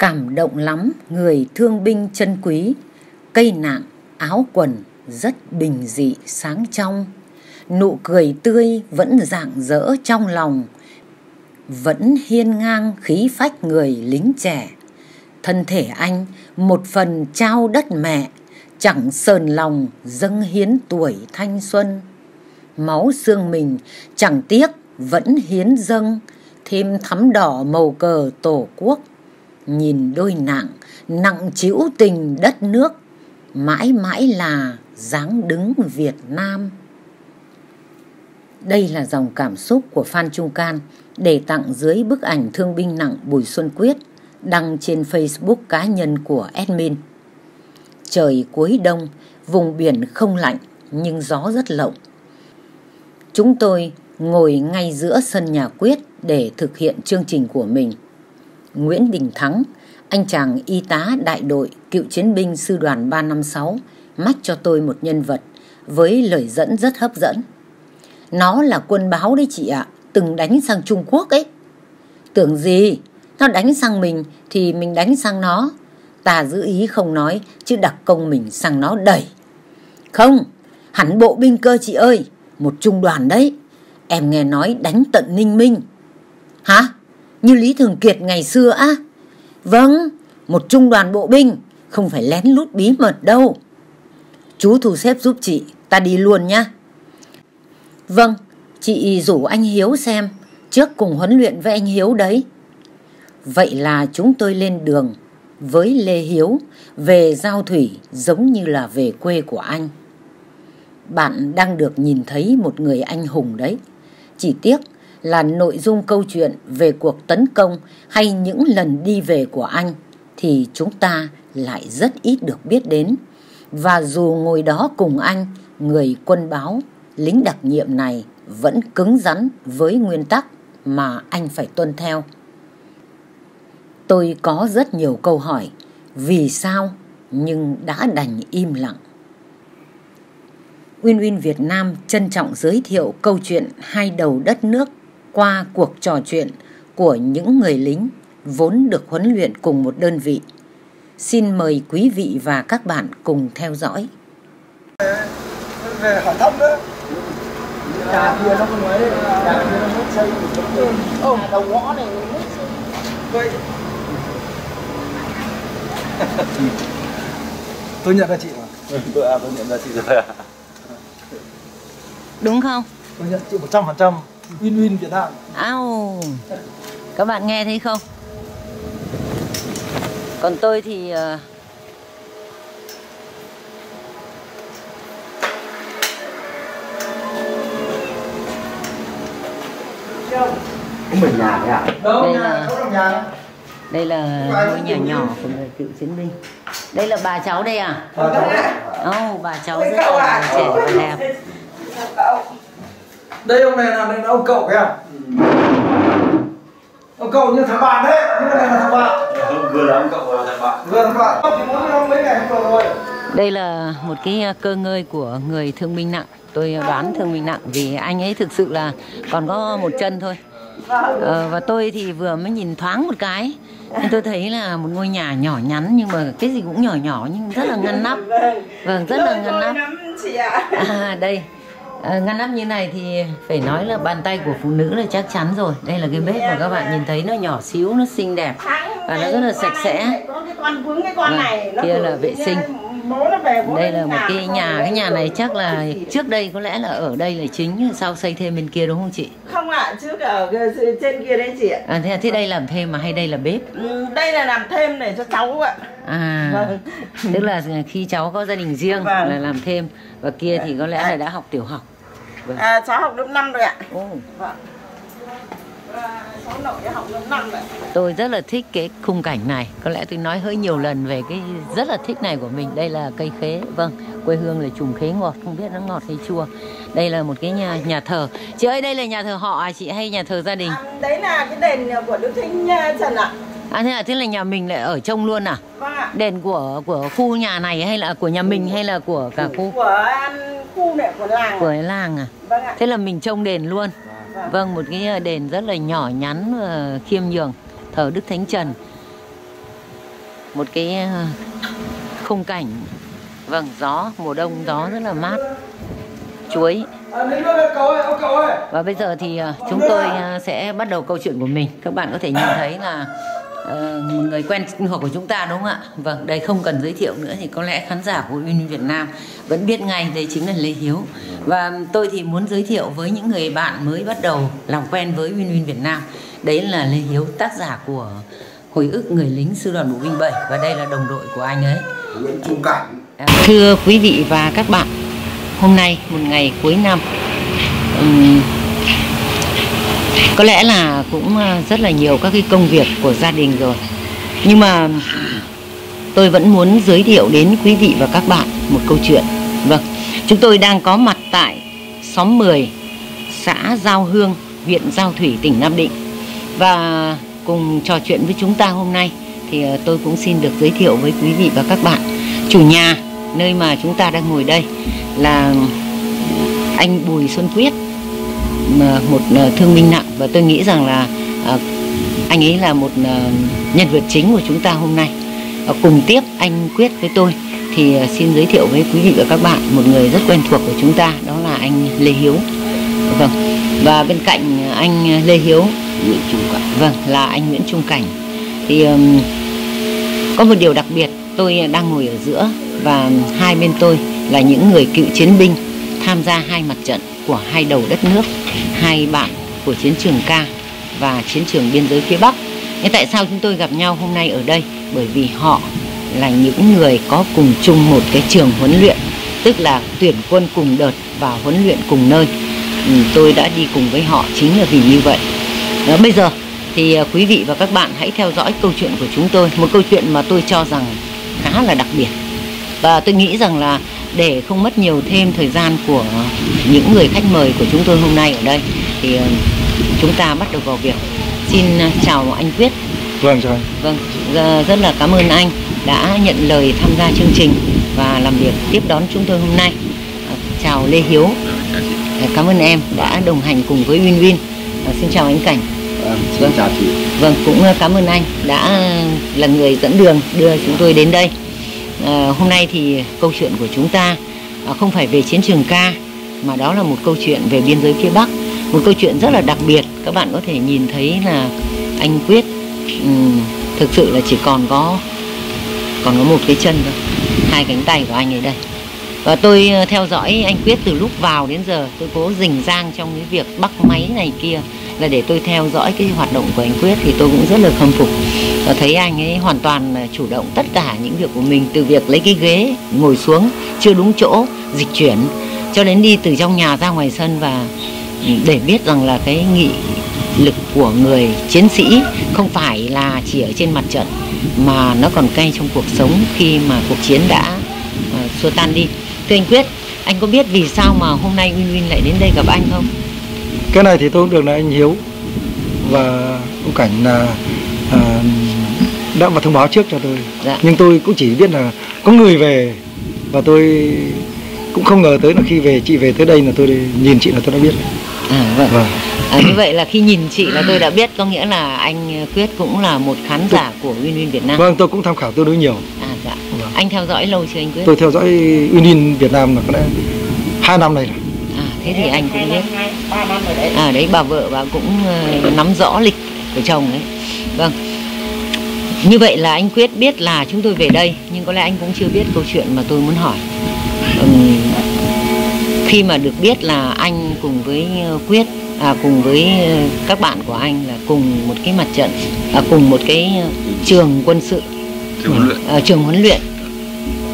Cảm động lắm người thương binh chân quý, cây nạng, áo quần rất bình dị sáng trong. Nụ cười tươi vẫn rạng rỡ trong lòng, vẫn hiên ngang khí phách người lính trẻ. Thân thể anh một phần trao đất mẹ, chẳng sờn lòng dâng hiến tuổi thanh xuân. Máu xương mình chẳng tiếc vẫn hiến dâng, thêm thắm đỏ màu cờ tổ quốc nhìn đôi nặng nặng chịu tình đất nước mãi mãi là dáng đứng Việt Nam. Đây là dòng cảm xúc của Phan Trung Can để tặng dưới bức ảnh thương binh nặng Bùi Xuân Quyết đăng trên Facebook cá nhân của admin. Trời cuối đông, vùng biển không lạnh nhưng gió rất lộng. Chúng tôi ngồi ngay giữa sân nhà Quyết để thực hiện chương trình của mình. Nguyễn Đình Thắng, anh chàng y tá đại đội cựu chiến binh sư đoàn 356, mách cho tôi một nhân vật với lời dẫn rất hấp dẫn. Nó là quân báo đấy chị ạ, từng đánh sang Trung Quốc ấy. Tưởng gì, nó đánh sang mình thì mình đánh sang nó. Ta giữ ý không nói, chứ đặc công mình sang nó đẩy. Không, hẳn bộ binh cơ chị ơi, một trung đoàn đấy. Em nghe nói đánh tận Ninh Minh. Hả? Như Lý Thường Kiệt ngày xưa á? Vâng, một trung đoàn bộ binh, không phải lén lút bí mật đâu. Chú thu xếp giúp chị, ta đi luôn nhá. Vâng, chị rủ anh Hiếu xem, trước cùng huấn luyện với anh Hiếu đấy. Vậy là chúng tôi lên đường với Lê Hiếu về giao thủy giống như là về quê của anh. Bạn đang được nhìn thấy một người anh hùng đấy. Chỉ tiếc là nội dung câu chuyện về cuộc tấn công hay những lần đi về của anh thì chúng ta lại rất ít được biết đến. Và dù ngồi đó cùng anh, người quân báo, lính đặc nhiệm này vẫn cứng rắn với nguyên tắc mà anh phải tuân theo. Tôi có rất nhiều câu hỏi, vì sao nhưng đã đành im lặng. Win Win Việt Nam trân trọng giới thiệu câu chuyện hai đầu đất nước qua cuộc trò chuyện của những người lính vốn được huấn luyện cùng một đơn vị. Xin mời quý vị và các bạn cùng theo dõi. Về hỏi thăm đó. Nhà kia nó không ấy, nhà kia nó mất xây Ồ, đầu ngõ này mất xây. Vậy. tôi nhận ra chị mà. tôi à, tôi nhận ra chị rồi à. Đúng không? Tôi nhận chị 100% win win Việt Nam. Ao. Các bạn nghe thấy không? Còn tôi thì uh, Cũng mình nhà thế? Đâu Đây là- đây là ngôi nhà nhỏ của người cựu chiến binh. Đây là bà cháu đây à? Ờ. Ồ, bà cháu rất là trẻ và đẹp. Đây ông này là, là ông cậu kìa. Ông cậu như thằng bạn đấy, nhưng mà này là thằng bạn. Vừa là ông cậu vừa là thằng bạn. Vừa thằng bạn. Chỉ muốn ông mấy ngày hôm rồi. Đây là một cái ờ, cơ ngơi của người thương binh nặng. Tôi đoán thương binh nặng vì anh ấy thực sự là còn có một chân thôi. Ờ, và tôi thì vừa mới nhìn thoáng một cái nên tôi thấy là một ngôi nhà nhỏ nhắn nhưng mà cái gì cũng nhỏ nhỏ nhưng rất là ngăn nắp. Vâng, rất là ngăn nắp. chị ạ À, đây à, ngăn nắp như này thì phải nói là bàn tay của phụ nữ là chắc chắn rồi. Đây là cái bếp mà các bạn nhìn thấy nó nhỏ xíu nó xinh đẹp. Và nó rất là sạch sẽ. Có cái con vướng cái con Vâng, kia là vệ sinh. đây là một cái nhà cái nhà này chắc là trước đây có lẽ là ở đây là chính sau xây thêm bên kia đúng không chị? Không ạ trước ở trên kia đấy chị ạ. À thế, thế đây làm thêm mà hay đây là bếp? Ừ, đây là làm thêm để cho cháu ạ. À Vâng. tức là khi cháu có gia đình riêng Vâng. là làm thêm. Và kia thì có lẽ là đã học tiểu học à, cháu học lớp 5 rồi ạ. Ồ. vâng. À, cháu nội học lớp 5 rồi. Tôi rất là thích cái khung cảnh này. Có lẽ tôi nói hơi nhiều lần về cái rất là thích này của mình. Đây là cây khế. Vâng quê hương là trùng khế ngọt. Không biết nó ngọt hay chua. Đây là một cái nhà nhà thờ. Chị ơi đây là nhà thờ họ à? Chị hay nhà thờ gia đình? À, đấy là cái đền của đức thánh à, trần ạ à thế là thế là nhà mình lại ở trông luôn à? Vâng ạ. Đền của của khu nhà này hay là của nhà mình hay là của cả khu của khu này của làng của cái làng à? Vâng ạ. Thế là mình trông đền luôn. Vâng. vâng một cái đền rất là nhỏ nhắn và khiêm nhường thờ đức thánh trần. Một cái ờ, khung cảnh. Vâng gió mùa đông gió rất là mát. Chuối. Và bây giờ thì ờ, chúng tôi ờ, sẽ bắt đầu câu chuyện của mình. Các bạn có thể nhìn thấy là ờ, một người quen thuộc của chúng ta đúng không ạ? Vâng đây không cần giới thiệu nữa thì có lẽ khán giả của Uyên Việt Nam vẫn biết ngay đây chính là Lê Hiếu. Và tôi thì muốn giới thiệu với những người bạn mới bắt đầu làm quen với Uyên Việt Nam. Đấy là Lê Hiếu tác giả của hồi ức người lính sư đoàn bộ binh 7 và đây là đồng đội của anh ấy. Nguyễn Trung Cảnh. Thưa quý vị và các bạn, hôm nay một ngày cuối năm có lẽ là cũng ờ, rất là nhiều các cái công việc của gia đình rồi. Nhưng mà tôi vẫn muốn giới thiệu đến quý vị và các bạn một câu chuyện. Vâng, chúng tôi đang có mặt tại xóm 10, xã Giao Hương, huyện Giao Thủy, tỉnh Nam Định. Và cùng trò chuyện với chúng ta hôm nay thì ờ, tôi cũng xin được giới thiệu với quý vị và các bạn chủ nhà nơi mà chúng ta đang ngồi đây là anh Bùi Xuân Quyết một ờ, thương binh nặng. Và tôi nghĩ rằng là ờ, anh ấy là một ờ, nhân vật chính của chúng ta hôm nay. Cùng tiếp anh Quyết với tôi thì xin giới thiệu với quý vị và các bạn một người rất quen thuộc của chúng ta đó là anh Lê Hiếu. Vâng và bên cạnh anh Lê Hiếu Nguyễn Trung Cảnh. Vâng, là anh Nguyễn Trung Cảnh. Thì um, có một điều đặc biệt, tôi đang ngồi ở giữa và hai bên tôi là những người cựu chiến binh tham gia hai mặt trận của hai đầu đất nước, hai bạn của chiến trường Ca và chiến trường biên giới phía Bắc. Nhưng tại sao chúng tôi gặp nhau hôm nay ở đây? Bởi vì họ là những người có cùng chung một cái trường huấn luyện, tức là tuyển quân cùng đợt và huấn luyện cùng nơi. Ừ, tôi đã đi cùng với họ chính là vì như vậy. Đó, bây giờ thì ờ, quý vị và các bạn hãy theo dõi câu chuyện của chúng tôi một câu chuyện mà tôi cho rằng khá là đặc biệt và tôi nghĩ rằng là để không mất nhiều thêm thời gian của những người khách mời của chúng tôi hôm nay ở đây. Thì à, chúng ta bắt đầu vào việc xin à, chào anh Quyết. Vâng chào anh. vâng rất là cảm ơn anh đã nhận lời tham gia chương trình và làm việc tiếp đón chúng tôi hôm nay. À, chào Lê Hiếu. Cảm ơn em đã đồng hành cùng với Win Win. Xin chào anh Cảnh. Vâng, chào chị. Vâng, cũng ờ, cảm ơn anh đã là người dẫn đường đưa chúng tôi đến đây. À, hôm nay thì câu chuyện của chúng ta à, không phải về chiến trường ca mà đó là một câu chuyện về biên giới phía Bắc, một câu chuyện rất là đặc biệt. Các bạn có thể nhìn thấy là anh Quyết um, thực sự là chỉ còn có còn có một cái chân thôi, hai cánh tay của anh ấy đây. Và tôi ờ, theo dõi anh Quyết từ lúc vào đến giờ tôi cố rình rang trong cái việc bắt máy này kia là để tôi theo dõi cái hoạt động của anh Quyết thì tôi cũng rất là khâm phục. Và thấy anh ấy hoàn toàn chủ động tất cả những việc của mình từ việc lấy cái ghế ngồi xuống chưa đúng chỗ dịch chuyển cho đến đi từ trong nhà ra ngoài sân và để biết rằng là cái nghị lực của người chiến sĩ không phải là chỉ ở trên mặt trận mà nó còn cay trong cuộc sống khi mà cuộc chiến đã uh, xua tan đi. Thưa anh Quyết anh có biết vì sao mà hôm nay Win Win lại đến đây gặp anh không? Cái này thì tôi cũng được là anh Hiếu và ông Cảnh là à, đã vào thông báo trước cho tôi. Dạ. Nhưng tôi cũng chỉ biết là có người về và tôi cũng không ngờ tới là khi về chị về tới đây là tôi nhìn chị là tôi đã biết. à vâng Vâng. À, như vậy là khi nhìn chị là tôi đã biết có nghĩa là anh Quyết cũng là một khán giả của Win Win Việt Nam. Vâng, tôi cũng tham khảo tương đối nhiều. À dạ. Vâng. Anh theo dõi lâu chưa anh Quyết? Tôi theo dõi Unin Việt Nam là có lẽ hai năm này rồi. À thế thì anh cũng biết. đấy À đấy bà vợ bà cũng ờ, nắm rõ lịch của chồng ấy. Vâng. Như vậy là anh Quyết biết là chúng tôi về đây nhưng có lẽ anh cũng chưa biết câu chuyện mà tôi muốn hỏi. Ừm, khi mà được biết là anh cùng với ờ, Quyết à, cùng với ờ, các bạn của anh là cùng một cái mặt trận à, cùng một cái trường quân sự Trường huấn luyện. ờ, trường huấn luyện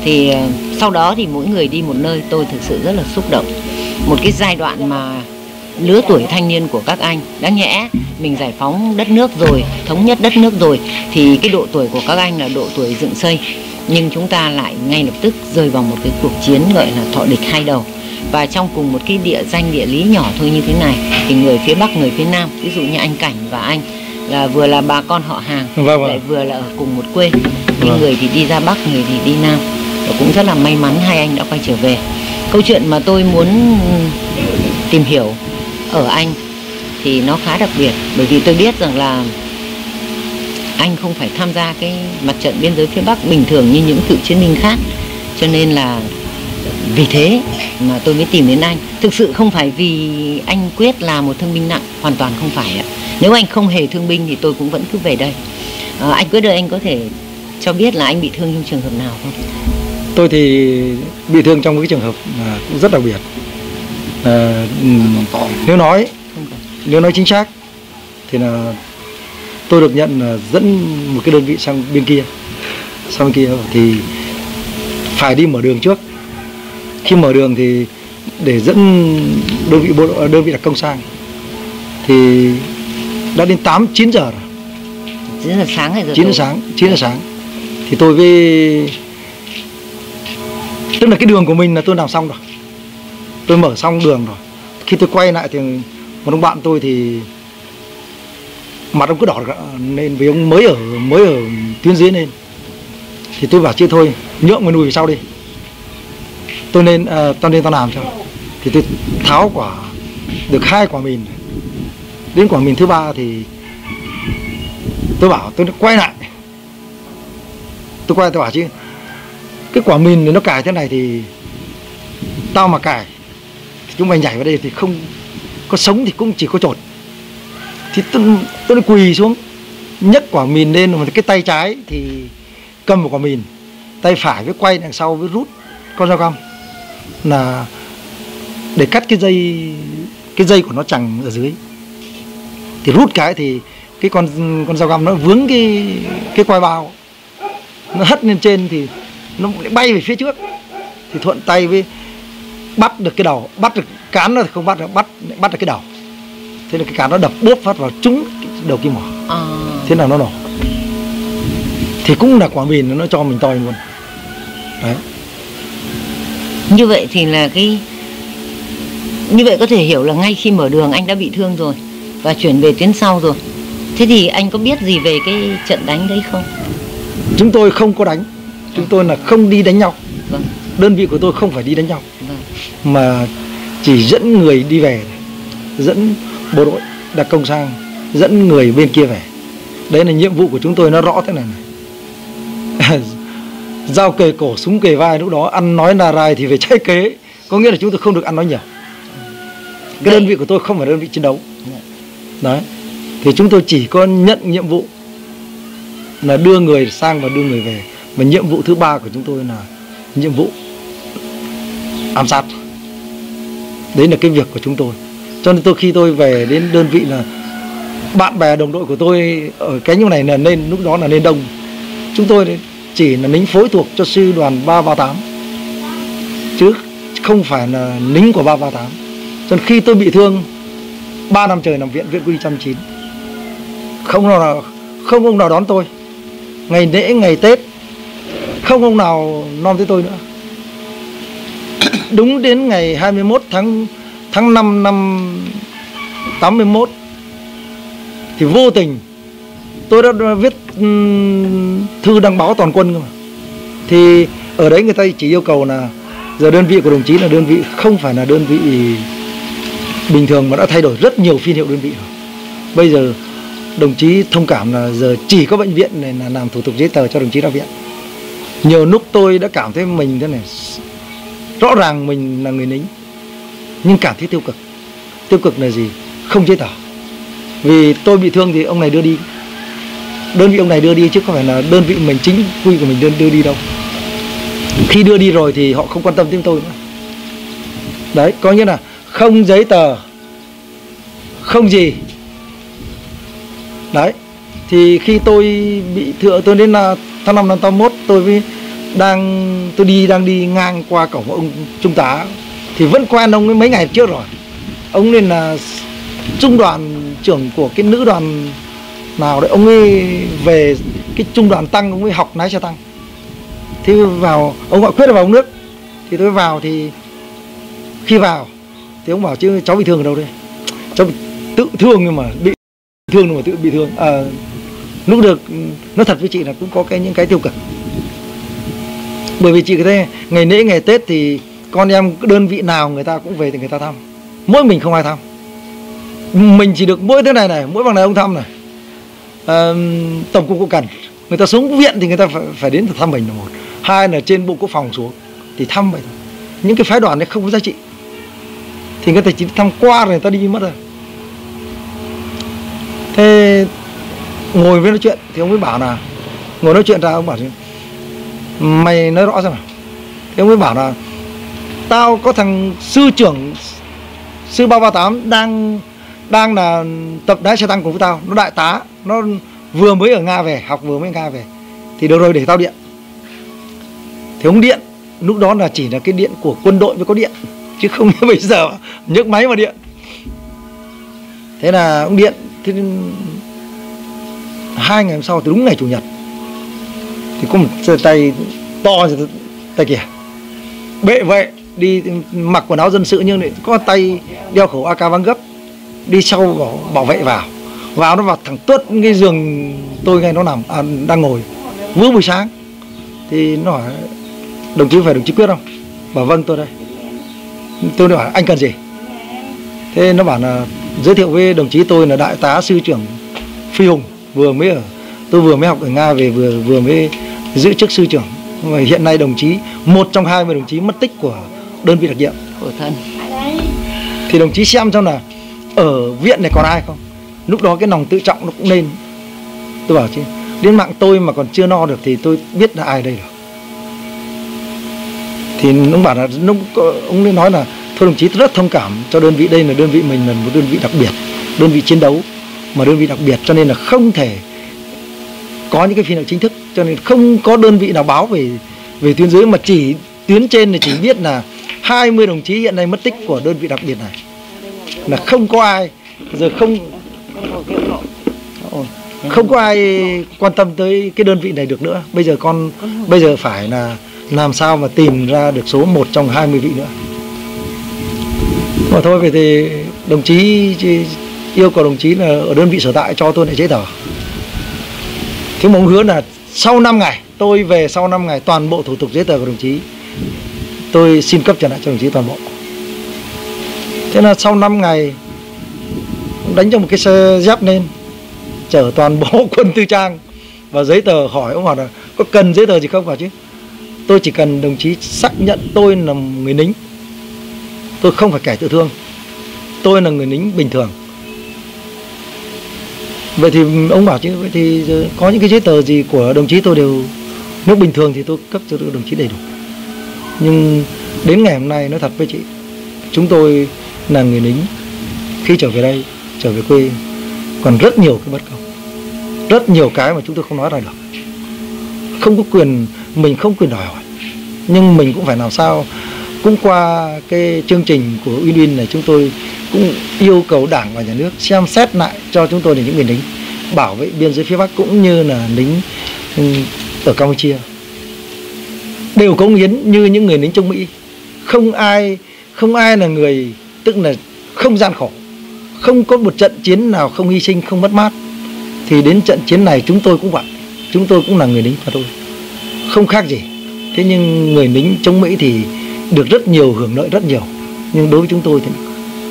thì sau đó thì mỗi người đi một nơi tôi thực sự rất là xúc động một cái giai đoạn mà lứa tuổi thanh niên của các anh. Đáng nhẽ mình giải phóng đất nước rồi thống nhất đất nước rồi thì cái độ tuổi của các anh là độ tuổi dựng xây. Nhưng chúng ta lại ngay lập tức rơi vào một cái cuộc chiến gọi là thọ địch hai đầu. Và trong cùng một cái địa danh địa lý nhỏ thôi như thế này thì người phía bắc người phía nam ví dụ như anh cảnh và anh là vừa là bà con họ hàng Vâng, vâng. lại vừa là ở cùng một quê. Vâng. người thì đi ra bắc người thì đi nam. Và cũng rất là may mắn hai anh đã quay trở về câu chuyện mà tôi muốn tìm hiểu ở anh thì nó khá đặc biệt. Bởi vì tôi biết rằng là anh không phải tham gia cái mặt trận biên giới phía Bắc bình thường như những cựu chiến binh khác. Cho nên là vì thế mà tôi mới tìm đến anh. Thực sự không phải vì anh quyết là một thương binh nặng hoàn toàn không phải ạ. Nếu anh không hề thương binh thì tôi cũng vẫn cứ về đây. À, anh quyết ơi anh có thể cho biết là anh bị thương trong trường hợp nào không? Tôi thì bị thương trong cái trường hợp à, cũng rất đặc biệt. À, nếu nói nếu nói chính xác thì là tôi được nhận là dẫn một cái đơn vị sang bên kia. Sang bên kia thì phải đi mở đường trước. Khi mở đường thì để dẫn đơn vị bộ đơn vị đặc công sang thì đã đến 8 9 giờ rồi. 9 giờ sáng hay giờ 9 giờ sáng 9 giờ sáng. Thì tôi với tức là cái đường của mình là tôi làm xong rồi. Tôi mở xong đường rồi. Khi tôi quay lại thì một ông bạn tôi thì mặt ông cứ đỏ nên vì ông mới ở mới ở tuyến dưới lên thì tôi bảo chứ thôi nhượng người lùi về sau đi. Tôi nên à, tao nên tao làm cho. Thì tôi tháo quả được hai quả mìn. Đến quả mìn thứ ba thì tôi bảo tôi quay lại. Tôi quay tôi bảo chứ cái quả mìn này nó cài thế này thì tao mà cài thì chúng mày nhảy vào đây thì không có sống thì cũng chỉ có trột. Thì tôi, tôi quỳ xuống nhấc quả mìn lên mà cái tay trái thì cầm một quả mìn tay phải với quay đằng sau với rút con dao găm là để cắt cái dây cái dây của nó chẳng ở dưới. Thì rút cái thì cái con con dao găm nó vướng cái cái quai bao nó hất lên trên thì nó bay về phía trước. Thì thuận tay với bắt được cái đầu. Bắt được cán nó thì không bắt được bắt bắt được cái đầu. Thế là cái cán nó đập bốp phát vào trúng đầu kim mỏ à, thế là nó nổ. Thì cũng là quả mìn nó cho mình toi luôn. Đấy. Như vậy thì là cái như vậy có thể hiểu là ngay khi mở đường anh đã bị thương rồi và chuyển về tuyến sau rồi. Thế thì anh có biết gì về cái trận đánh đấy không? Chúng tôi không có đánh chúng tôi là không đi đánh nhau. Vâng. Đơn vị của tôi không phải đi đánh nhau. Vâng. Mà chỉ dẫn người đi về dẫn bộ đội đặc công sang dẫn người bên kia về. Đấy là nhiệm vụ của chúng tôi nó rõ thế này này. Dao kề cổ súng kề vai lúc đó ăn nói là rai thì phải trái kế. Có nghĩa là chúng tôi không được ăn nói nhiều. Cái đơn vị của tôi không phải đơn vị chiến đấu. Dạ. đấy. Thì chúng tôi chỉ có nhận nhiệm vụ là đưa người sang và đưa người về và nhiệm vụ thứ ba của chúng tôi là nhiệm vụ ám sát. Đấy là cái việc của chúng tôi. Cho nên tôi, khi tôi về đến đơn vị là bạn bè đồng đội của tôi ở cái như này là nên, lúc đó là nên đông. Chúng tôi chỉ là lính phối thuộc cho sư đoàn 338 chứ không phải là lính của 338 cho nên khi tôi bị thương 3 năm trời nằm viện viện quy 109 không nào, không ông nào đón tôi. Ngày lễ, ngày tết không ông nào non tới tôi nữa. Đúng đến ngày 21 tháng tháng 5 năm 81 thì vô tình tôi đã viết ừm, thư đăng báo toàn quân cơ mà. Thì ở đấy người ta chỉ yêu cầu là giờ đơn vị của đồng chí là đơn vị không phải là đơn vị bình thường mà đã thay đổi rất nhiều phiên hiệu đơn vị rồi. bây giờ đồng chí thông cảm là giờ chỉ có bệnh viện này là làm thủ tục giấy tờ cho đồng chí ra viện nhiều lúc tôi đã cảm thấy mình thế này rõ ràng mình là người lính nhưng cảm thấy tiêu cực. Tiêu cực là gì? Không giấy tờ. Vì tôi bị thương thì ông này đưa đi. Đơn vị ông này đưa đi chứ không phải là đơn vị mình chính quy của mình đưa, đưa đi đâu. Khi đưa đi rồi thì họ không quan tâm đến tôi nữa. Đấy có nghĩa là không giấy tờ không gì. Đấy thì khi tôi bị thừa tôi đến là tháng năm năm 81 tôi với đang tôi đi đang đi ngang qua cổng ông trung tá thì vẫn quen ông ấy mấy ngày trước rồi. Ông nên là trung đoàn trưởng của cái nữ đoàn nào đấy ông ấy về cái trung đoàn tăng ông ấy học lái xe tăng. Thì vào ông gọi quyết là vào uống nước. Thì tôi vào thì khi vào thì ông bảo chứ cháu bị thương ở đâu đây? Cháu bị tự thương nhưng mà bị thương nhưng mà tự bị thương. À, lúc được nó thật với chị là cũng có cái những cái tiêu cực bởi vì chị thấy ngày lễ ngày tết thì con em đơn vị nào người ta cũng về thì người ta thăm. Mỗi mình không ai thăm. Mình chỉ được mỗi thế này này mỗi bằng này ông thăm này. À, tổng cục hậu cần người ta xuống viện thì người ta phải, phải đến thăm mình là một. Hai là trên bộ quốc phòng xuống thì thăm vậy thôi những cái phái đoàn đấy không có giá trị. Thì người ta chỉ thăm qua rồi người ta đi mất rồi. Thế ngồi với nói chuyện thì ông ấy bảo là ngồi nói chuyện ra ông bảo gì mày nói rõ xem nào. Thế mới bảo là, tao có thằng sư trưởng, sư ba ba tám đang đang là tập đá xe tăng cùng với tao. Nó đại tá, nó vừa mới ở nga về, học vừa mới ở nga về. Thì được rồi, để tao điện. Thì ông điện, lúc đó là chỉ là cái điện của quân đội mới có điện, chứ không như bây giờ nhấc máy mà điện. Thế là ông điện, thế hai ngày hôm sau, thì đúng ngày chủ nhật thì có một tay to tay kìa bệ vệ đi mặc quần áo dân sự nhưng lại có tay đeo khẩu AK văng gấp đi sau bảo, bảo vệ vào. Vào nó vào thẳng tuốt cái giường tôi ngay nó nằm à, đang ngồi. Vừa buổi sáng. Thì nó hỏi đồng chí phải đồng chí quyết không? Bảo vâng tôi đây. Tôi hỏi anh cần gì? Thế nó bảo là giới thiệu với đồng chí tôi là đại tá sư trưởng phi hùng vừa mới ở tôi vừa mới học ở nga về vừa vừa mới giữ chức sư trưởng. Và hiện nay đồng chí một trong hai mươi đồng chí mất tích của đơn vị đặc nhiệm. Khổ thân. Thì đồng chí xem xem là ở viện này còn ai không? Lúc đó cái lòng tự trọng nó cũng lên. Tôi bảo chứ đến mạng tôi mà còn chưa no được thì tôi biết là ai đây được. Thì ông bảo là lúc ông ấy nói là thôi đồng chí rất thông cảm cho đơn vị đây là đơn vị mình là một đơn vị đặc biệt đơn vị chiến đấu mà đơn vị đặc biệt cho nên là không thể có những cái phiên hiệu chính thức, cho nên không có đơn vị nào báo về về tuyến dưới, mà chỉ tuyến trên thì chỉ biết là 20 đồng chí hiện nay mất tích của đơn vị đặc biệt này. Là không có ai, giờ không không có ai quan tâm tới cái đơn vị này được nữa. Bây giờ con, bây giờ phải là làm sao mà tìm ra được số một trong 20 vị nữa. Mà thôi, vậy thì đồng chí yêu cầu đồng chí là ở đơn vị sở tại cho tôi lại giấy tờ. Chứ mong hứa là sau 5 ngày, tôi về sau 5 ngày toàn bộ thủ tục giấy tờ của đồng chí, tôi xin cấp trở lại cho đồng chí toàn bộ. Thế là sau 5 ngày đánh cho một cái xe dép lên, chở toàn bộ quân tư trang và giấy tờ hỏi, ông hỏi là có cần giấy tờ gì không phải chứ? Tôi chỉ cần đồng chí xác nhận tôi là người lính, tôi không phải kẻ tự thương, tôi là người lính bình thường vậy thì ông bảo chứ, vậy thì có những cái giấy tờ gì của đồng chí tôi đều, nước bình thường thì tôi cấp cho đồng chí đầy đủ. Nhưng đến ngày hôm nay nói thật với chị, chúng tôi là người lính. Khi trở về đây, trở về quê, còn rất nhiều cái bất công rất nhiều cái mà chúng tôi không nói ra được. Không có quyền, mình không quyền đòi hỏi. Nhưng mình cũng phải làm sao. Cũng qua cái chương trình của Uyên này, chúng tôi cũng yêu cầu đảng và nhà nước xem xét lại cho chúng tôi là những người lính, bảo vệ biên giới phía Bắc cũng như là lính ở Campuchia. Đều cống hiến như những người lính trong Mỹ. Không ai không ai là người, tức là không gian khổ. Không có một trận chiến nào không hy sinh, không mất mát. Thì đến trận chiến này chúng tôi cũng vậy. Chúng tôi cũng là người lính và thôi. Không khác gì. Thế nhưng người lính chống Mỹ thì được rất nhiều hưởng lợi, rất nhiều. Nhưng đối với chúng tôi thì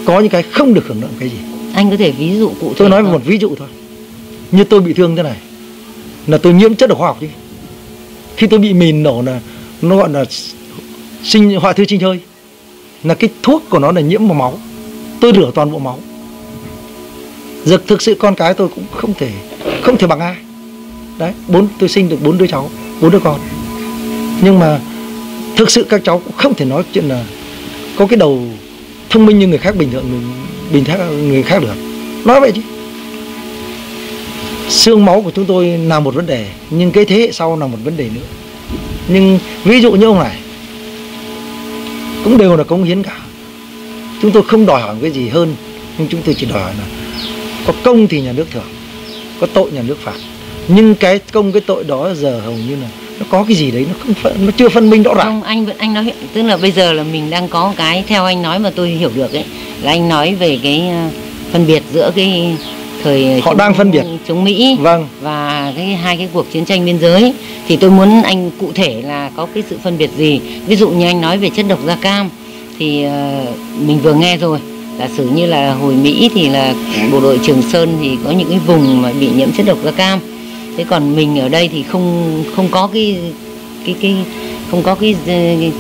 có những cái không được hưởng lợi cái gì. Anh có thể ví dụ cụ thể tôi nói không? một ví dụ thôi. Như tôi bị thương thế này là tôi nhiễm chất độc hóa học đi khi tôi bị mìn nổ là nó gọi là sinh hoại thư sinh hơi. Là cái thuốc của nó là nhiễm vào máu. Tôi rửa toàn bộ máu. Giờ thực sự con cái tôi cũng không thể không thể bằng ai. Đấy bốn tôi sinh được bốn đứa cháu bốn đứa con. Nhưng mà thực sự các cháu cũng không thể nói chuyện là có cái đầu thông minh như người khác bình thường người, bình thường người khác được. Nói vậy chứ. Xương máu của chúng tôi là một vấn đề nhưng cái thế hệ sau là một vấn đề nữa. Nhưng ví dụ như ông này cũng đều là cống hiến cả. Chúng tôi không đòi hỏi cái gì hơn nhưng chúng tôi chỉ đòi hỏi là có công thì nhà nước thưởng có tội nhà nước phạt. Nhưng cái công cái tội đó giờ hầu như là nó có cái gì đấy nó không phân, nó chưa phân minh rõ ràng. Không anh vẫn anh nói tức là bây giờ là mình đang có cái theo anh nói mà tôi hiểu được ấy là anh nói về cái ờ, phân biệt giữa cái thời Họ chống- đang phân biệt. chống Mỹ vâng. và cái hai cái cuộc chiến tranh biên giới. Thì tôi muốn anh cụ thể là có cái sự phân biệt gì. Ví dụ như anh nói về chất độc da cam thì ờ, mình vừa nghe rồi. Giả sử như là hồi Mỹ thì là bộ đội Trường Sơn thì có những cái vùng mà bị nhiễm chất độc da cam thế còn mình ở đây thì không không có cái cái cái không có cái, cái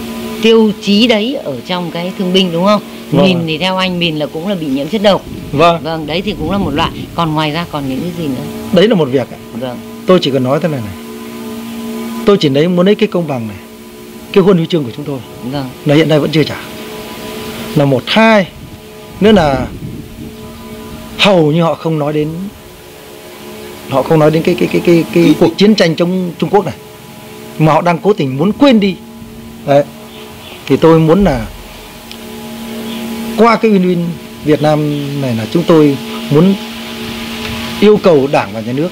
tiêu chí đấy ở trong cái thương binh đúng không? Vâng. mìn thì theo anh mìn là cũng là bị nhiễm chất độc. Vâng. Vâng đấy thì cũng là một loại. Còn ngoài ra còn những cái gì nữa? Đấy là một việc ạ. vâng. Tôi chỉ cần nói thế này này. Tôi chỉ lấy muốn lấy cái công bằng này cái huân huy chương của chúng tôi. Vâng. Là hiện nay vẫn chưa trả. Là một hai nữa là hầu như họ không nói đến họ không nói đến cái cái cái cái, cái cuộc chiến tranh chống Trung Quốc này. Mà họ đang cố tình muốn quên đi. Đấy. Thì tôi muốn là qua cái win Việt Nam này là chúng tôi muốn yêu cầu đảng và nhà nước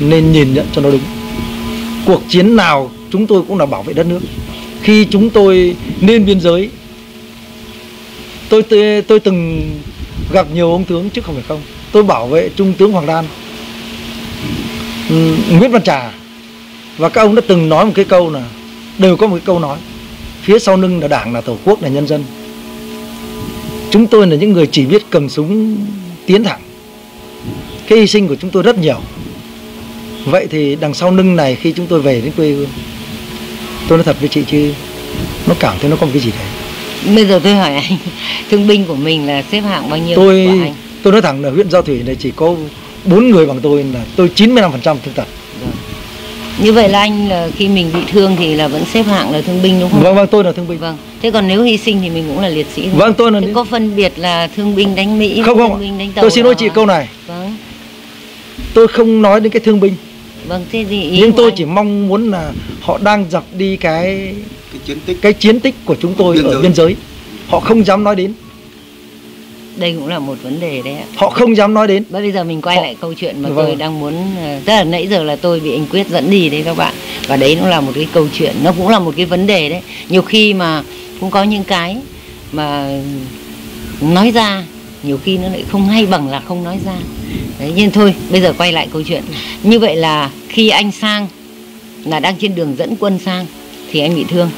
nên nhìn nhận cho nó đúng. Cuộc chiến nào chúng tôi cũng là bảo vệ đất nước. Khi chúng tôi lên biên giới tôi tôi, tôi từng gặp nhiều ông tướng chứ không phải không. Tôi bảo vệ trung tướng Hoàng Đan Nguyễn Văn Trà. Và các ông đã từng nói một cái câu là đều có một cái câu nói phía sau lưng là đảng là tổ quốc là nhân dân. Chúng tôi là những người chỉ biết cầm súng tiến thẳng. Cái hy sinh của chúng tôi rất nhiều. Vậy thì đằng sau lưng này khi chúng tôi về đến quê hương tôi nói thật với chị chứ nó cảm thấy nó có một cái gì đấy. Bây giờ tôi hỏi anh thương binh của mình là xếp hạng bao nhiêu tôi của anh? tôi nói thẳng là huyện giao thủy này chỉ có bốn người bằng tôi là tôi 95% thương tật. Như vậy là anh là khi mình bị thương thì là vẫn xếp hạng là thương binh đúng không? Vâng vâng tôi là thương binh. Vâng. Thế còn nếu hy sinh thì mình cũng là liệt sĩ thôi. vâng tôi là Thế có phân biệt là thương binh đánh Mỹ không thương không. binh đánh tàu tôi xin lỗi chị câu này. Vâng. Tôi không nói đến cái thương binh. Vâng thế thì ý nhưng tôi anh- chỉ mong muốn là họ đang dập đi cái cái chiến tích. cái chiến tích của chúng tôi Biên ở giới. biên giới. Họ không dám nói đến đây cũng là một vấn đề đấy ạ. Họ không dám nói đến. Bây giờ mình quay Họ- lại câu chuyện mà Vâng. tôi đang muốn ờ, tức là nãy giờ là tôi bị anh Quyết dẫn đi đấy các bạn. Và đấy cũng là một cái câu chuyện nó cũng là một cái vấn đề đấy. Nhiều khi mà cũng có những cái mà nói ra nhiều khi nó lại không hay bằng là không nói ra. Đấy nhưng thôi bây giờ quay lại câu chuyện. Như vậy là khi anh sang là đang trên đường dẫn quân sang thì anh bị thương.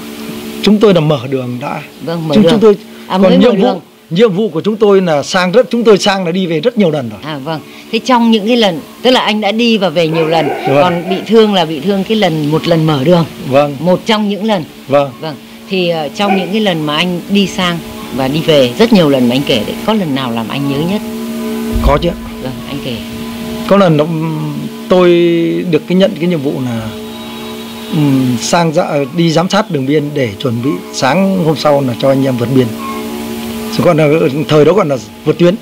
Chúng tôi là mở đường đã. Vâng mở chúng, đường. chúng tôi à, mới còn mở nhiệm vụ đường nhiệm vụ của chúng tôi là sang rất chúng tôi sang là đi về rất nhiều lần rồi À vâng, thế trong những cái lần tức là anh đã đi và về nhiều lần, Vâng. còn bị thương là bị thương cái lần một lần mở đường, vâng một trong những lần. vâng Vâng, thì ờ, trong những cái lần mà anh đi sang và đi về rất nhiều lần mà anh kể đấy, có lần nào làm anh nhớ nhất? có chứ Vâng, anh kể. có lần nó, tôi được cái nhận cái nhiệm vụ là ừm, sang dạ, đi giám sát đường biên để chuẩn bị sáng hôm sau là cho anh em vượt biên Chứ còn là thời đó còn là vượt tuyến.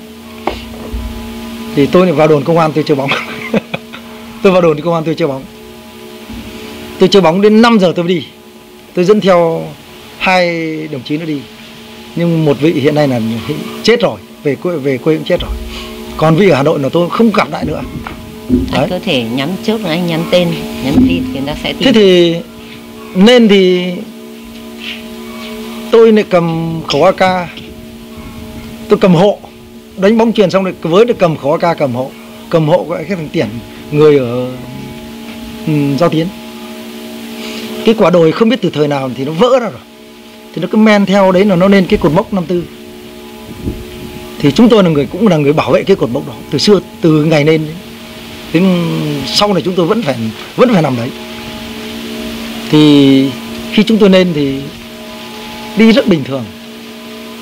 Thì tôi vào đồn công an tôi chơi bóng. Tôi vào đồn công an tôi chơi bóng. Tôi chơi bóng đến 5 giờ tôi mới đi. Tôi dẫn theo hai đồng chí nữa đi. Nhưng một vị hiện nay là chết rồi về quê về quê cũng chết rồi. Còn vị ở hà nội là tôi không gặp lại nữa. Đấy. có thể nhắn trước là anh nhắn tên, nhắn tin thì người ta sẽ tìm. thế thì nên thì tôi lại cầm khẩu AK tôi cầm hộ. Đánh bóng chuyền xong rồi với được cầm khó ca cầm hộ. Cầm hộ gọi cái thằng tiền người ở um, giao tiến. Cái quả đồi không biết từ thời nào thì nó vỡ ra rồi. Thì nó cứ men theo đấy là nó lên cái cột mốc 54 thì chúng tôi là người cũng là người bảo vệ cái cột mốc đó từ xưa từ ngày lên đến sau này chúng tôi vẫn phải vẫn phải nằm đấy. Thì khi chúng tôi lên thì đi rất bình thường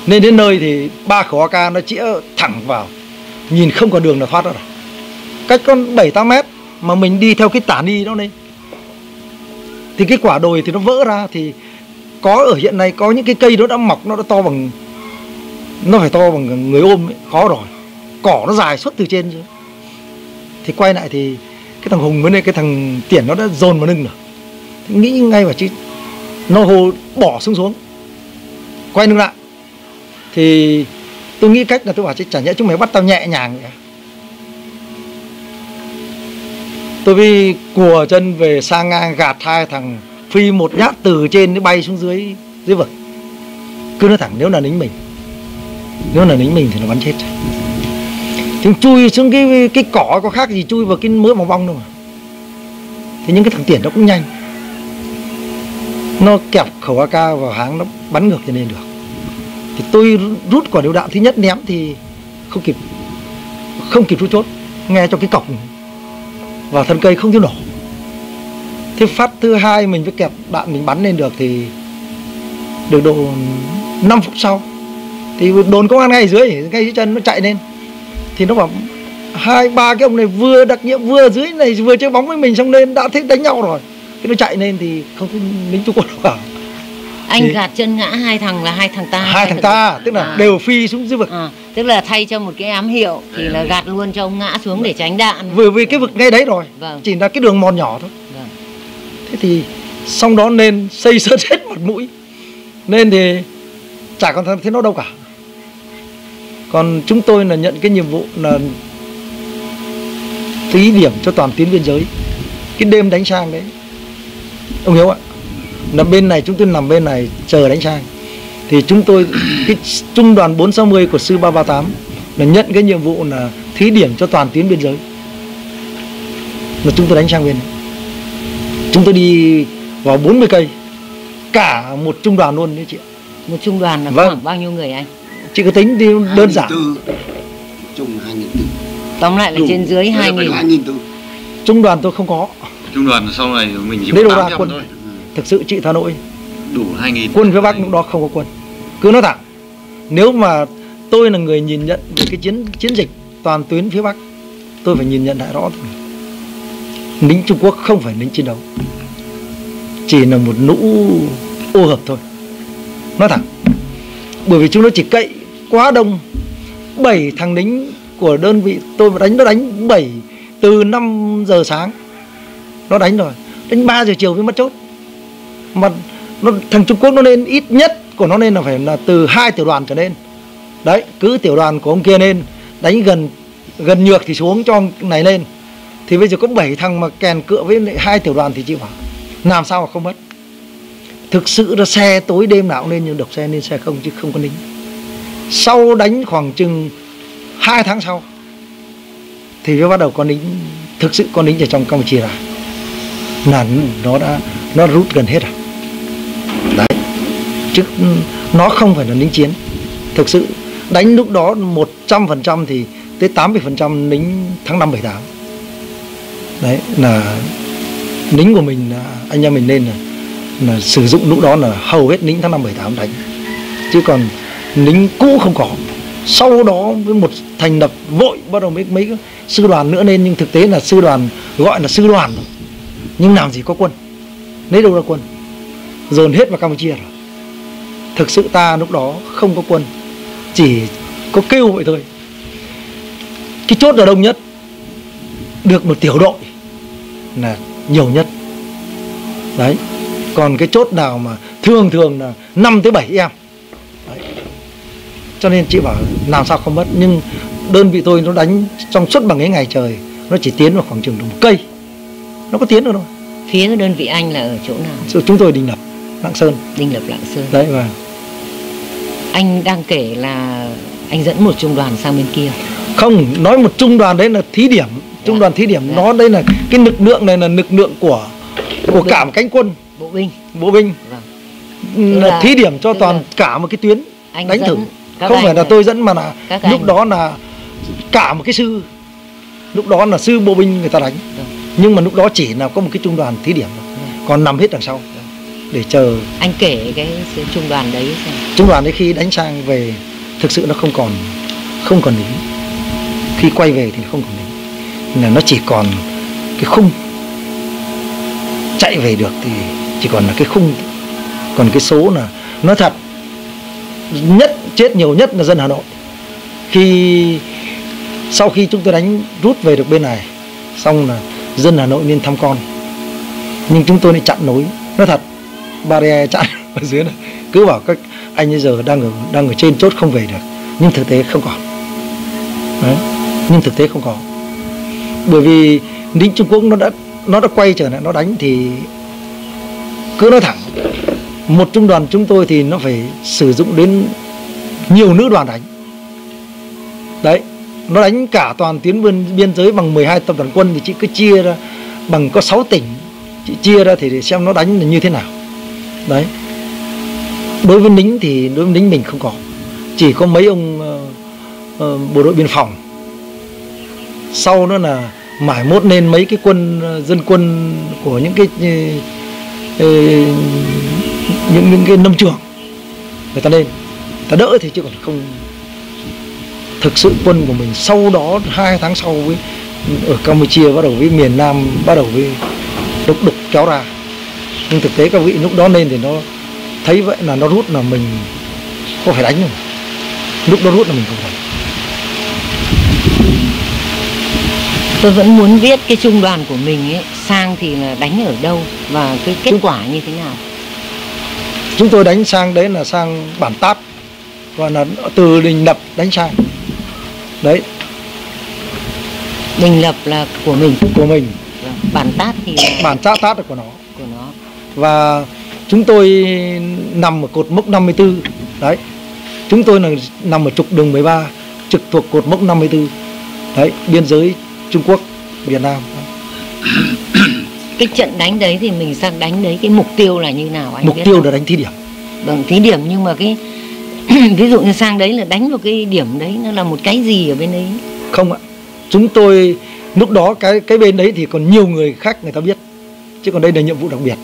nên đến nơi thì ba khẩu AK nó chĩa thẳng vào. Nhìn không còn đường nào thoát ra rồi cách con bảy tám mét mà mình đi theo cái tản đi đó lên thì cái quả đồi thì nó vỡ ra thì có ở hiện nay có những cái cây nó đã mọc nó đã to bằng nó phải to bằng người ôm ấy, khó rồi. Cỏ nó dài suốt từ trên dưới thì quay lại thì cái thằng hùng với lại cái thằng tiển nó đã dồn vào lưng rồi thì nghĩ ngay vào chứ nó hồ bỏ xuống xuống. Quay lưng lại thì tôi nghĩ cách là tôi bảo chứ chả nhẽ chúng mày bắt tao nhẹ nhàng vậy tôi vì cùa chân về sang ngang gạt hai thằng phi một nhát từ trên nó bay xuống dưới dưới vực. Cứ nói thẳng, nếu là lính mình, nếu là lính mình thì nó bắn chết. Chúng thì chui xuống cái cái cỏ có khác gì chui vào cái mớ màu bong đâu mà. Thì những cái thằng tiền nó cũng nhanh. Nó kẹp khẩu AK vào háng, nó bắn ngược cho nên được thì tôi rút quả điều đạn thứ nhất ném thì không kịp không kịp rút chốt, nghe cho cái cọc và thân cây không thiếu nổ thế phát thứ hai mình mới kẹp đạn mình bắn lên được thì được độ 5 phút sau. Thì đồn công an ngay dưới ngay dưới chân nó chạy lên. Thì nó bảo, hai, ba cái ông này vừa đặc nhiệm vừa dưới này, vừa chơi bóng với mình xong lên đã thấy đánh nhau rồi. Cái nó chạy lên thì không lính trung quốc đâu cả anh Thì- gạt chân ngã hai thằng là hai thằng ta hai thằng ta tức là À. đều phi xuống dưới vực. À, tức là thay cho một cái ám hiệu thì là gạt luôn cho ông ngã xuống để tránh đạn. Vừa vì cái vực ngay đấy rồi Vâng. chỉ là cái đường mòn nhỏ thôi. Vâng. thế thì xong đó nên xây sớt hết mặt mũi. Nên thì chả còn thấy nó đâu cả. Còn chúng tôi là nhận cái nhiệm vụ là thí điểm cho toàn tuyến biên giới. Cái đêm đánh sang đấy. Ông hiếu ạ là bên này chúng tôi nằm bên này chờ đánh sang. Thì chúng tôi cái trung đoàn 460 của sư 338 là nhận cái nhiệm vụ là thí điểm cho toàn tuyến biên giới. Là chúng tôi đánh sang bên này. chúng tôi đi vào 40 cây cả một trung đoàn luôn đấy chị ạ. Một trung đoàn là Vâng. khoảng bao nhiêu người anh? Chị có tính đi đơn giản. chung hai nghìn tư. Tóm lại là trên dưới hai nghìn. hai nghìn tư. Trung đoàn tôi không có. Trung đoàn sau này mình chỉ có đâu ra 800 quân. thôi. Thực sự chị Hà Nội Đủ 2000. quân phía Bắc lúc đó không có quân. Cứ nói thẳng nếu mà tôi là người nhìn nhận về cái chiến chiến dịch toàn tuyến phía Bắc tôi phải nhìn nhận lại rõ lính Trung Quốc không phải lính chiến đấu chỉ là một lũ ô hợp thôi. Nói thẳng bởi vì chúng nó chỉ cậy quá đông bảy thằng lính của đơn vị tôi mà đánh nó đánh bảy từ 5 giờ sáng nó đánh rồi đến 3 giờ chiều mới mất chốt mà nó, thằng Trung Quốc nó nên ít nhất của nó nên là phải là từ hai tiểu đoàn trở lên. Đấy, cứ tiểu đoàn của ông kia lên đánh gần gần nhược thì xuống cho này lên. Thì bây giờ có 7 thằng mà kèn cựa với lại hai tiểu đoàn thì chịu bảo làm sao mà không mất? Thực sự là xe tối đêm nào cũng lên nhưng độc xe lên xe không chứ không có lính sau đánh khoảng chừng hai tháng sau thì mới bắt đầu có lính thực sự có lính ở trong Campuchia là là nó đã, nó rút gần hết rồi chứ nó không phải là lính chiến. Thực sự đánh lúc đó 100% thì tới 80% lính tháng 5 78 đấy là lính của mình là anh em mình nên là, là sử dụng lúc đó là hầu hết lính tháng 5 78 đánh. Chứ còn lính cũ không có. Sau đó với một thành lập vội bắt đầu mấy mấy sư đoàn nữa lên nhưng thực tế là sư đoàn gọi là sư đoàn. Nhưng làm gì có quân? Lấy đâu ra quân? Dồn hết vào Campuchia rồi thực sự ta lúc đó không có quân chỉ có kêu vậy thôi. Cái chốt ở đông nhất được một tiểu đội là nhiều nhất. Đấy còn cái chốt nào mà thường thường là 5 tới 7 em. Đấy. cho nên chị bảo làm sao không mất nhưng đơn vị tôi nó đánh trong suốt bằng cái ngày trời nó chỉ tiến vào khoảng chừng một cây. Nó có tiến được đâu. Phía đơn vị anh là ở chỗ nào? Chúng tôi đình lập lạng sơn. Đinh lập lạng sơn. Đấy và anh đang kể là anh dẫn một trung đoàn sang bên kia. Không nói một trung đoàn đấy là thí điểm. Trung Dạ. đoàn thí điểm Dạ. nó đây là cái lực lượng này là lực lượng của của cả một cánh quân. Bộ binh. Bộ binh. Vâng. Là là- thí điểm cho toàn là cả một cái tuyến anh đánh thử. không phải là tôi dẫn mà là các lúc anh. đó là cả một cái sư. Lúc đó là sư bộ binh người ta đánh. Vâng. nhưng mà lúc đó chỉ là có một cái trung đoàn thí điểm thôi. còn nằm hết đằng sau để chờ. Anh kể cái trung đoàn đấy xem. Trung đoàn đấy khi đánh sang về thực sự nó không còn không còn lính. Khi quay về thì không còn lính. Là nó chỉ còn cái khung. Chạy về được thì chỉ còn là cái khung. Còn cái số là nói thật nhất chết nhiều nhất là dân Hà Nội. Khi sau khi chúng tôi đánh rút về được bên này xong là dân Hà Nội nên thăm con. Nhưng chúng tôi lại chặn nối. Nói thật barrier chặn ở dưới này. Cứ bảo các anh bây giờ đang ở đang ở trên chốt không về được. Nhưng thực tế không còn. Đấy. nhưng thực tế không có bởi vì lính Trung Quốc nó đã nó đã quay trở lại nó đánh thì cứ nói thẳng. Một trung đoàn chúng tôi thì nó phải sử dụng đến nhiều nữ đoàn đánh. Đấy. Nó đánh cả toàn tuyến biên, biên giới bằng 12 tập đoàn quân thì chị cứ chia ra bằng có 6 tỉnh chị chia ra thì để xem nó đánh là như thế nào đấy. Đối với lính thì đối với lính mình không có. Chỉ có mấy ông uh, uh, bộ đội biên phòng. Sau nữa là mải mốt lên mấy cái quân uh, dân quân của những cái những những cái nông trường người ta lên. Người ta đỡ thì chứ còn không. Thực sự quân của mình sau đó hai tháng sau với ở Campuchia bắt đầu với miền Nam bắt đầu với đục đục kéo ra nhưng thực tế các vị lúc đó lên thì nó thấy vậy là nó rút là mình không phải đánh rồi lúc đó rút là mình không phải. Tôi vẫn muốn biết cái trung đoàn của mình ấy sang thì là đánh ở đâu và cái kết quả như thế nào? Chúng tôi đánh sang đấy là sang bản tát và là từ đình lập đánh sang. Đấy. Đình lập là của mình? Của mình. Vâng. bản tát thì là bản tát tát là của nó và chúng tôi nằm ở cột mốc 54 đấy. Chúng tôi là nằm ở trục đường 13 trực thuộc cột mốc 54 đấy biên giới Trung Quốc Việt Nam. Cái trận đánh đấy thì mình sang đánh đấy cái mục tiêu là như nào anh mục biết tiêu không? là đánh thí điểm. Bằng thí điểm nhưng mà cái ví dụ như sang đấy là đánh vào cái điểm đấy nó là một cái gì ở bên đấy? Không ạ. Chúng tôi lúc đó cái cái bên đấy thì còn nhiều người khác người ta biết chứ còn đây là nhiệm vụ đặc biệt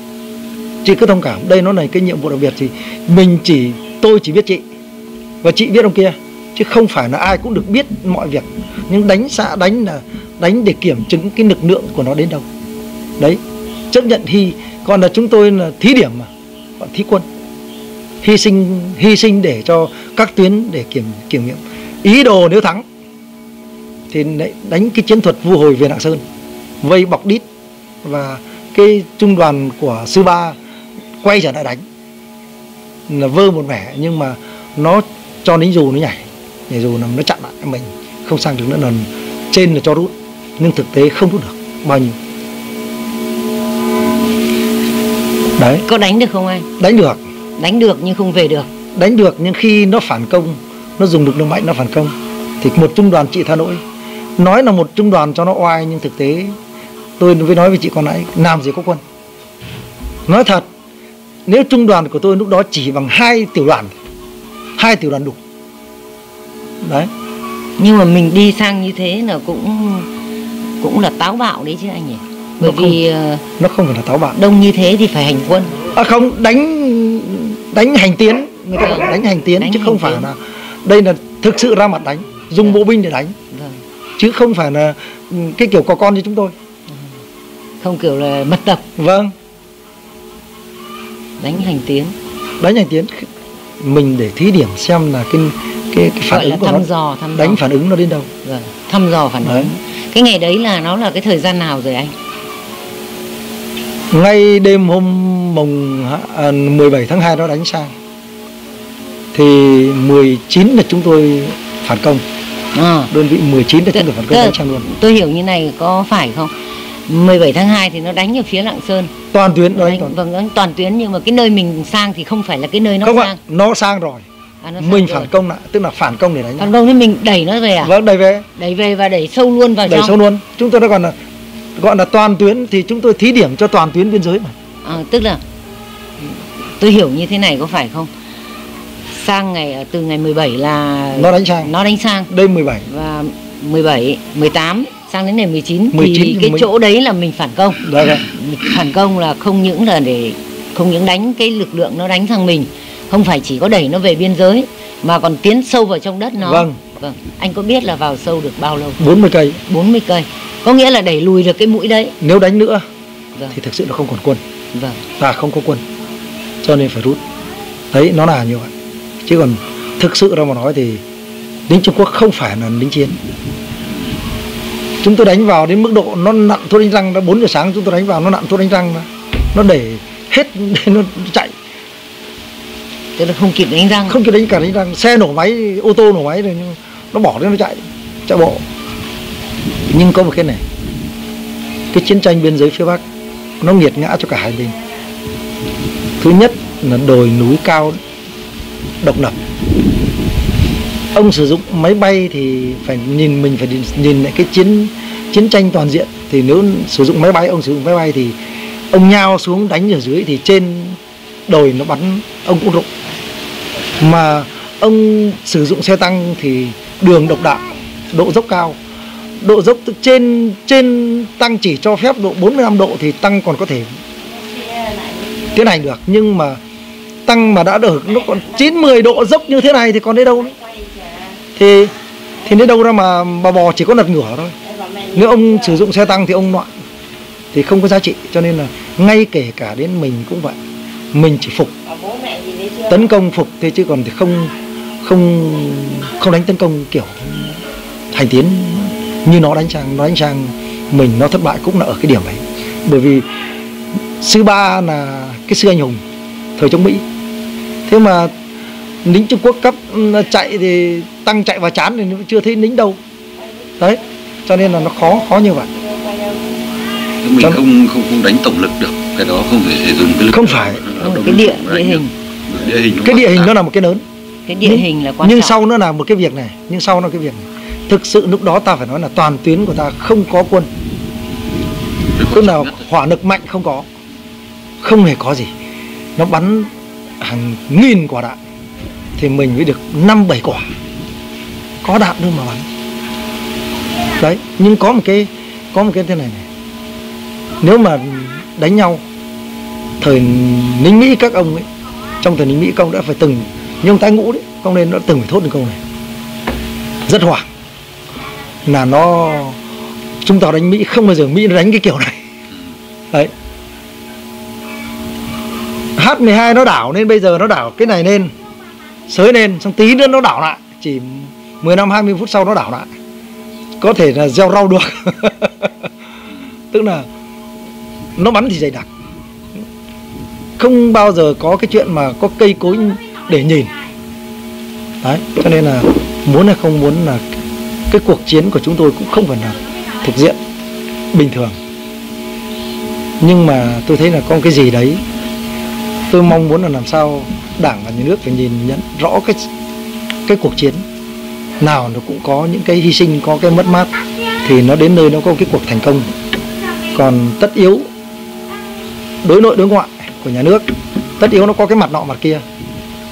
chị cứ thông cảm, đây nó là cái nhiệm vụ đặc biệt thì mình chỉ, tôi chỉ biết chị và chị biết ông kia, chứ không phải là ai cũng được biết mọi việc. Nhưng đánh xã, đánh là, đánh để kiểm chứng cái lực lượng của nó đến đâu. Đấy, chấp nhận hy, còn là chúng tôi là thí điểm mà bọn thí quân. Hy sinh hy sinh để cho các tuyến để kiểm kiểm nghiệm. Ý đồ nếu thắng thì lại đánh cái chiến thuật vu hồi về Lạng Sơn, vây bọc đít và cái trung đoàn của sư ba quay trở lại đánh. Là vơ một vẻ nhưng mà nó cho lính dù nó nhảy nhảy dù nó chặn lại mình không sang được nữa là trên là cho rút nhưng thực tế không rút được. Bao nhiêu? Đấy. Có đánh được không anh? Đánh được. Đánh được nhưng không về được. Đánh được nhưng khi nó phản công nó dùng lực lượng mạnh nó phản công thì một trung đoàn trị tha nỗi. Nói là một trung đoàn cho nó oai nhưng thực tế tôi mới nói với chị còn nãy làm gì có quân. Nói thật nếu trung đoàn của tôi lúc đó chỉ bằng hai tiểu đoàn hai tiểu đoàn đủ. Đấy. Nhưng mà mình đi sang như thế là cũng cũng là táo bạo đấy chứ anh nhỉ? Bởi Nó không- vì ờ, nó không phải là táo bạo. đông như thế thì phải hành quân. À không đánh đánh hành tiến. Người ta là đánh hành tiến Đánh chứ hành không phải tiến. là đây là thực sự ra mặt đánh dùng bộ binh để đánh. Vâng. chứ không phải là ừ, cái kiểu có con như chúng tôi. Không kiểu là mật tập. Vâng đánh hành tiến đánh hành tiến mình để thí điểm xem là cái cái, cái phản gọi ứng của thăm nó dò thăm dò. đánh phản ứng nó đến đâu. Vâng. thăm dò phản Đấy. ứng cái ngày đấy là nó là cái thời gian nào rồi anh? Ngay đêm hôm mùng à, 17 tháng 2 nó đánh sang thì 19 là chúng tôi phản công. À, đơn vị 19 là chúng tôi phản công đánh sang luôn. tôi hiểu như này có phải không 17 tháng 2 thì nó đánh ở phía Lạng Sơn. Toàn tuyến nó đánh toàn vâng đánh toàn tuyến nhưng mà cái nơi mình sang thì không phải là cái nơi nó không sang. ạ nó sang rồi. À, nó sang mình rồi. phản công lại tức là phản công để đánh phản công thì mình đẩy nó về à? Vâng đẩy về. Đẩy về và đẩy sâu luôn vào đẩy trong. sâu luôn. Chúng tôi đã còn là gọi là toàn tuyến thì chúng tôi thí điểm cho toàn tuyến biên giới mà. À, tức là tôi hiểu như thế này có phải không? Sang ngày từ ngày 17 là nó đánh sang. nó đánh sang. Đêm 17 và 17 18 sang đến ngày 19, 19 thì cái mình- chỗ đấy là mình phản công. Đấy đấy Mình phản công là không những là để không những đánh cái lực lượng nó đánh sang mình không phải chỉ có đẩy nó về biên giới mà còn tiến sâu vào trong đất nó. Vâng. vâng. Anh có biết là vào sâu được bao lâu? 40 cây. 40 cây. Có nghĩa là đẩy lùi được cái mũi đấy. Nếu đánh nữa vâng. thì thực sự nó không còn quân. Vâng. Ta không có quân cho nên phải rút. Đấy nó là như vậy. Chứ còn thực sự ra mà nói thì lính Trung Quốc không phải là lính chiến chúng tôi đánh vào đến mức độ nó nặn thuốc đánh răng đã 4 giờ sáng chúng tôi đánh vào nó nặn thuốc đánh răng mà. nó để hết nó chạy. Tức là không kịp đánh răng. Không kịp đánh cả đánh răng. Xe nổ máy ô tô nổ máy rồi nhưng nó bỏ đi nó chạy chạy bộ. Nhưng có một cái này. Cái chiến tranh biên giới phía bắc nó nghiệt ngã cho cả hai bên. Thứ nhất là đồi núi cao độc lập. Ông sử dụng máy bay thì phải nhìn mình phải nhìn lại cái chiến chiến tranh toàn diện, thì nếu sử dụng máy bay, ông sử dụng máy bay thì ông nhao xuống đánh ở dưới thì trên đồi nó bắn ông cũng rụng. Mà ông sử dụng xe tăng thì đường độc đạo, độ dốc cao. Độ dốc trên trên tăng chỉ cho phép độ 45 độ thì tăng còn có thể tiến hành được. Nhưng mà tăng mà đã được nó còn 9 10 độ dốc như thế này thì còn đến đâu nữa? Thì thì đến đâu ra mà bà bò chỉ có lật ngửa thôi nếu ông sử dụng xe tăng thì ông loạn thì không có giá trị. Cho nên là ngay kể cả đến mình cũng vậy. Mình chỉ phục. Tấn công phục thế chứ còn thì không không không đánh tấn công kiểu hành tiến. Như nó đánh sang, nó đánh sang mình, nó thất bại cũng là ở cái điểm đấy. Bởi vì sư ba là cái sư anh hùng, thời chống mỹ. Thế mà lính trung quốc cấp ừ, chạy thì tăng chạy vào chán thì chưa thấy lính đâu. Đấy cho nên là nó khó khó như vậy. Mình Vâng. không không không đánh tổng lực được. Cái đó không thể dùng cái lực Không phải. động cái địa địa hình. được. địa hình cái địa hình nó là một cái lớn. Cái địa nhưng, hình là quan nhưng trọng. sau nó là một cái việc này. Nhưng sau nó cái việc này. Thực sự lúc đó ta phải nói là toàn tuyến của ta không có quân. Tức là hỏa lực mạnh không có. Không hề có gì. Nó bắn hàng nghìn quả đạn. Thì mình mới được năm bảy quả. Có đạn đâu mà bắn đấy, nhưng có một cái, có một cái thế này này. Nếu mà đánh nhau, thời lính mỹ các ông ấy, trong thời lính mỹ công đã phải từng nhưng ông tái ngũ đấy công nên nó từng phải thốt được câu này. Rất hoảng. Là nó, chúng ta đánh mỹ, không bao giờ mỹ nó đánh cái kiểu này. Đấy. H12 nó đảo nên bây giờ nó đảo cái này lên sới lên, xong tí nữa nó đảo lại. Chỉ 10 năm 20 phút sau nó đảo lại có thể là gieo rau được. Tức là nó bắn thì dày đặc. Không bao giờ có cái chuyện mà có cây cối để nhìn. Đấy cho nên là muốn hay không muốn là cái cuộc chiến của chúng tôi cũng không phải là thuộc diện bình thường. Nhưng mà tôi thấy là có cái gì đấy tôi mong muốn là làm sao đảng và nhà nước phải nhìn nhận rõ cái cái cuộc chiến nào nó cũng có những cái hy sinh, có cái mất mát, thì nó đến nơi nó có cái cuộc thành công. Còn tất yếu, đối nội đối ngoại của nhà nước, tất yếu nó có cái mặt nọ mặt kia.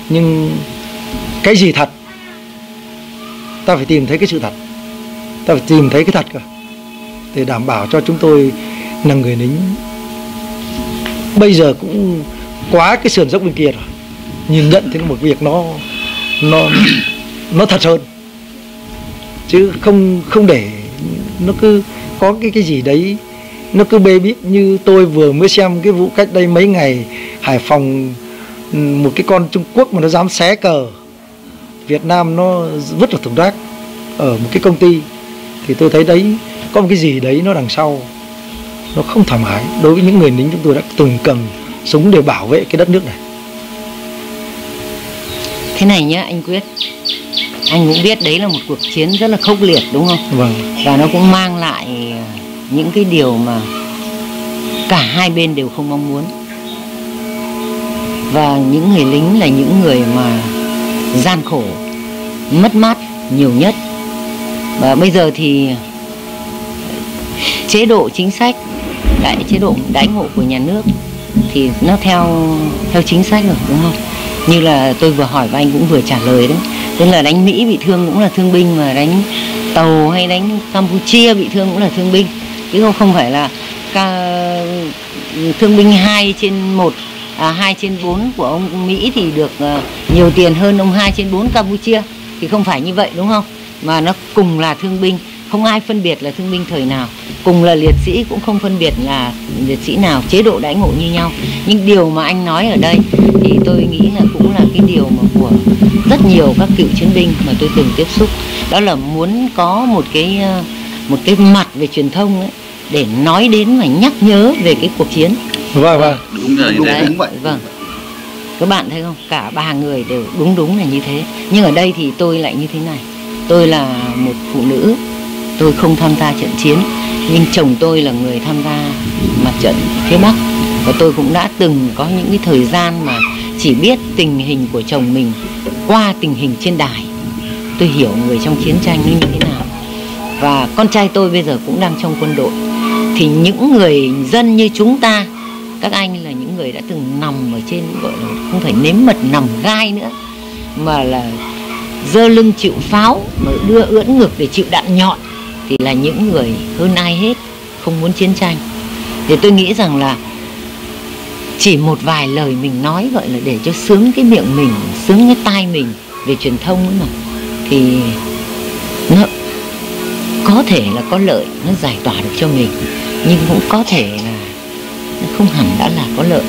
Nhưng cái gì thật? Ta phải tìm thấy cái sự thật. Ta phải tìm thấy cái thật cơ. Để đảm bảo cho chúng tôi là người lính. Bây giờ cũng quá cái sườn dốc bên kia rồi. Nhìn nhận thấy một việc nó nó nó thật hơn chứ không không để nó cứ có cái cái gì đấy, nó cứ bê bít như tôi vừa mới xem cái vụ cách đây mấy ngày Hải Phòng ừ, một cái con Trung Quốc mà nó dám xé cờ. Việt Nam nó vứt vào thùng rác ở một cái công ty. Thì tôi thấy đấy, có một cái gì đấy nó đằng sau. Nó không thoải mái đối với những người lính chúng tôi đã từng cầm súng để bảo vệ cái đất nước này. Thế này nhá, anh quyết anh cũng biết đấy là một cuộc chiến rất là khốc liệt đúng không? Vâng. Và nó cũng mang lại những cái điều mà cả hai bên đều không mong muốn. Và những người lính là những người mà gian khổ mất mát nhiều nhất. Và bây giờ thì chế độ chính sách đại chế độ đãi ngộ của nhà nước thì nó theo theo chính sách rồi đúng không? Như là tôi vừa hỏi và anh cũng vừa trả lời đấy tức là đánh mỹ bị thương cũng là thương binh mà đánh tàu hay đánh campuchia bị thương cũng là thương binh. Chứ không không phải là ca, thương binh 2 trên 1 à, 2 trên 4 của ông Mỹ thì được à, nhiều tiền hơn ông 2 trên 4 Campuchia. Thì không phải như vậy đúng không? Mà nó cùng là thương binh không ai phân biệt là thương binh thời nào. Cùng là liệt sĩ cũng không phân biệt là liệt sĩ nào. Chế độ đãi ngộ như nhau. Nhưng điều mà anh nói ở đây thì tôi nghĩ là cũng là cái điều mà của rất nhiều các cựu chiến binh mà tôi từng tiếp xúc. Đó là muốn có một cái ờ, một cái mặt về truyền thông ấy, để nói đến và nhắc nhớ về cái cuộc chiến. Vâng vâng. Đúng là như thế Đấy, vâng. Các bạn thấy không? Cả ba người đều đúng đúng là như thế. Nhưng ở đây thì tôi lại như thế này. Tôi là một phụ nữ tôi không tham gia trận chiến, nhưng chồng tôi là người tham gia mặt trận phía bắc. Và tôi cũng đã từng có những cái thời gian mà chỉ biết tình hình của chồng mình qua tình hình trên đài. Tôi hiểu người trong chiến tranh nó như thế nào. Và con trai tôi bây giờ cũng đang trong quân đội. Thì những người dân như chúng ta, các anh là những người đã từng nằm ở trên, gọi là, không phải nếm mật, nằm gai nữa, mà là dơ lưng chịu pháo, mà đưa ưỡn ngực để chịu đạn nhọn thì là những người hơn ai hết, không muốn chiến tranh. Thì tôi nghĩ rằng là chỉ một vài lời mình nói gọi là để cho sướng cái miệng mình, sướng cái tai mình về truyền thông ấy mà, thì nó có thể là có lợi, nó giải tỏa được cho mình, nhưng cũng có thể là nó không hẳn đã là có lợi.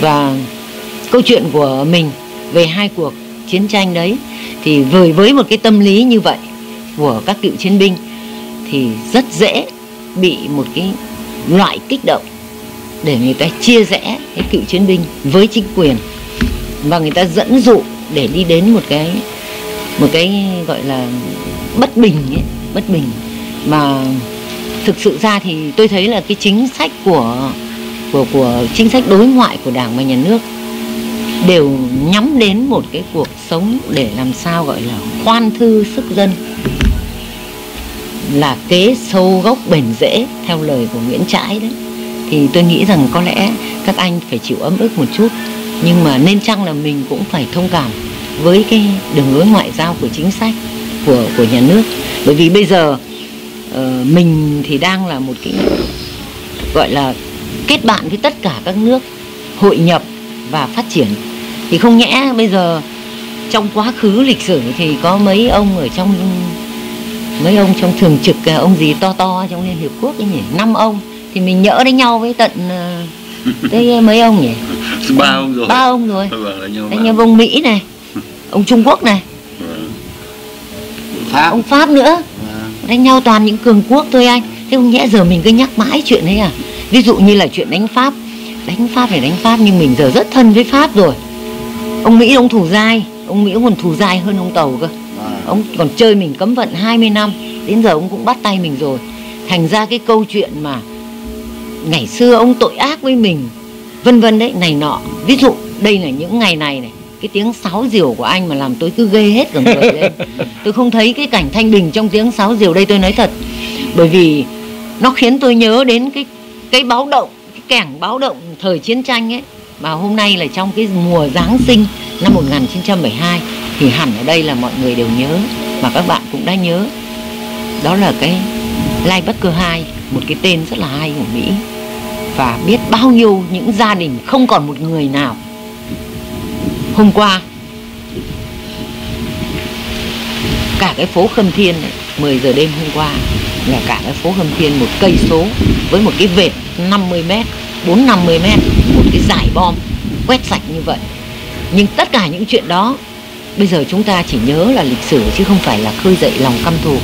Và câu chuyện của mình về hai cuộc chiến tranh đấy thì với với một cái tâm lý như vậy của các cựu chiến binh thì rất dễ bị một cái loại kích động để người ta chia rẽ cái cựu chiến binh với chính quyền. Và người ta dẫn dụ để đi đến một cái một cái gọi là bất bình ấy, bất bình. Mà thực sự ra thì tôi thấy là cái chính sách của của của chính sách đối ngoại của đảng và nhà nước đều nhắm đến một cái cuộc sống để làm sao gọi là khoan thư sức dân là kế sâu gốc bền rễ theo lời của Nguyễn Trãi đấy. Thì tôi nghĩ rằng có lẽ các anh phải chịu ấm ức một chút. Nhưng mà nên chăng là mình cũng phải thông cảm với cái đường lối ngoại giao của chính sách của của nhà nước? Bởi vì bây giờ uh, mình thì đang là một cái gọi là kết bạn với tất cả các nước hội nhập và phát triển. Thì không nhẽ bây giờ trong quá khứ lịch sử thì có mấy ông ở trong mấy ông trong thường trực à, ông gì to to trong liên hiệp quốc ấy nhỉ? Năm ông. Thì mình nhỡ đánh nhau với tận tới mấy ông nhỉ? Ba ông rồi. Ba ông rồi. Đánh nhau ông mỹ này ông trung quốc này. Vâng. Pháp. Ông pháp nữa. Vâng. đánh nhau toàn những cường quốc thôi anh. Thế không nhẽ giờ mình cứ nhắc mãi chuyện đấy à? Ví dụ như là chuyện đánh pháp. Đánh pháp phải đánh pháp nhưng mình giờ rất thân với pháp rồi. Ông mỹ ông thủ dai. Ông mỹ còn thủ dai hơn ông tàu cơ ông còn chơi mình cấm vận 20 năm, đến giờ ông cũng bắt tay mình rồi. Thành ra cái câu chuyện mà ngày xưa ông tội ác với mình, vân vân đấy, này nọ. Ví dụ, đây là những ngày này này, cái tiếng sáo diều của anh mà làm tôi cứ ghê hết cả người lên. Tôi không thấy cái cảnh thanh bình trong tiếng sáo diều đây tôi nói thật. Bởi vì nó khiến tôi nhớ đến cái cái báo động, cái cảnh báo động thời chiến tranh ấy, mà hôm nay là trong cái mùa Giáng sinh năm 1972 thì hẳn ở đây là mọi người đều nhớ mà các bạn cũng đã nhớ. Đó là cái Lai Bất Cơ Hai một cái tên rất là hay của Mỹ. Và biết bao nhiêu những gia đình không còn một người nào. Hôm qua cả cái phố Khâm Thiên này, 10 giờ đêm hôm qua là cả cái phố Khâm Thiên một cây số với một cái vệt 50 mét 4 50 mét một cái giải bom quét sạch như vậy. Nhưng tất cả những chuyện đó bây giờ chúng ta chỉ nhớ là lịch sử chứ không phải là khơi dậy lòng căm thù.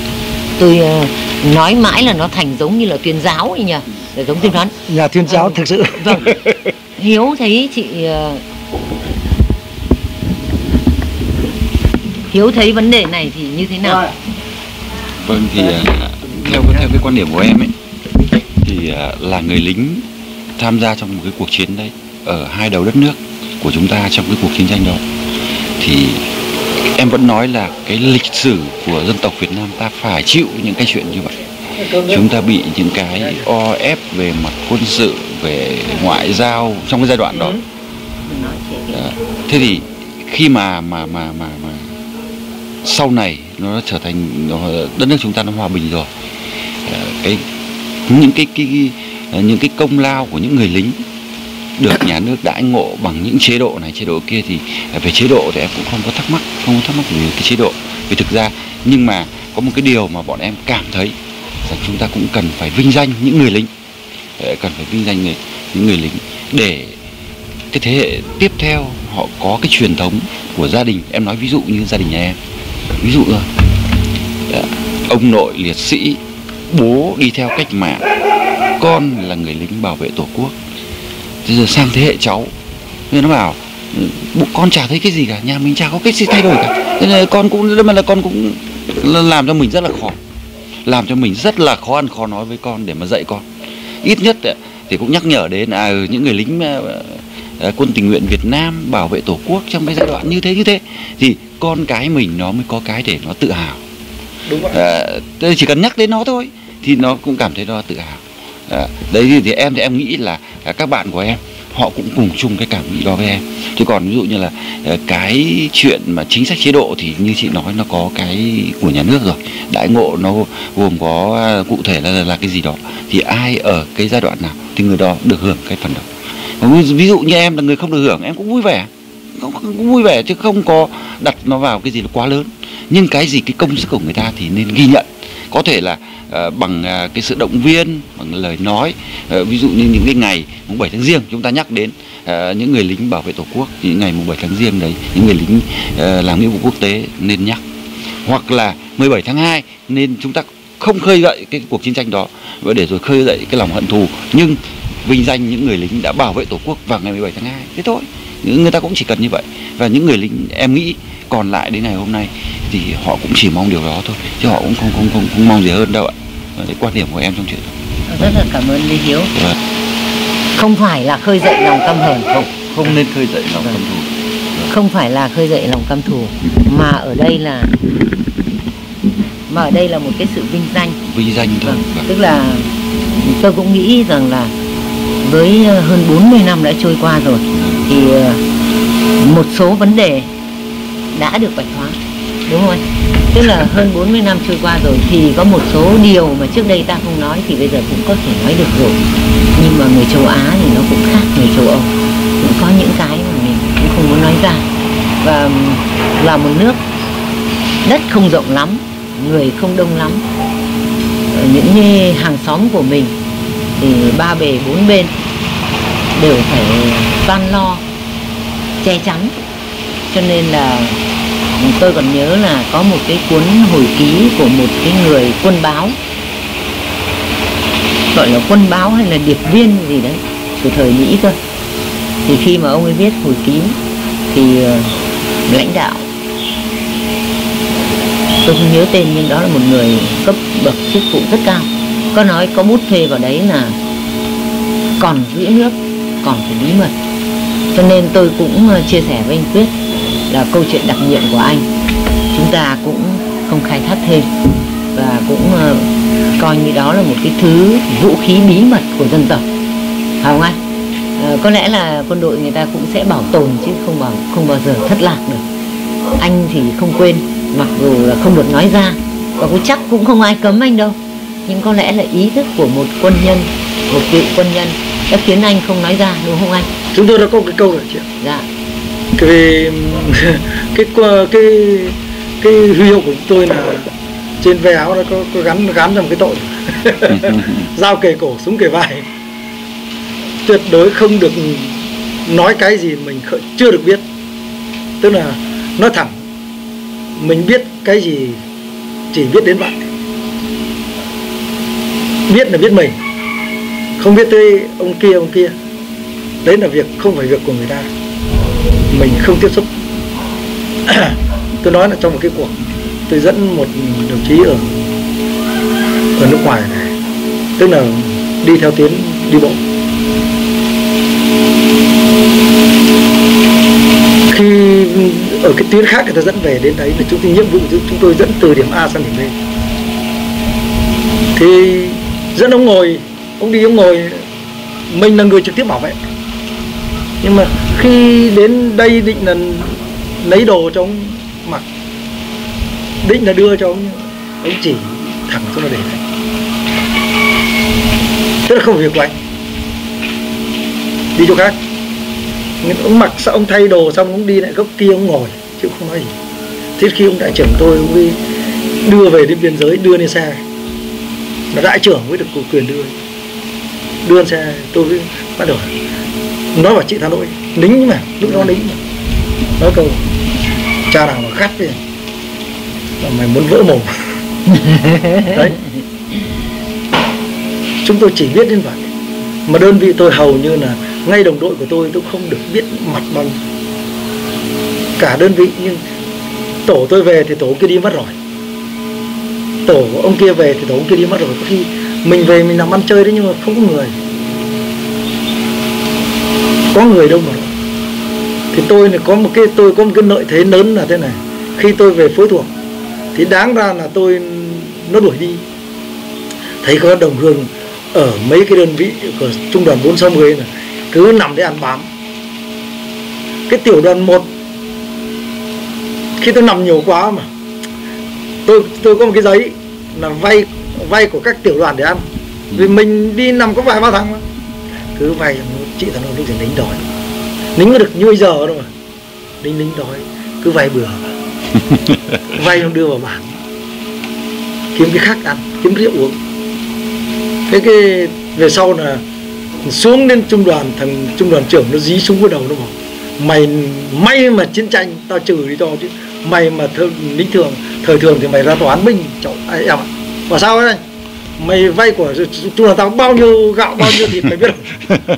Tôi ờ, nói mãi là nó thành giống như là tuyên giáo ấy nhỉ? Để giống tuyên đoán. nhà tuyên giáo Ừ. thực sự. vâng. Hiếu thấy chị ờ, hiếu thấy vấn đề này thì như thế nào? Vâng thì à, theo theo cái quan điểm của em ấy thì à, là người lính tham gia trong một cái cuộc chiến đấy ở hai đầu đất nước của chúng ta trong cái cuộc chiến tranh đó thì em vẫn nói là cái lịch sử của dân tộc Việt Nam ta phải chịu những cái chuyện như vậy. Chúng ta bị những cái o ép về mặt quân sự về ngoại giao trong cái giai đoạn đó. À, thế thì khi mà mà mà mà mà sau này nó trở thành nó, đất nước chúng ta nó hòa bình rồi à, cái những cái, cái, cái những cái công lao của những người lính được nhà nước đãi ngộ bằng những chế độ này chế độ kia thì về chế độ thì em cũng không có thắc mắc không có thắc mắc về cái chế độ. Vì thực ra nhưng mà có một cái điều mà bọn em cảm thấy rằng chúng ta cũng cần phải vinh danh những người lính. Ờ, cần phải vinh danh người, những người lính để cái thế hệ tiếp theo họ có cái truyền thống của gia đình. Em nói ví dụ như gia đình nhà em. Ví dụ thôi. Dạ, ông nội liệt sĩ bố đi theo cách mạng con là người lính bảo vệ tổ quốc bây giờ sang thế hệ cháu. Nên nó bảo "Ừ, bố con chả thấy cái gì cả nhà mình chả có cái gì thay đổi cả. Thế nên con cũng mà là con cũng làm cho mình rất là khó làm cho mình rất là khó ăn khó nói với con để mà dạy con. Ít nhất thì cũng nhắc nhở đến à ừ, những người lính ờ, ờ, quân tình nguyện Việt Nam bảo vệ tổ quốc trong cái giai đoạn như thế như thế thì con cái mình nó mới có cái để nó tự hào. Đúng vậy à, tôi chỉ cần nhắc đến nó thôi thì nó cũng cảm thấy nó tự hào à, đấy thì, thì em thì em nghĩ là à, các bạn của em họ cũng cùng chung cái cảm nghĩ đó với em. Chứ còn ví dụ như là ờ, cái chuyện mà chính sách chế độ thì như chị nói nó có cái của nhà nước rồi. Đại ngộ nó gồm có à, cụ thể là là cái gì đó. Thì ai ở cái giai đoạn nào thì người đó được hưởng cái phần đó. Ví, ví dụ như em là người không được hưởng em cũng vui vẻ. Cũng, cũng vui vẻ chứ không có đặt nó vào cái gì là quá lớn. Nhưng cái gì cái công sức của người ta thì nên ghi nhận có thể là uh, bằng uh, cái sự động viên bằng lời nói uh, ví dụ như những cái ngày mùng 7 tháng riêng chúng ta nhắc đến uh, những người lính bảo vệ tổ quốc những ngày mùng 7 tháng riêng đấy những người lính uh, làm nghĩa vụ quốc tế nên nhắc. Hoặc là 17 tháng 2 nên chúng ta không khơi dậy cái cuộc chiến tranh đó và để rồi khơi dậy cái lòng hận thù. Nhưng vinh danh những người lính đã bảo vệ tổ quốc vào ngày 17 tháng 2 thế thôi người ta cũng chỉ cần như vậy và những người lính em nghĩ còn lại đến ngày hôm nay thì họ cũng chỉ mong điều đó thôi chứ họ cũng không không không, không mong gì hơn đâu ạ. Đấy quan điểm của em trong chuyện đó. rất là cảm ơn Lê Hiếu. Vâng. không phải là khơi dậy lòng căm hờn. Không không nên khơi dậy lòng căm thù. Không phải là khơi dậy lòng căm thù mà ở đây là mà ở đây là một cái sự vinh danh. Vinh danh thôi. Vâng, Vâng. tức là tôi cũng nghĩ rằng là với ờ, hơn 40 năm đã trôi qua rồi thì ờ, một số vấn đề đã được bạch hóa đúng không anh? Tức là hơn 40 năm trôi qua rồi thì có một số điều mà trước đây ta không nói thì bây giờ cũng có thể nói được rồi. Nhưng mà người châu Á thì nó cũng khác người châu Âu. Cũng có những cái mà mình cũng không muốn nói ra. Và là một nước đất không rộng lắm, người không đông lắm. Ở những hàng xóm của mình thì ba bề bốn bên đều phải toan lo che chắn. Cho nên là tôi còn nhớ là có một cái cuốn hồi ký của một cái người quân báo. Gọi là quân báo hay là điệp viên gì đấy, của thời Mỹ cơ thì khi mà ông ấy viết hồi ký thì ờ, lãnh đạo, tôi không nhớ tên nhưng đó là một người cấp bậc chức vụ rất cao. Có nói có bút phê vào đấy là còn giữ nước, còn phải bí mật cho nên tôi cũng ờ, chia sẻ với anh Quyết là câu chuyện đặc nhiệm của anh. Chúng ta cũng không khai thác thêm và cũng ờ, coi như đó là một cái thứ vũ khí bí mật của dân tộc. Phải không anh? À, có lẽ là quân đội người ta cũng sẽ bảo tồn chứ không bảo không bao giờ thất lạc được. Anh thì không quên mặc dù là không được nói ra và cũng chắc cũng không ai cấm anh đâu. Nhưng có lẽ là ý thức của một quân nhân một cựu quân nhân đã khiến anh không nói ra đúng không anh? Chúng tôi đã có cái câu rồi chị ạ. Dạ. Cái cái cái cái, cái huy hiệu của chúng tôi là trên ve áo nó có, có gắn gắn trong cái tội. Dao kề cổ súng kề vai. Tuyệt đối không được nói cái gì mình chưa được biết. Tức là nói thẳng mình biết cái gì chỉ biết đến vậy biết là biết mình không biết tới ông kia ông kia. Đấy là việc, không phải việc của người ta. Mình không tiếp xúc. Tôi nói là trong một cái cuộc, tôi dẫn một đồng chí ở ở nước ngoài này. Tức là đi theo tuyến đi bộ. Khi ở cái tuyến khác người ta dẫn về, đến đấy là chúng tôi nhiệm vụ, chúng tôi dẫn từ điểm A sang điểm B. Thì dẫn ông ngồi ông đi ông ngồi mình là người trực tiếp bảo vệ. Nhưng mà khi đến đây định là lấy đồ cho ông mặc, định là đưa cho ông ông chỉ thẳng cho là để đấy tức là không việc của anh. Đi chỗ khác. Nhưng ông mặc sao ông thay đồ xong ông đi lại góc kia ông ngồi chứ không nói gì. Thế khi ông đại trưởng tôi ông đi đưa về đến biên giới, đưa lên xe là đại trưởng mới được quyền đưa đưa lên xe tôi mới bắt đầu. Nói bảo chị Hà Nội lính mà lúc đó lính mà. nói câu cha nào mà gắt đi là mày muốn vỡ mồm. Đấy. Chúng tôi chỉ biết đến vậy. Mà đơn vị tôi hầu như là ngay đồng đội của tôi tôi không được biết mặt bằng. Cả đơn vị nhưng tổ tôi về thì tổ kia đi mất rồi. Tổ của ông kia về thì tổ ông kia đi mất rồi. Có khi mình về mình làm ăn chơi đấy nhưng mà không có người. Có người đâu mà. Thì tôi này có một cái, tôi có một cái lợi thế lớn là thế này. Khi tôi về phối thuộc thì đáng ra là tôi nó đuổi đi. Thấy có đồng hương ở mấy cái đơn vị của trung đoàn 460 này, cứ nằm để ăn bám. Cái tiểu đoàn một, khi tôi nằm nhiều quá mà, tôi tôi có một cái giấy là vay vay của các tiểu đoàn để ăn. Vì mình đi nằm có vài ba tháng mà. Cứ vay chị thằng lúc thì lính đói. Lính có được như bây giờ đâu mà. Lính lính đói. Cứ vay bừa. Vay xong đưa vào bàn. Kiếm cái khác ăn kiếm rượu uống. Thế cái về sau là xuống đến trung đoàn thằng trung đoàn trưởng nó dí súng vào đầu nó bảo mày may mà chiến tranh tao trừ đi to chứ. Mày mà thơ, lính thường thời thường thì mày ra tòa án binh cháu à, em ạ và sao đấy mày vay của trung đoàn tao bao nhiêu gạo bao nhiêu thịt mày biết không?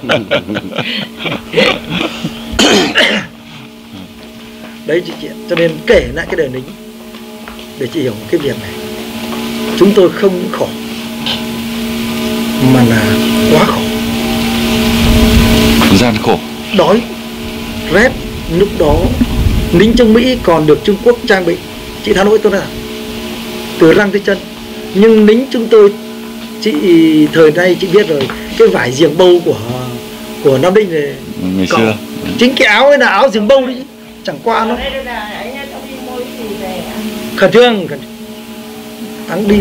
Đấy chị chị cho nên kể lại cái đời lính để chị hiểu cái việc này. Chúng tôi không khổ mà là quá khổ. Gian khổ. Đói rét lúc đó lính trong mỹ còn được trung quốc trang bị. Chị tha lỗi tôi là từ răng tới chân nhưng lính chúng tôi chị thời nay chị biết rồi cái vải giềng bâu của của nam định này ngày cậu- xưa. Chính cái áo ấy là áo giềng bâu đấy chẳng qua nó. Khẩn trương khẩn thắng đi.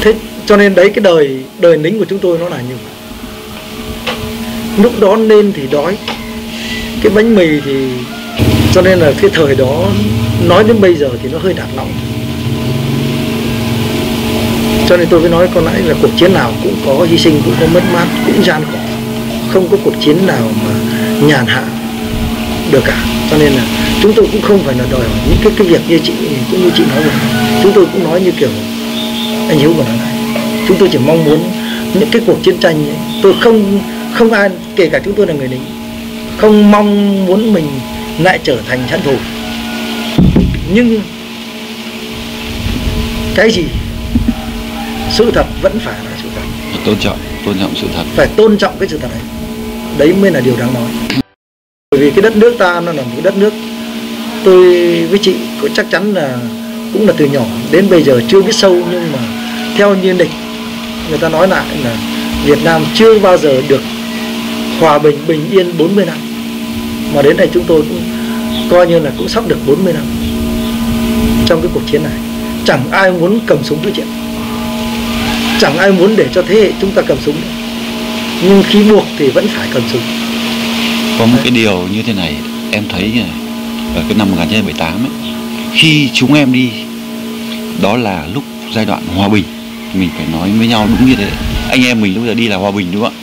Thế cho nên đấy cái đời đời lính của chúng tôi nó là như vậy. Lúc đó nên thì đói. Cái bánh mì thì cho nên là cái thời đó nói đến bây giờ thì nó hơi nản lòng cho nên tôi mới nói con nãy là cuộc chiến nào cũng có hy sinh cũng có mất mát cũng gian khổ. Không có cuộc chiến nào mà nhàn hạ được cả. Cho nên là chúng tôi cũng không phải là đòi hỏi những cái cái việc như chị cũng như chị nói rồi chúng tôi cũng nói như kiểu anh hiếu vừa nói này chúng tôi chỉ mong muốn những cái cuộc chiến tranh ấy, tôi không không ai kể cả chúng tôi là người lính không mong muốn mình lại trở thành sát thủ nhưng cái gì sự thật vẫn phải là sự thật. Tôn trọng tôn trọng sự thật. Phải tôn trọng cái sự thật đấy đấy mới là điều đáng nói. Bởi vì cái đất nước ta nó là một cái đất nước. Tôi với chị có chắc chắn là cũng là từ nhỏ đến bây giờ chưa biết sâu nhưng mà theo như địch người ta nói lại là Việt Nam chưa bao giờ được hòa bình bình yên 40 năm. Mà đến nay chúng tôi cũng coi như là cũng sắp được 40 năm trong cái cuộc chiến này. Chẳng ai muốn cầm súng với chuyện chẳng ai muốn để cho thế hệ chúng ta cầm súng. Nhưng khi buộc thì vẫn phải cầm súng. Có một cái điều như thế này em thấy này, ở cái năm 1978 ấy khi chúng em đi đó là lúc giai đoạn hòa bình. Mình phải nói với nhau đúng như thế. Anh em mình lúc giờ đi là hòa bình đúng không ạ?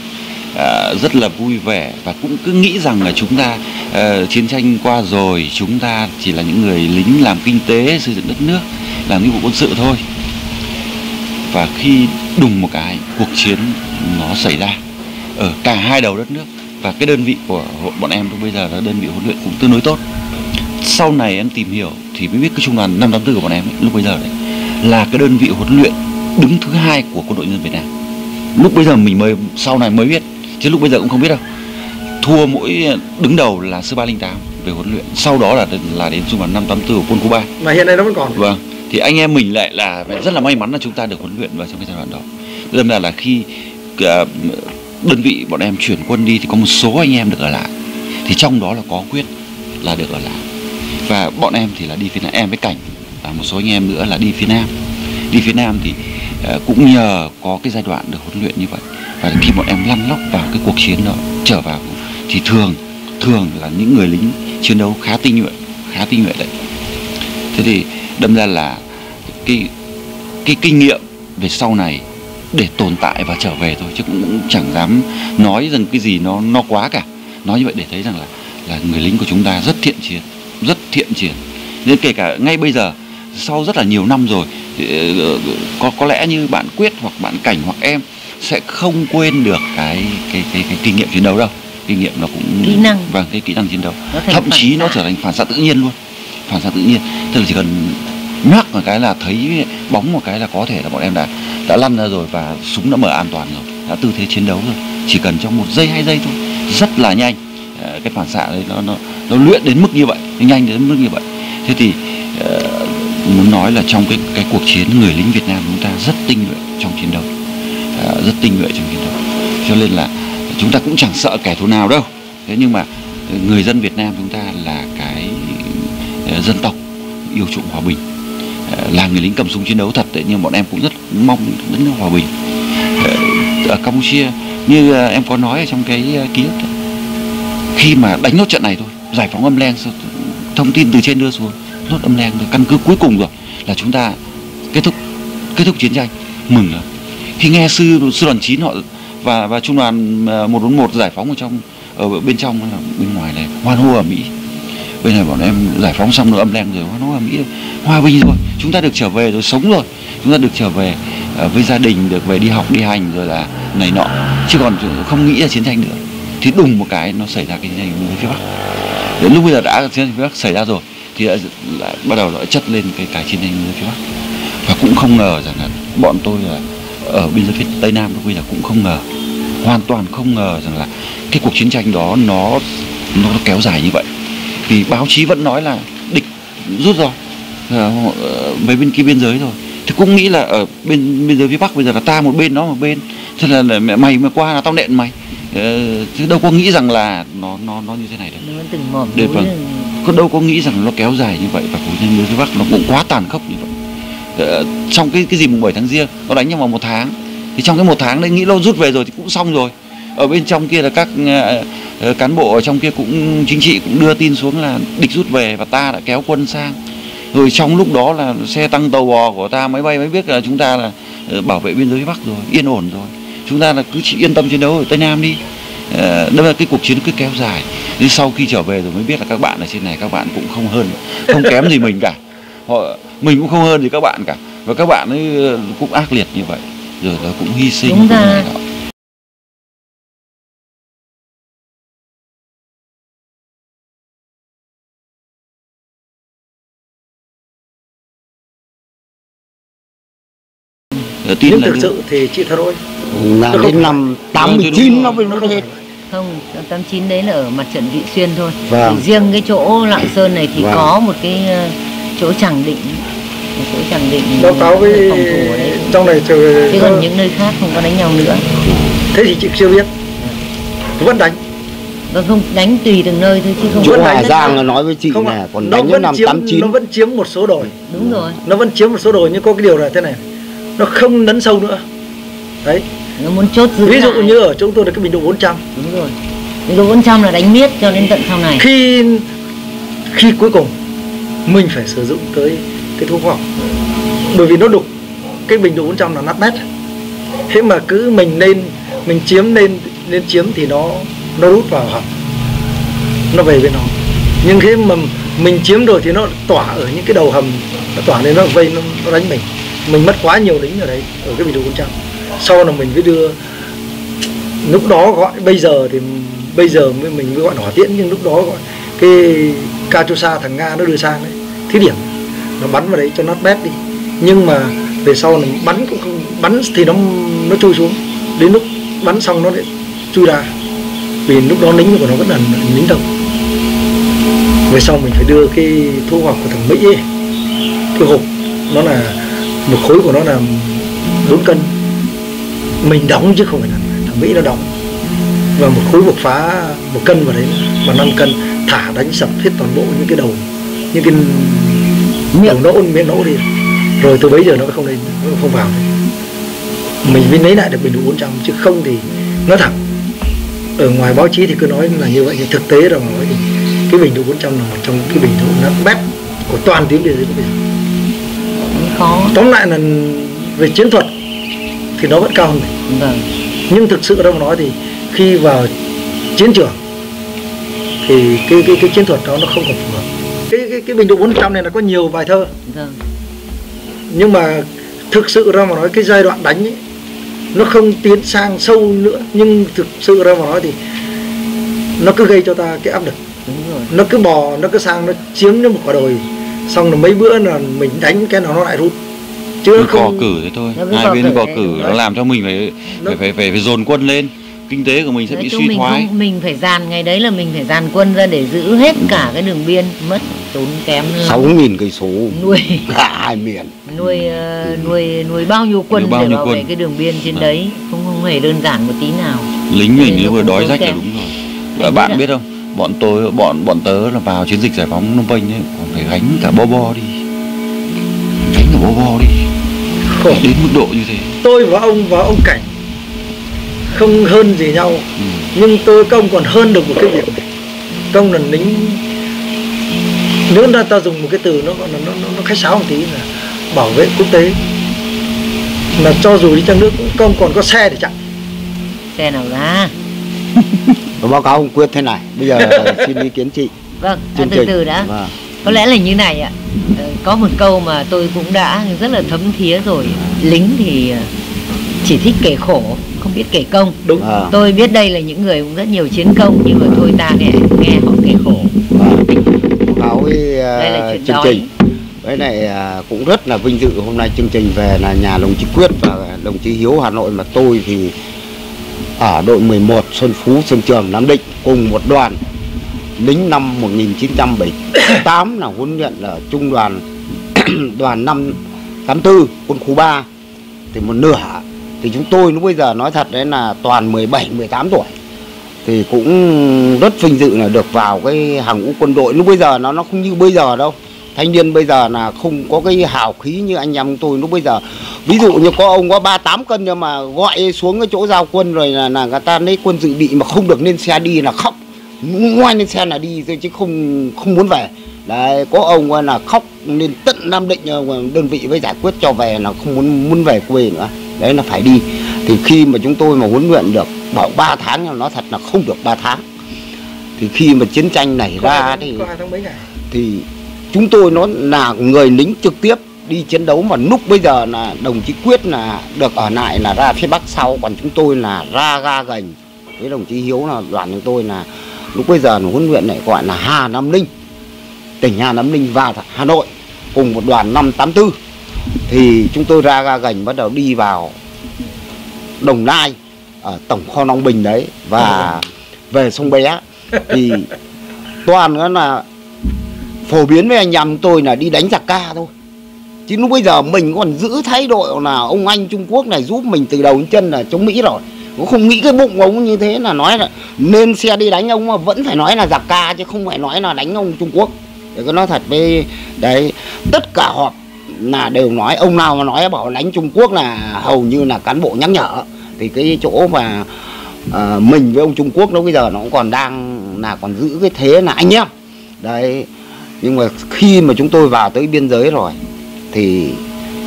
À, rất là vui vẻ và cũng cứ nghĩ rằng là chúng ta uh, chiến tranh qua rồi chúng ta chỉ là những người lính làm kinh tế xây dựng đất nước làm nghĩa vụ quân sự thôi và khi đùng một cái cuộc chiến nó xảy ra ở cả hai đầu đất nước. Và cái đơn vị của bọn em lúc bây giờ là đơn vị huấn luyện cũng tương đối tốt. Sau này em tìm hiểu thì mới biết cái trung đoàn 584 của bọn em ấy, lúc bây giờ đấy là cái đơn vị huấn luyện đứng thứ hai của quân đội nhân dân Việt Nam. Lúc bây giờ mình mới sau này mới biết chứ lúc bây giờ cũng không biết đâu. Thua mỗi đứng đầu là sư 308 về huấn luyện sau đó là là đến trung đoàn 584 của quân 3 mà hiện nay nó vẫn còn. Vâng, thì anh em mình lại là rất là may mắn là chúng ta được huấn luyện vào trong cái giai đoạn đó. Đâm ra là khi à, đơn vị bọn em chuyển quân đi thì có một số anh em được ở lại. Thì trong đó là có Quyết là được ở lại. Và bọn em thì là đi phía Nam, em với Cảnh và một số anh em nữa là đi phía Nam. Đi phía Nam thì à, cũng nhờ có cái giai đoạn được huấn luyện như vậy. Và khi bọn em lăn lóc vào cái cuộc chiến đó, trở vào thì thường thường là những người lính chiến đấu khá tinh nhuệ, khá tinh nhuệ đấy thế thì đâm ra là cái cái kinh nghiệm về sau này để tồn tại và trở về thôi chứ cũng, cũng chẳng dám nói rằng cái gì nó nó quá cả. Nói như vậy để thấy rằng là là người lính của chúng ta rất thiện chiến rất thiện chiến. Nên kể cả ngay bây giờ sau rất là nhiều năm rồi thì, ờ, có có lẽ như bạn quyết hoặc bạn cảnh hoặc em sẽ không quên được cái cái cái, cái kinh nghiệm chiến đấu đâu. Kinh nghiệm nó cũng Kỹ năng. vâng cái kỹ năng chiến đấu. Thậm chí nó trở thành phản xạ tự nhiên luôn phản xạ tự nhiên. Tức là chỉ cần nhắc một cái là thấy bóng một cái là có thể là bọn em đã đã lăn ra rồi và súng đã mở an toàn rồi, đã tư thế chiến đấu rồi. Chỉ cần trong một giây, hai giây thôi. Rất là nhanh. Ờ, cái phản xạ đấy nó nó nó luyện đến mức như vậy nhanh đến mức như vậy. Thế thì ờ, muốn nói là trong cái cái cuộc chiến người lính Việt Nam chúng ta rất tinh nhuệ trong chiến đấu. Ờ, rất tinh nhuệ trong chiến đấu. Cho nên là chúng ta cũng chẳng sợ kẻ thù nào đâu. Thế nhưng mà người dân Việt Nam chúng ta là cái Ờ, dân tộc yêu chuộng hòa bình. Ờ, là người lính cầm súng chiến đấu thật đấy nhưng bọn em cũng rất mong đất nước hòa bình. Ờ, ở Campuchia như em có nói ở trong cái ký ức đấy, khi mà đánh nốt trận này thôi giải phóng âm len thông tin từ trên đưa xuống nốt âm len rồi căn cứ cuối cùng rồi là chúng ta kết thúc kết thúc chiến tranh. Mừng lắm. Khi nghe sư sư đoàn 9 họ và và trung đoàn 141 giải phóng ở trong ở bên trong hay là bên ngoài này hoan hô ở Mỹ bên này bọn em giải phóng xong rồi âm leng rồi nó hô Mỹ hòa bình rồi chúng ta được trở về rồi sống rồi. Chúng ta được trở về uh, với gia đình được về đi học đi hành rồi là này nọ. Chứ còn không nghĩ là chiến tranh nữa. Thì đùng một cái nó xảy ra cái chiến tranh ở phía bắc. Đến lúc bây giờ đã chiến tranh phía bắc xảy ra rồi thì đã, lại bắt đầu lại chất lên cái cái chiến tranh ở phía bắc. Và cũng không ngờ rằng là bọn tôi là ở biên giới phía tây nam lúc bây giờ cũng không ngờ hoàn toàn không ngờ rằng là cái cuộc chiến tranh đó nó nó kéo dài như vậy vì báo chí vẫn nói là địch rút rồi. Ờ, ờ, về bên kia biên giới rồi. Thì cũng nghĩ là ở bên biên giới phía bắc bây giờ là ta một bên nó một bên. Thế là, là mẹ mày mà qua là tao nện mày. Ờ, chứ đâu có nghĩ rằng là nó nó nó như thế này đâu nó Để vâng. có đâu có nghĩ rằng nó kéo dài như vậy và cuộc chiến phía bắc nó cũng quá tàn khốc như vậy. Ờ, trong cái cái gì mùng 7 tháng riêng nó đánh trong vòng một tháng. Thì trong cái một tháng đấy nghĩ lâu rút về rồi thì cũng xong rồi ở bên trong kia là các ờ, ờ, cán bộ ở trong kia cũng chính trị cũng đưa tin xuống là địch rút về và ta đã kéo quân sang. Rồi trong lúc đó là xe tăng tàu bò của ta máy bay mới biết là chúng ta là ờ, bảo vệ biên giới bắc rồi yên ổn rồi. Chúng ta là cứ chỉ yên tâm chiến đấu ở tây nam đi. Đây là cái cuộc chiến cứ kéo dài. Nhưng sau khi trở về rồi mới biết là các bạn ở trên này các bạn cũng không hơn không kém gì mình cả. Họ mình cũng không hơn gì các bạn cả. Và các bạn ấy cũng ác liệt như vậy. Rồi nó cũng hy sinh Đúng ra- tin nhưng là thực sự thì chị thật ơi là Nó không đến năm Vâng, 89 nó mới nó hết. không năm 89 đấy là ở mặt trận vị xuyên thôi. Vâng. Thì riêng cái chỗ lạng sơn này thì Vâng. có một cái ờ, chỗ chẳng định. Một chỗ chẳng định báo cáo với phòng thủ ở đấy. trong này chứ thì còn những nơi khác không có đánh nhau nữa. Thế thì chị chưa biết. Vẫn đánh. Vâng không đánh tùy từng nơi thôi chứ không chỗ Vẫn Hà Giang là nói với chị không nè còn nó đánh đến vẫn năm chiếm 89 nó vẫn chiếm một số đồi đúng rồi. Nó vẫn chiếm một số đồi nhưng có cái điều là thế này nó không lấn sâu nữa. Đấy. Nó muốn chốt giữ ví dụ lại. như ở chúng tôi là cái bình độ 400 đúng rồi. Cái độ 400 là đánh miết cho đến tận sau này. Khi khi cuối cùng mình phải sử dụng tới cái thuốc khoa học. Bởi vì nó đục. Cái bình độ 400 là nát bét. Thế mà cứ mình lên mình chiếm lên lên chiếm thì nó nó rút vào hầm nó về bên nó nhưng thế mà mình chiếm rồi thì nó tỏa ở những cái đầu hầm nó tỏa lên nó vây nó, nó đánh mình mình mất quá nhiều lính ở đấy ở cái bình độ 400 sau là mình mới đưa lúc đó gọi bây giờ thì bây giờ mới mình mới gọi hỏa tiễn nhưng lúc đó gọi cái Kachusa thằng Nga nó đưa sang đấy thí điểm. Nó bắn vào đấy cho nó bét đi. Nhưng mà về sau là bắn cũng không bắn thì nó nó chui xuống. Đến lúc bắn xong nó lại chui ra. Vì lúc đó lính của nó vẫn là lính đồng. Về sau mình phải đưa cái thu hoạch của thằng Mỹ ấy, cái hộp nó là một khối của nó là 4 cân. Mình đóng chứ không phải là thằng Mỹ nó đóng. Và một khối buộc phá một cân vào đấy và 5 cân thả đánh sập hết toàn bộ những cái đầu những cái đầu nỗ miệng nỗ đi. Rồi từ bấy giờ nó không lên nó không vào mình mới lấy lại được bình độ 400 chứ không thì nó thẳng ở ngoài báo chí thì cứ nói là như vậy nhưng thực tế là mà nói thì cái bình độ 400 là một trong cái bình độ nát bét của toàn giới của bây giờ khó. Tóm lại là về chiến thuật thì nó vẫn cao hơn mình. Vâng. Nhưng thực sự đâu mà nói thì khi vào chiến trường thì cái cái cái chiến thuật đó nó không còn phù hợp. Cái cái cái bình độ 400 này là có nhiều bài thơ. Vâng. Nhưng mà thực sự ra mà nói cái giai đoạn đánh ấy, nó không tiến sang sâu nữa. Nhưng thực sự ra mà nói thì nó cứ gây cho ta cái áp lực. Đúng rồi. Nó cứ bò nó cứ sang nó chiếm nó một quả đồi xong rồi mấy bữa là mình đánh cái nào nó lại rút. Chứ nó không cử thế thôi. Hai bên đấy, cử nó đấy. làm cho mình phải phải phải phải, phải dồn quân lên. Kinh tế của mình sẽ Nói bị suy mình thoái. không mình phải dàn ngày đấy là mình phải dàn quân ra để giữ hết cả cái đường biên. Mất tốn kém lắm. 6.000 cây số. Nuôi cả hai miền. nuôi ờ, nuôi nuôi bao nhiêu quân Nuôi bao để nhiêu bảo vệ quân. cái đường biên trên Vâng. đấy? Không không hề đơn giản một tí nào. Lính mình nếu vừa đói rách là đúng rồi. Và bạn biết không bọn tôi bọn bọn tớ là vào chiến dịch giải phóng Phnom Penh ấy còn phải gánh cả bo bo đi. Gánh cả bo bo đi. Khổ. Đến mức độ như thế. Tôi và ông và ông cảnh không hơn gì nhau ừ. nhưng tôi công còn hơn được một cái việc. Này công là lính. Nếu ta, ta dùng một cái từ nó gọi là nó, nó, nó khách sáo một tí là bảo vệ quốc tế. Là cho dù đi chăng nước cũng công còn có xe để chạy. Xe nào ra báo cáo ông quyết thế này. Bây giờ xin ý kiến chị. Vâng à, từ từ đã. Vâng. có lẽ là như này ạ. Ờ, có một câu mà tôi cũng đã rất là thấm thía rồi. Lính thì ờ, chỉ thích kể khổ không biết kể công. Đúng. Vâng. tôi biết đây là những người cũng rất nhiều chiến công nhưng mà thôi ta nghe nghe họ kể khổ. Vâng. báo với uh, chương trình. Với này à, cũng rất là vinh dự hôm nay chương trình về là nhà đồng chí Quyết và đồng chí Hiếu Hà Nội. Mà tôi thì ở đội 11 Xuân Phú Xuân Trường, Nam Định cùng một đoàn. Lính năm 1978 là huấn luyện ở trung đoàn đoàn 584 quân khu 3 thì một nửa, thì chúng tôi lúc bây giờ nói thật đấy là toàn 17 18 tuổi. Thì cũng rất vinh dự là được vào cái hàng ngũ quân đội. Lúc bây giờ nó nó không như bây giờ đâu. Thanh niên bây giờ là không có cái hào khí như anh em tôi lúc bây giờ ví dụ như có ông có ba tám cân nhưng mà gọi xuống cái chỗ giao quân rồi là, là người ta lấy quân dự bị mà không được lên xe đi là khóc. Ngoài lên xe là đi thôi chứ không không muốn về. Đấy có ông là khóc lên tận nam định ờ, đơn vị với giải quyết cho về là không muốn muốn về quê nữa. Đấy là phải đi. Thì khi mà chúng tôi mà huấn luyện được bảo 3 tháng nhưng nó thật là không được 3 tháng. Thì khi mà chiến tranh nảy ra thì thì chúng tôi nó là người lính trực tiếp đi chiến đấu mà lúc bây giờ là đồng chí quyết là được ở lại là ra phía bắc sau, còn chúng tôi là ra ga gành. Với đồng chí hiếu là đoàn chúng tôi là lúc bây giờ là huấn luyện này gọi là hà nam ninh, tỉnh hà nam ninh vào hà nội cùng một đoàn 584 thì chúng tôi ra ga gành bắt đầu đi vào đồng nai, ở tổng kho long bình đấy, và về sông bé. Thì toàn nữa là phổ biến với anh em tôi là đi đánh giặc ca thôi chứ lúc bây giờ mình còn giữ thái độ là ông anh Trung Quốc này giúp mình từ đầu đến chân là chống Mỹ rồi. Cũng không nghĩ cái bụng ông như thế là nói là nên xe đi đánh ông mà vẫn phải nói là giặc ca chứ không phải nói là đánh ông Trung Quốc. Để có nói thật với đấy tất cả họp là đều nói ông nào mà nói bảo đánh Trung Quốc là hầu như là cán bộ nhắc nhở. Thì cái chỗ mà à, mình với ông Trung Quốc nó bây giờ nó cũng còn đang là còn giữ cái thế là anh em. Đấy nhưng mà khi mà chúng tôi vào tới biên giới rồi thì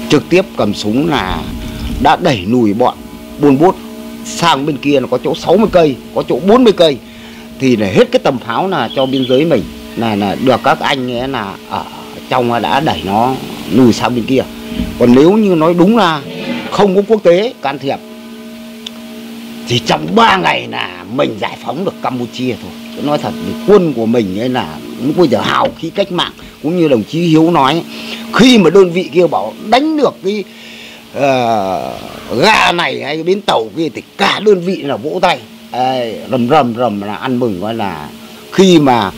trực tiếp cầm súng là đã đẩy lùi bọn buôn bút sang bên kia là có chỗ 60 cây, có chỗ 40 cây. Thì để hết cái tầm pháo là cho biên giới mình. Là là được các anh ấy là ở trong đã đẩy nó lùi sang bên kia. Còn nếu như nói đúng là không có quốc tế, can thiệp, thì trong 3 ngày là mình giải phóng được Campuchia thôi. Nói thật, thì quân của mình ấy là lúc bây giờ hào khí cách mạng cũng như đồng chí Hiếu nói khi mà đơn vị kia bảo đánh được cái ờ, uh, ga này hay bến tàu kia thì cả đơn vị là vỗ tay. Ê, rầm rầm rầm là ăn mừng gọi là khi mà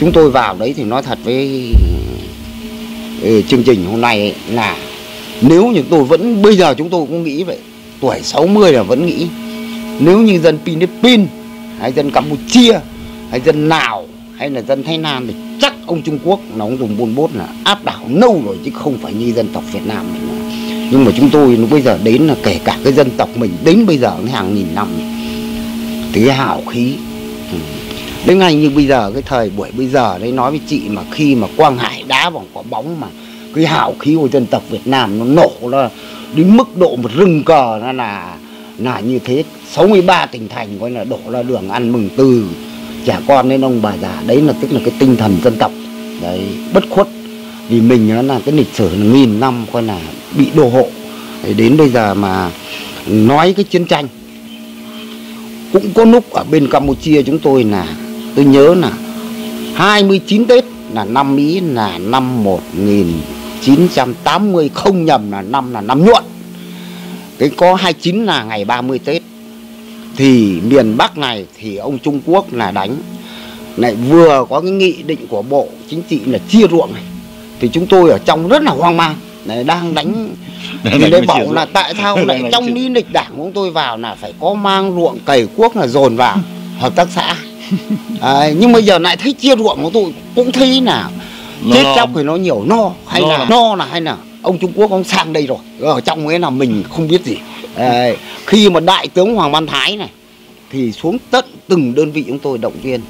chúng tôi vào đấy thì nói thật với ừ, chương trình hôm nay ấy, là nếu như tôi vẫn bây giờ chúng tôi cũng nghĩ vậy tuổi 60 là vẫn nghĩ. Nếu như dân Philippines hay dân Campuchia hay dân Lào hay là dân Thái Lan thì chắc ông Trung Quốc nó cũng dùng buôn bốt là áp đảo lâu rồi chứ không phải như dân tộc Việt Nam mình nữa. nhưng mà chúng tôi lúc bây giờ đến là kể cả cái dân tộc mình đến bây giờ hàng nghìn năm thì cái hào khí ừ. đến ngay như bây giờ, cái thời buổi bây giờ đấy, nói với chị mà khi mà Quang Hải đá vào quả bóng mà cái hào khí của dân tộc Việt Nam nó nổ là đến mức độ một rừng cờ nó là là như thế 63 tỉnh thành coi là đổ ra đường ăn mừng từ trẻ con đến ông bà già đấy là tức là cái tinh thần dân tộc. Đấy bất khuất. Vì mình nó là cái lịch sử là nghìn năm coi là bị đô hộ. Đấy, đến bây giờ mà nói cái chiến tranh cũng có lúc ở bên Campuchia chúng tôi là tôi nhớ là 29 Tết là năm Mỹ là năm 1980 không nhầm là năm là năm nhuận. Cái có 29 là ngày 30 Tết thì miền Bắc này thì ông Trung Quốc là đánh. Lại vừa có cái nghị định của bộ chính trị là chia ruộng này. Thì chúng tôi ở trong rất là hoang mang. Này đang đánh thì chia bảo là tại sao lại trong lý lịch đảng của chúng tôi vào là phải có mang ruộng cày cuốc là dồn vào hợp tác xã. À, nhưng bây giờ lại thấy chia ruộng của tôi cũng thấy là chết chóc thì nó nhiều no hay là- no là hay là ông Trung Quốc ông sang đây rồi. Ở trong ấy là mình không biết gì. Đấy, khi mà đại tướng Hoàng Văn Thái này thì xuống tận từng đơn vị chúng tôi động viên.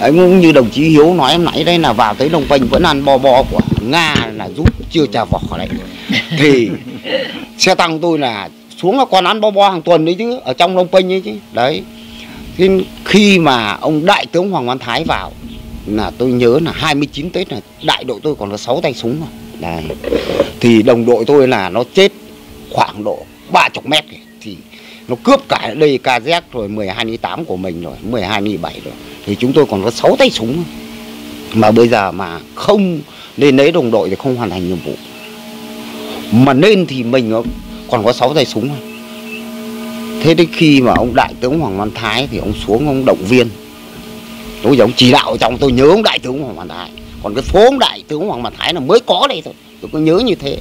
Đấy, cũng như đồng chí Hiếu nói em nãy đây là vào tới Đồng Vinh vẫn ăn bo bo của Nga là rút chưa trà vỏ đấy. Thì xe tăng tôi là xuống là còn ăn bo bo hàng tuần đấy chứ ở trong Long Vinh ấy chứ. Đấy. Thì khi mà ông đại tướng Hoàng Văn Thái vào là tôi nhớ là 29 Tết là đại đội tôi còn có 6 tay súng rồi đấy thì đồng đội tôi là nó chết khoảng độ 30 mét kìa. thì nó cướp cả đây KZ rồi 12 ni 8 của mình rồi 12 ni 7 rồi. Thì chúng tôi còn có 6 tay súng mà bây giờ mà không lên lấy đồng đội thì không hoàn thành nhiệm vụ. Mà nên thì mình còn có 6 tay súng thôi thế đến khi mà ông đại tướng Hoàng Văn Thái thì ông xuống ông động viên. Tôi ông chỉ đạo trong tôi nhớ ông đại tướng Hoàng Văn Thái còn cái phố ông đại tướng Hoàng Văn Thái là mới có đây thôi tôi có nhớ như thế.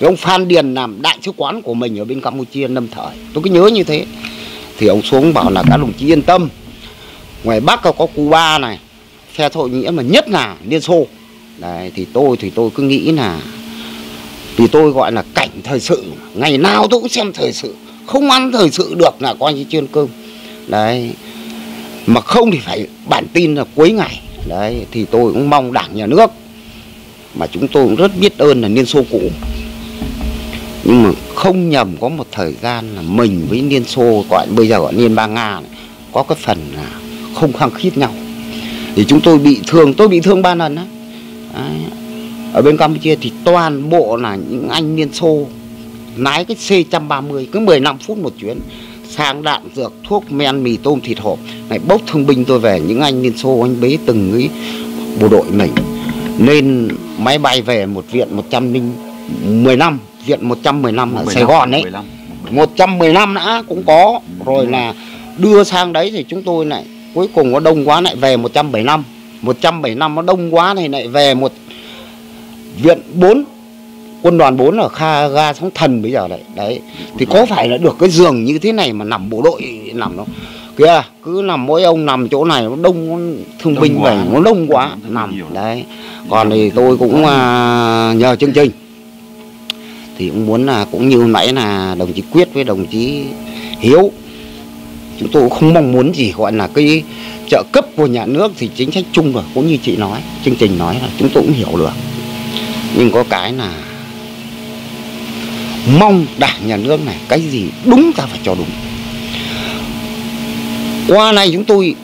Cái ông Phan Điền làm đại sứ quán của mình ở bên Campuchia năm thời. Tôi cứ nhớ như thế. Thì ông xuống bảo là các đồng chí yên tâm. Ngoài Bắc có Cuba này, phe thổ nghĩa mà nhất là Liên Xô. Đấy, thì tôi thì tôi cứ nghĩ là vì tôi gọi là cảnh thời sự. Ngày nào tôi cũng xem thời sự. Không ăn thời sự được là coi như chuyên cơm. Đấy, mà không thì phải bản tin là cuối ngày đấy thì tôi cũng mong đảng nhà nước mà chúng tôi cũng rất biết ơn là Liên Xô cũ. Nhưng mà không nhầm có một thời gian là mình với Liên Xô gọi bây giờ gọi Liên bang Nga này, có cái phần là không khăng khít nhau. Thì chúng tôi bị thương tôi bị thương ba lần Đấy. ở bên Campuchia thì toàn bộ là những anh Liên Xô lái cái C130 cứ 15 phút một chuyến sang đạn dược thuốc men mì tôm thịt hộp lại bốc thương binh tôi về những anh Liên Xô anh bế từng cái bộ đội mình. Nên máy bay về một viện 115 viện 115 ở Sài Gòn ấy 15. 115 đã cũng có. Rồi là đưa sang đấy thì chúng tôi lại cuối cùng nó đông quá lại về 175 175 nó đông quá thì lại về một viện 4 quân đoàn 4 ở Kha ga sóng thần bây giờ đấy đấy. Thì có phải là được cái giường như thế này mà nằm bộ đội nằm nó kìa cứ nằm mỗi ông nằm chỗ này nó đông thương Đông binh về nó đông quá nằm nhiều. đấy. Còn thì tôi cũng à, nhờ chương trình. Thì cũng muốn là cũng như hôm nãy là đồng chí Quyết với đồng chí Hiếu chúng tôi cũng không mong muốn gì gọi là cái trợ cấp của nhà nước thì chính sách chung rồi cũng như chị nói chương trình nói là chúng tôi cũng hiểu được. Nhưng có cái là mong đảng nhà nước này cái gì đúng ta phải cho đúng. Qua này chúng tôi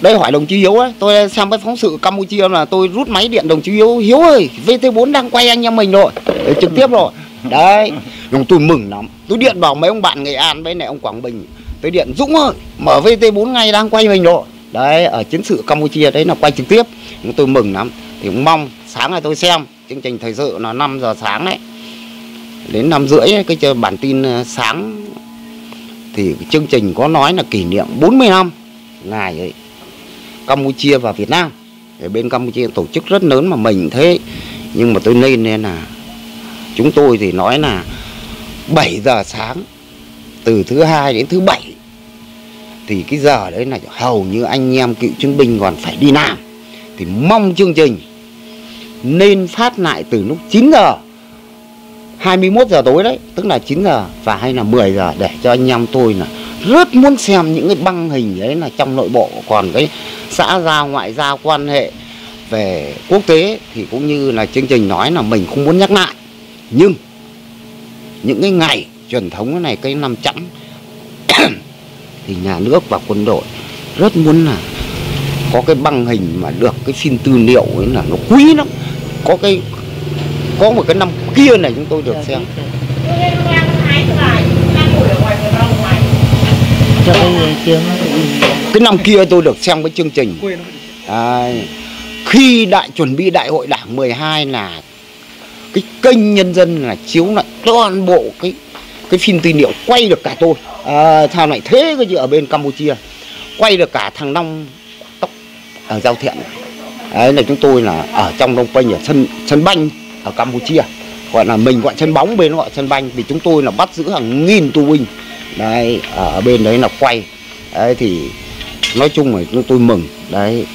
đây hỏi đồng chí Hiếu ấy, tôi xem cái phóng sự Campuchia là tôi rút máy điện đồng chí Hiếu Hiếu ơi VT4 đang quay anh em mình rồi Đấy, trực tiếp rồi. Đấy nhưng tôi mừng lắm. Tôi điện bảo mấy ông bạn Nghệ An với này ông Quảng Bình tôi điện Dũng ơi mở VT4 ngay đang quay mình rồi. Đấy ở chiến sự Campuchia đấy là quay trực tiếp. Nhưng tôi mừng lắm. Thì cũng mong sáng nay tôi xem chương trình thời sự là 5 giờ sáng đấy đến năm rưỡi cái bản tin ờ, sáng. Thì chương trình có nói là kỷ niệm 40 năm ngày ấy, Campuchia và Việt Nam. Ở bên Campuchia tổ chức rất lớn mà mình thế. Nhưng mà tôi lên nên là chúng tôi thì nói là 7 giờ sáng, từ thứ hai đến thứ bảy. Thì cái giờ đấy là hầu như anh em cựu chiến binh còn phải đi làm. Thì mong chương trình nên phát lại từ lúc 9 giờ. 21 giờ tối đấy, tức là 9 giờ và hay là 10 giờ để cho anh em tôi là rất muốn xem những cái băng hình đấy là trong nội bộ, còn cái xã giao, ngoại giao, quan hệ về quốc tế thì cũng như là chương trình nói là mình không muốn nhắc lại. Nhưng những cái ngày truyền thống cái này, cái năm chẵn thì nhà nước và quân đội rất muốn là có cái băng hình mà được cái phim tư liệu ấy là nó quý lắm. Có cái có một cái năm kia này chúng tôi được xem. rau ngoài. cho cái cái năm kia tôi được xem cái chương trình. À, khi đại chuẩn bị đại hội đảng 12 là cái kênh nhân dân là chiếu lại toàn bộ cái cái phim tư liệu quay được cả tôi. À, sao lại thế cơ chứ ở bên Campuchia? Quay được cả thằng Long tóc ở giao thiện. Đấy là chúng tôi là ở trong Đông Penh ở sân sân banh ở Campuchia. Gọi là mình gọi chân bóng, bên gọi chân banh. Vì chúng tôi là bắt giữ hàng nghìn tù binh. Đấy, ở bên đấy là quay. Đấy, thì nói chung là chúng tôi mừng. Đấy.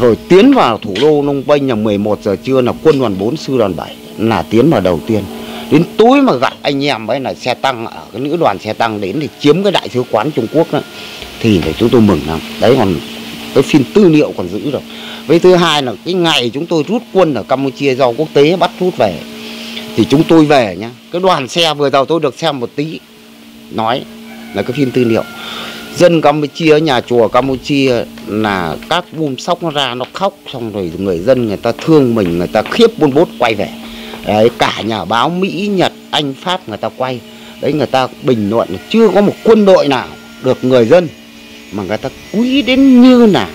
Rồi tiến vào thủ đô Nông Bênh là 11 giờ trưa là quân đoàn 4 sư đoàn 7 là tiến vào đầu tiên. Đến tối mà gặp anh em ấy là xe tăng, ở cái nữ đoàn xe tăng đến thì chiếm cái đại sứ quán Trung Quốc đó thì để chúng tôi mừng lắm. Đấy, còn cái phim tư liệu còn giữ được với thứ hai là cái ngày chúng tôi rút quân ở Campuchia do quốc tế bắt rút về thì chúng tôi về nhá. Cái đoàn xe vừa đầu tôi được xem một tí nói là cái phim tư liệu. Dân Campuchia nhà chùa Campuchia là các bum sóc nó ra nó khóc xong rồi người dân người ta thương mình người ta khiếp buôn bốt quay về. Đấy, cả nhà báo Mỹ Nhật Anh Pháp người ta quay. Đấy người ta bình luận là chưa có một quân đội nào được người dân mà người ta quý đến như là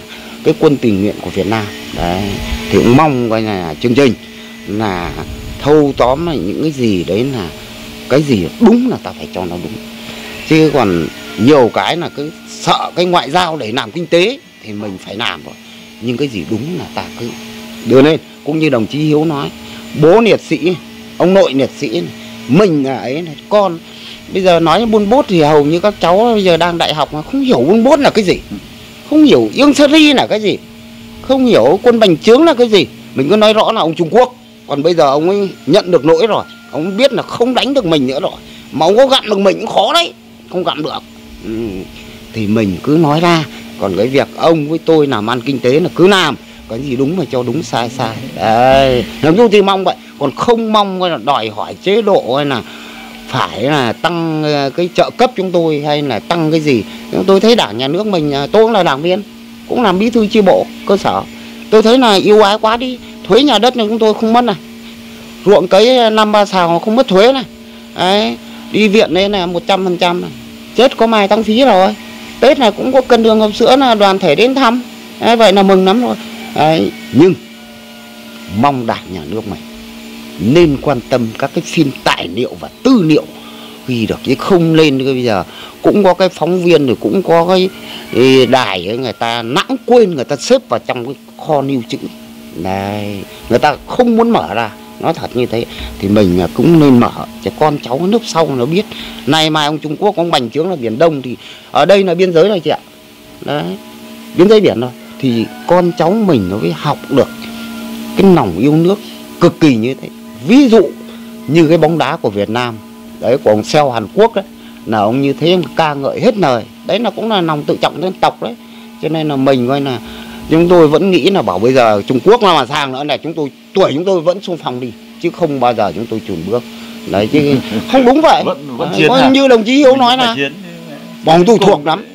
cái quân tình nguyện của Việt Nam. Đấy thì cũng mong coi là chương trình là thâu tóm là những cái gì đấy là cái gì đúng là ta phải cho nó đúng. Chứ còn nhiều cái là cứ sợ cái ngoại giao để làm kinh tế thì mình phải làm rồi. Nhưng cái gì đúng là ta cứ đưa lên. Cũng như đồng chí hiếu nói bố liệt sĩ ông nội liệt sĩ này, mình là ấy này con. Bây giờ nói buôn bốt thì hầu như các cháu bây giờ đang đại học mà không hiểu buôn bốt là cái gì không hiểu yêu seri là cái gì, không hiểu quân bành trướng là cái gì. Mình cứ nói rõ là ông trung quốc. Còn bây giờ ông ấy nhận được lỗi rồi, ông biết là không đánh được mình nữa rồi. Mà ông có gặm được mình cũng khó đấy, không gặm được. Ừ. thì mình cứ nói ra. Còn cái việc ông với tôi làm ăn kinh tế là cứ làm cái gì đúng mà cho đúng sai sai. Đấy nói chung thì mong vậy. Còn không mong là đòi hỏi chế độ hay là phải là tăng ờ, cái trợ cấp chúng tôi hay là tăng cái gì. Tôi thấy đảng nhà nước mình ờ, tôi cũng là đảng viên cũng làm bí thư chi bộ cơ sở. Tôi thấy là yêu ái quá đi thuế nhà đất này chúng tôi không mất này. Ruộng cấy ờ, năm ba xào không mất thuế này. Đấy đi viện đây là một trăm phần trăm chết có mai tăng phí rồi. Tết này cũng có cân đường hộp sữa là đoàn thể đến thăm. Đấy, vậy là mừng lắm rồi. Đấy, nhưng mong đảng nhà nước mình nên quan tâm các cái phim tài liệu và tư liệu. Ghi được chứ không lên bây giờ cũng có cái phóng viên rồi cũng có cái, cái đài ấy, người ta nãng quên người ta xếp vào trong cái kho lưu trữ. Này người ta không muốn mở ra. Nói thật như thế thì mình cũng nên mở. Cho con cháu nước sau nó biết. Nay mai ông Trung Quốc ông bành trướng là biển Đông thì ở đây là biên giới rồi chị ạ. Đấy biên giới biển rồi thì con cháu mình nó mới học được cái lòng yêu nước cực kỳ như thế ví dụ như cái bóng đá của Việt Nam đấy của ông Seo Hàn Quốc đấy là ông như thế ca ngợi hết lời. Đấy là cũng là lòng tự trọng dân tộc đấy. Cho nên là mình coi là chúng tôi vẫn nghĩ là bảo bây giờ Trung Quốc mà sang nữa này chúng tôi tuổi chúng tôi vẫn xung phong đi chứ không bao giờ chúng tôi chùn bước. Đấy chứ không đúng vậy. Vẫn, vẫn chiến Có như đồng chí Hiếu nói là chiến. bọn tôi thuộc lắm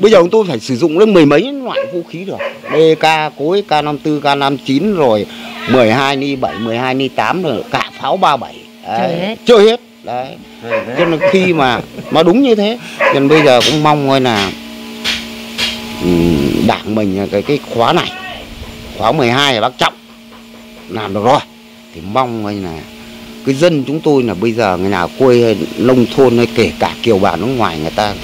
bây giờ chúng tôi phải sử dụng đến mười mấy loại vũ khí được. DK cối K54 K59 rồi 12 ni 7 12 ni 8 rồi cả pháo 37 đấy. Chơi hết. chơi hết. Đấy. Cho nên khi mà mà đúng như thế cho nên bây giờ cũng mong coi là ừm, đảng mình cái cái khóa này khóa 12 là bác trọng làm được rồi. Thì mong coi là cái dân chúng tôi là bây giờ người nào quê nông thôn hay kể cả kiều bào nước ngoài người ta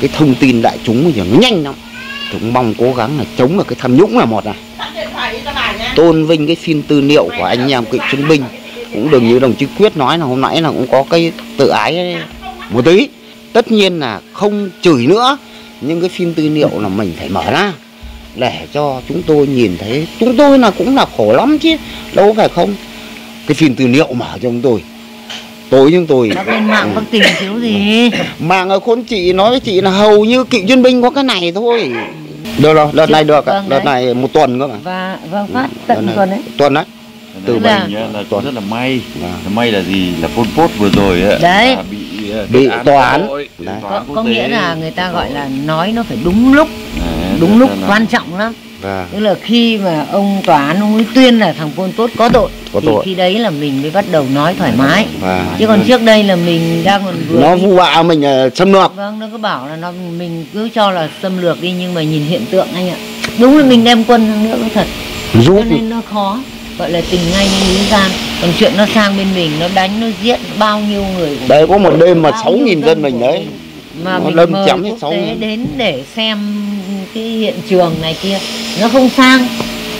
cái thông tin đại chúng bây giờ nó nhanh lắm. Chúng mong cố gắng là chống được cái tham nhũng là một này. Tôn vinh cái phim tư liệu của anh em cựu chiến binh. Cũng đừng như đồng chí quyết nói là hôm nãy là cũng có cái tự ái ấy. Một tí. Tất nhiên là không chửi nữa. Nhưng cái phim tư liệu là mình phải mở ra. Để cho chúng tôi nhìn thấy. Chúng tôi là cũng là khổ lắm chứ. Đâu phải không? Cái phim tư liệu mở cho chúng tôi tối chúng tôi Bác lên mạng bác tìm thiếu gì? Mạng ở khôn chị nói với chị là hầu như cựu chiến binh có cái này thôi. Được rồi đợt này được Vâng, đợt này một tuần cơ mà. Và vâng phát Đợt tận này- tuần đấy. Tuần đấy. Từ Tức là- mình nhá, là Tuần. rất là may. Vâng. Là may là gì? Là Pol Pot vừa rồi ấy, Đấy. là bị Bị tòa án. có, có nghĩa là người ta gọi là nói nó phải đúng lúc. Đúng lúc quan trọng lắm và tức là khi mà ông tòa án ông ấy tuyên là thằng Pol Pot có tội Có thì tội. khi đấy là mình mới bắt đầu nói thoải mái. Và chứ còn trước đây là mình đang còn vừa nó vu vạ mình ờ, xâm lược. Vâng nó cứ bảo là nó mình cứ cho là xâm lược đi nhưng mà nhìn hiện tượng anh ạ. Đúng là mình đem quân sang nữa có thật. Cho nên nó khó gọi là tình ngay như lý gian. Còn chuyện nó sang bên mình nó đánh nó giết bao nhiêu người đấy có một đêm mà sáu nghìn dân mình đấy mà Nó mình mời quốc sáu tế đến để xem cái hiện trường này kia nó không sang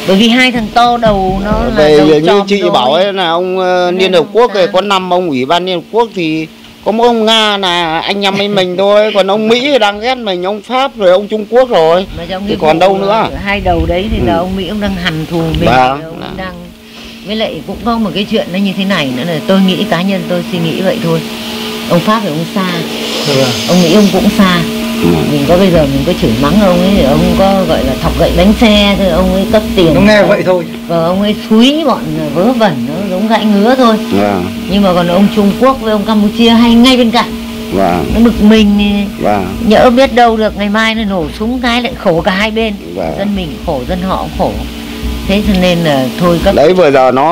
bởi vì hai thằng to đầu nó là về đầu như chị rồi. bảo ấy là ông ờ, Liên Hợp Quốc sao. có năm ông ủy ban Liên Hợp Quốc thì có mỗi ông Nga là anh em với mình thôi còn ông Mỹ đang ghét mình ông Pháp rồi ông Trung Quốc rồi Thì còn đâu nữa? hai đầu đấy thì là Ừ. ông Mỹ ông đang hằn thù mình Vâng. ông Vâng. đang với lại cũng có một cái chuyện nó như thế này nữa là tôi nghĩ cá nhân tôi suy nghĩ vậy thôi ông Pháp thì ông xa Vâng. ông Mỹ ông cũng xa. Ừ. mình có bây giờ mình có chửi mắng ông ấy thì ông có gọi là thọc gậy đánh xe thì ông ấy cấp tiền. Nó nghe vậy thôi. Và ông ấy xúi bọn vớ vẩn nó giống gãi ngứa thôi. Vâng. Nhưng mà còn ông Trung Quốc với ông Campuchia hay ngay bên cạnh. Vâng. Nó bực mình vâng. Nhỡ biết đâu được ngày mai nó nổ súng cái lại khổ cả hai bên. Vâng. dân mình khổ dân họ cũng khổ. Thế cho nên là thôi các đấy vừa giờ nó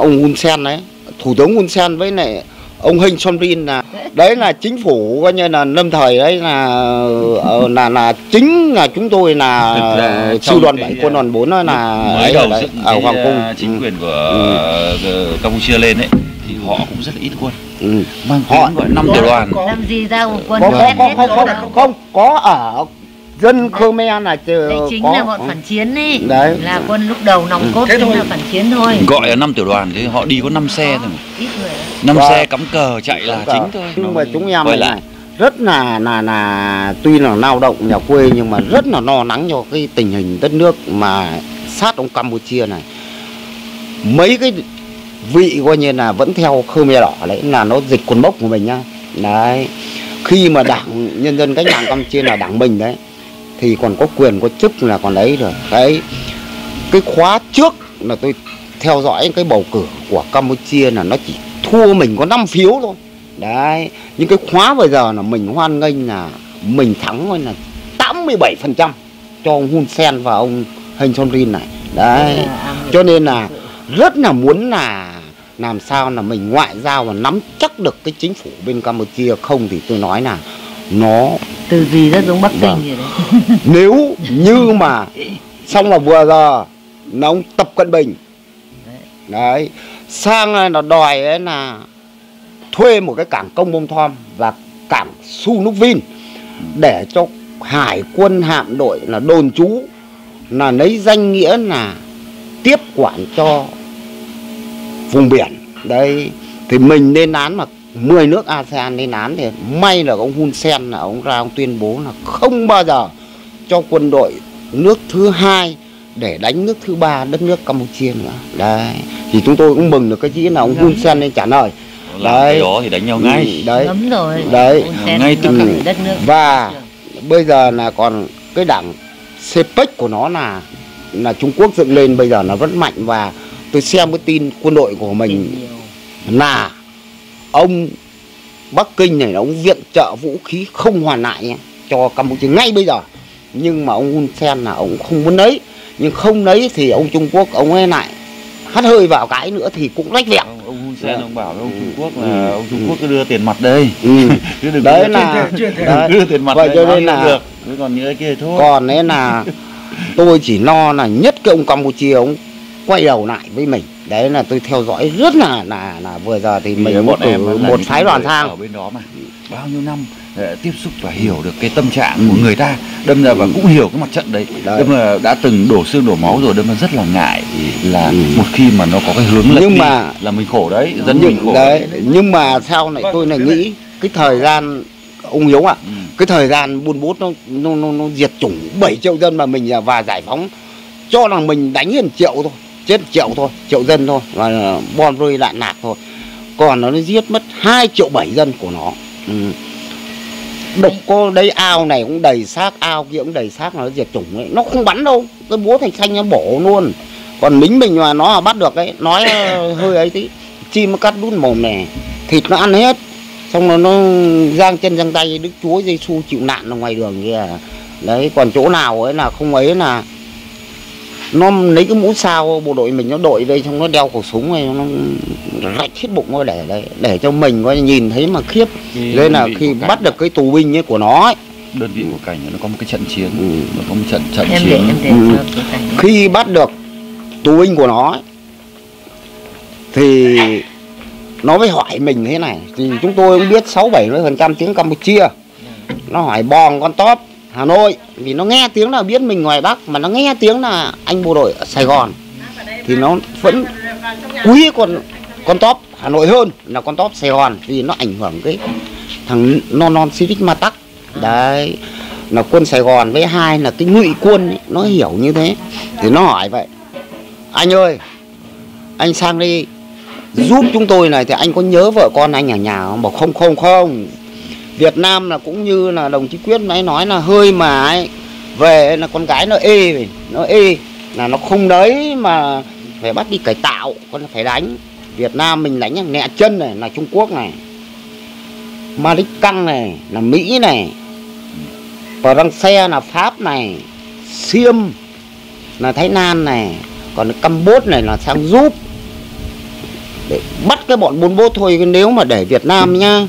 ông Hun Sen đấy thủ tướng Hun Sen với lại ông Hinh Somrin là đấy là chính phủ coi như là lâm thời đấy là ờ, là là chính là chúng tôi là sư đoàn bảy quân đoàn 4 đó là mới đầu ở đấy, dựng ở cái hoàng cung ờ, chính Ừ. quyền của Ừ. ờ, Campuchia lên ấy thì họ cũng rất là ít quân Ừ. mang Họ- gọi năm tiểu đoàn làm gì ra một quân có có có hết có hết không không đâu. không có ở dân Khmer là chờ chính có là bọn phản chiến ấy Đấy. là quân lúc đầu nòng cốt Thế chính thôi. là phản chiến thôi gọi là năm tiểu đoàn thì họ đi có 5 xe thôi mà. ít người năm Vâng. xe cắm cờ chạy là Cắm chính cờ. thôi nhưng mà chúng em này, lại này rất là là là tuy là lao động nhà quê nhưng mà rất là lo lắng cho cái tình hình đất nước mà sát ông Campuchia này mấy cái vị coi như là vẫn theo Khmer đỏ đấy là nó dịch quần bốc của mình nhá đấy khi mà đảng nhân dân cách mạng Campuchia là đảng mình đấy thì còn có quyền có chức là còn đấy rồi. Đấy cái khóa trước là tôi theo dõi cái bầu cử của Campuchia là nó chỉ thua mình có 5 phiếu thôi. Đấy nhưng cái khóa bây giờ là mình hoan nghênh là mình thắng là 87% cho ông Hun Sen và ông Heng Somrin này. Đấy cho nên là rất là muốn là làm sao là mình ngoại giao và nắm chắc được cái chính phủ bên Campuchia. Không thì tôi nói là nó từ gì rất giống Bắc Kinh Vâng. vậy đấy. Nếu như mà xong là vừa giờ là ông Tập Cận Bình. Đấy. Sang là nó đòi ấy là thuê một cái cảng công bông thom và cảng su núc vin để cho hải quân hạm đội là đồn trú là lấy danh nghĩa là tiếp quản cho vùng biển. Đây thì mình lên án mà 10 nước ASEAN lên án thì may là ông Hun Sen là ông ra ông tuyên bố là không bao giờ cho quân đội nước thứ hai để đánh nước thứ ba đất nước Campuchia nữa. Đấy thì chúng tôi cũng mừng được cái chữ là ông Hun Sen lên trả lời. Đấy. cái đó thì đánh nhau ngay. Ừ, đấy. Ngấm rồi. Đấy. Ngay từ- cả đất nước. Và bây giờ là còn cái đảng CPEC của nó là là Trung Quốc dựng lên bây giờ nó rất mạnh. Và tôi xem cái tin quân đội của mình là ông Bắc Kinh này là ông viện trợ vũ khí không hoàn lại cho Campuchia ngay bây giờ nhưng mà ông Hun Sen là ông không muốn lấy nhưng không lấy thì ông Trung Quốc ông ấy lại hắt hơi vào cái nữa thì cũng rách vẹo ông, Hun Sen ông bảo với ông Ừ. Trung Quốc Ừ. là ông Trung Ừ. Quốc cứ đưa tiền mặt đây ừ. đừng đấy là chuyện thế. đấy. đưa tiền mặt Vậy đây cho nên là- được còn cái kia thôi còn ấy là tôi chỉ lo là nhất cái ông Campuchia ông quay đầu lại với mình đấy là tôi theo dõi rất là là là vừa giờ thì Vì mình bọn em một phái đoàn thang ở bên đó mà. Bao nhiêu năm ờ, tiếp xúc và hiểu được cái tâm trạng của người ta. Đâm ra và cũng hiểu cái mặt trận đấy. Đấy. đâm ra đã từng đổ xương đổ máu rồi đâm ra rất là ngại là Ừ. một khi mà nó có cái hướng lệch Nhưng đi mà- là mình khổ đấy dân mình khổ nhưng đấy. nhưng mà sau này tôi lại nghĩ cái thời gian ông Hiếu ạ Ừ. cái thời gian buôn bút nó nó nó, nó diệt chủng 7 triệu dân mà mình là và giải phóng cho là mình đánh hơn triệu thôi chết triệu thôi triệu dân thôi và bom rơi đạn nạc thôi. Còn nó giết mất 2 triệu 7 dân của nó. Ừ. độc cô đấy ao này cũng đầy xác ao kia cũng đầy xác nó diệt chủng ấy. Nó không bắn đâu cái búa thành xanh nó bổ luôn. Còn lính mình mà nó mà bắt được ấy nói ờ, hơi ấy tí. Chim nó cắt đút mồm này thịt nó ăn hết. Xong rồi nó giang chân giang tay đức chúa giê xu chịu nạn ở ngoài đường kia đấy còn chỗ nào ấy là không ấy là nó lấy cái mũ sao bộ đội mình nó đội đây xong nó đeo khẩu súng này nó rạch hết bụng nó để đấy để cho mình coi nhìn thấy mà khiếp. Đây là khi bắt được cái tù binh ấy của nó ấy. Đơn vị của cảnh nó có một cái trận chiến Ừ. nó có một trận trận em để chiến. em để Ừ. khi bắt được tù binh của nó ấy, thì nó mới hỏi mình thế này. Thì chúng tôi cũng biết sáu bảy phần trăm tiếng Campuchia. Nó hỏi bòn con tóp Hà Nội vì nó nghe tiếng là biết mình ngoài Bắc mà nó nghe tiếng là anh bộ đội ở Sài Gòn. Thì nó vẫn quý con con top Hà Nội hơn là con top Sài Gòn vì nó ảnh hưởng cái thằng non non Civic Matac đấy là quân Sài Gòn với hai là cái ngụy quân ấy, nó hiểu như thế. Thì nó hỏi vậy anh ơi anh sang đi giúp chúng tôi này thì anh có nhớ vợ con anh ở nhà không? Bảo không không không. Việt Nam là cũng như là đồng chí Quyết nãy nói là hơi mà ấy, về là con gái nó ê nó ê. Là nó không đấy mà phải bắt đi cải tạo con phải đánh. Việt Nam mình đánh là nẹ chân này là Trung Quốc này. Malik Căng này là Mỹ này. Và răng xe là Pháp này. Siêm là Thái Lan này. Còn Campuchia này là sang giúp để bắt cái bọn buôn bố thôi nếu mà để Việt Nam nhá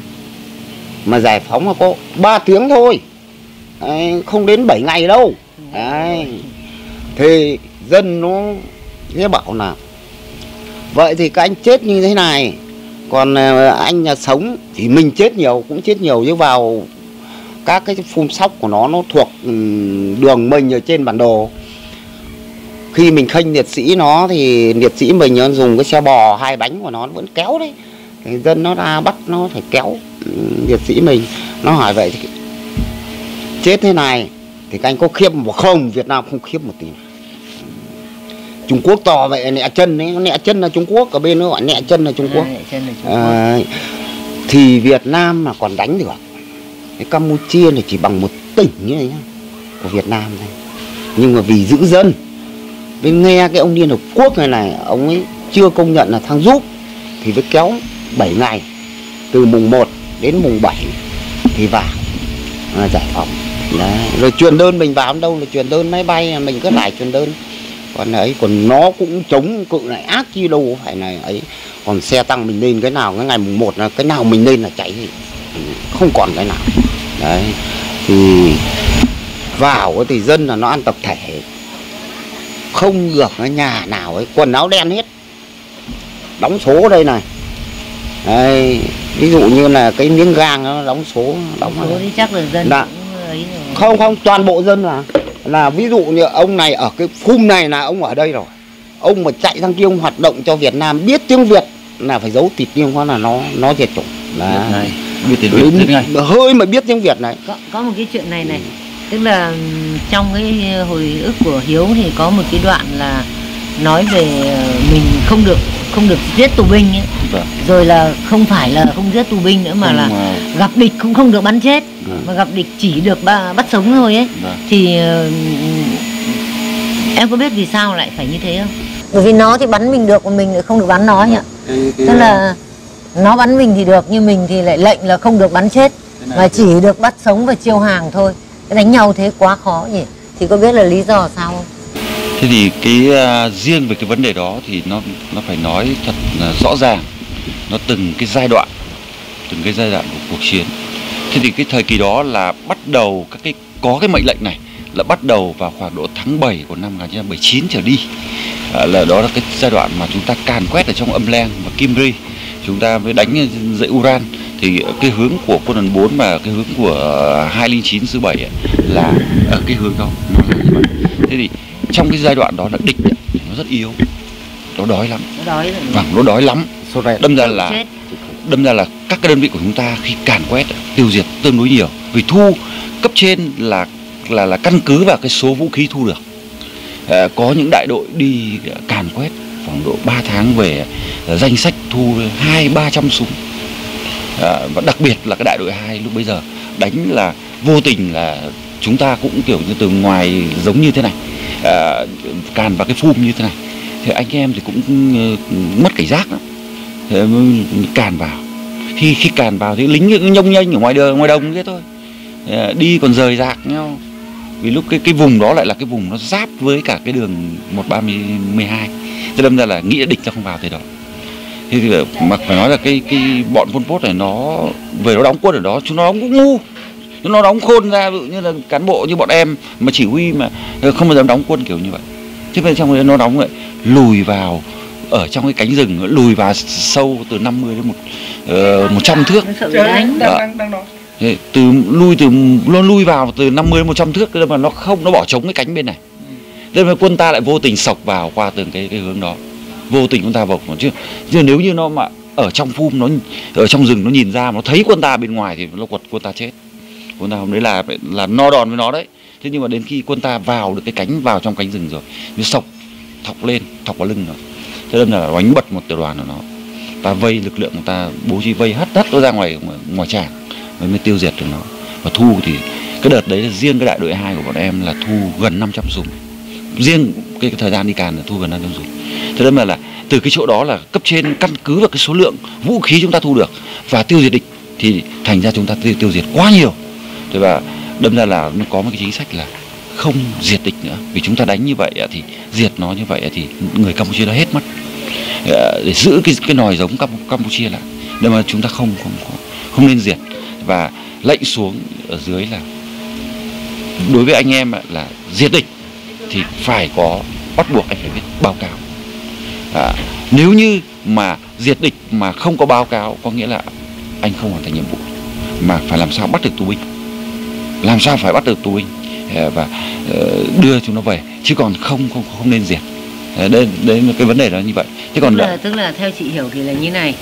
mà giải phóng là có 3 tiếng thôi. Đấy, không đến 7 ngày đâu. Đấy. thì dân nó thế bảo là vậy thì các anh chết như thế này còn ờ, anh là sống thì mình chết nhiều cũng chết nhiều chứ vào các cái phun sóc của nó nó thuộc ừ, đường mình ở trên bản đồ. Khi mình khênh liệt sĩ nó thì liệt sĩ mình nó dùng cái xe bò hai bánh của nó vẫn kéo đấy. Thì dân nó ra bắt nó phải kéo liệt sĩ mình nó hỏi vậy thì chết thế này thì các anh có khiếp một không Việt Nam không khiếp một tí nào. Trung Quốc to vậy nẹ chân ấy nẹ chân là Trung Quốc ở bên nó gọi nẹ chân là Trung Quốc À, chân là Trung Quốc. à, thì Việt Nam mà còn đánh được cái Campuchia này chỉ bằng một tỉnh như này nhá của Việt Nam này nhưng mà vì giữ dân bên nghe cái ông Liên Hợp Quốc này này ông ấy chưa công nhận là thằng giúp thì mới kéo 7 ngày từ mùng 1 đến mùng 7 thì vào. À, giải phóng. Đấy. rồi truyền đơn mình vào đâu là truyền đơn máy bay mình cứ lại truyền đơn. Còn ấy còn nó cũng chống cự lại ác chi đâu phải này ấy. Còn xe tăng mình lên cái nào cái ngày mùng một là cái nào mình lên là chạy. Không còn cái nào. Đấy thì vào thì dân là nó ăn tập thể. Không được cái nhà nào ấy quần áo đen hết. Đóng số đây này. Đấy, ví dụ như là cái miếng gang nó đóng số đóng Số. thì chắc là dân Dạ. cũng ấy rồi. không không toàn bộ dân là là ví dụ như ông này ở cái phum này là ông ở đây rồi. Ông mà chạy sang kia ông hoạt động cho Việt Nam biết tiếng Việt là phải giấu tịt tiếng hóa là nó nó diệt chủng. Là này biết tiếng Việt rất ngay. Hơi mà biết tiếng Việt này. Có có một cái chuyện này này. Tức là ừm, trong cái hồi ức của Hiếu thì có một cái đoạn là nói về ờ, mình không được không được giết tù binh ấy. Vâng. rồi là không phải là không giết tù binh nữa mà Không, là ờ, gặp địch cũng không được bắn chết Ừ. mà gặp địch chỉ được ba, bắt sống thôi ấy Vâng. thì ờ, em có biết vì sao lại phải như thế không bởi vì nó thì bắn mình được còn mình lại không được bắn nó nhỉ tức là nó bắn mình thì được nhưng mình thì lại lệnh là không được bắn chết mà chỉ được bắt sống và chiêu hàng thôi cái đánh nhau thế quá khó nhỉ thì có biết là lý do sao không Thế thì cái uh, riêng về cái vấn đề đó thì nó nó phải nói thật là rõ ràng. Nó từng cái giai đoạn từng cái giai đoạn của cuộc chiến. Thế thì cái thời kỳ đó là bắt đầu các cái có cái mệnh lệnh này là bắt đầu vào khoảng độ tháng 7 của năm 1979 trở đi. À, là đó là cái giai đoạn mà chúng ta càn quét ở trong âm Leng và Kim Ri. Chúng ta mới đánh dãy Uran thì cái hướng của quân đoàn 4 và cái hướng của 209 sư 7 ấy, là ở cái hướng đó. Thế thì trong cái giai đoạn đó là địch ấy, nó rất yếu. Nó đói lắm. Nó đói rồi. Vâng nó đói lắm. Đâm ra là đâm ra là các cái đơn vị của chúng ta khi càn quét tiêu diệt tương đối nhiều. Vì thu cấp trên là là là căn cứ vào cái số vũ khí thu được. Ờ, có những đại đội đi càn quét khoảng độ 3 tháng về danh sách thu hai ba trăm súng. Ờ, và đặc biệt là cái đại đội 2 lúc bây giờ đánh là vô tình là chúng ta cũng kiểu như từ ngoài giống như thế này À, càn vào cái phum như thế này. Thì anh em thì cũng ờ, mất cảnh giác lắm. Thế càn vào. Khi khi càn vào thì lính cũng nhông nhênh ở ngoài đường, ngoài đồng thế thôi. Ờ, đi còn rời rạc nhau. Vì lúc cái cái vùng đó lại là cái vùng nó giáp với cả cái đường 1312 cho đâm ra là nghĩ địch nó không vào thời đó. Thì ờ, mà phải nói là cái cái bọn Pol Pot này nó, về nó đóng quân ở đó, chúng nó cũng ngu nó đóng khôn ra ví dụ như là cán bộ như bọn em mà chỉ huy mà ờ, không bao giờ đóng quân kiểu như vậy. Thế bên trong đấy nó đóng vậy lùi vào ở trong cái cánh rừng lùi vào sâu từ 50 đến một uh, 100 thước. Nó sợ bị Trời ơi, đánh đang, từ lui từ nó lui vào từ 50 đến 100 thước mà nó không nó bỏ trống cái cánh bên này. Mà quân ta lại vô tình sọc vào qua từng cái cái hướng đó. Vô tình quân ta vào. Chứ chứ nếu như nó mà ở trong phum nó ở trong rừng nó nhìn ra mà nó thấy quân ta bên ngoài thì nó quật quân ta chết quân ta hôm đấy là là no đòn với nó đấy. Thế nhưng mà đến khi quân ta vào được cái cánh vào trong cánh rừng rồi nó sọc thọc lên thọc vào lưng rồi. Thế nên là đánh bật một tiểu đoàn của nó ta vây lực lượng của ta bố trí vây hất hất nó ra ngoài ngoài tràng mới mới tiêu diệt được nó. Và thu thì cái đợt đấy là riêng cái đại đội 2 của bọn em là thu gần 500 súng. Riêng cái, cái thời gian đi càn là thu gần 500 súng. Thế nên là, là từ cái chỗ đó là cấp trên căn cứ vào cái số lượng vũ khí chúng ta thu được và tiêu diệt địch thì thành ra chúng ta tiêu, tiêu diệt quá nhiều thế và đâm ra là nó có một cái chính sách là không diệt địch nữa. Vì chúng ta đánh như vậy thì diệt nó như vậy thì người campuchia đã hết mất. Ờ, để giữ cái cái nòi giống campuchia lại. Nhưng mà chúng ta không không không nên diệt. Và lệnh xuống ở dưới là đối với anh em là diệt địch thì phải có bắt buộc anh phải biết báo cáo. À, nếu như mà diệt địch mà không có báo cáo có nghĩa là anh không hoàn thành nhiệm vụ mà phải làm sao bắt được tù binh làm sao phải bắt được tù binh à, và ờ, đưa chúng nó về. Chứ còn không không không nên diệt. À, đây đấy là cái vấn đề đó như vậy. Thế còn tức là, tức là theo chị hiểu thì là như này.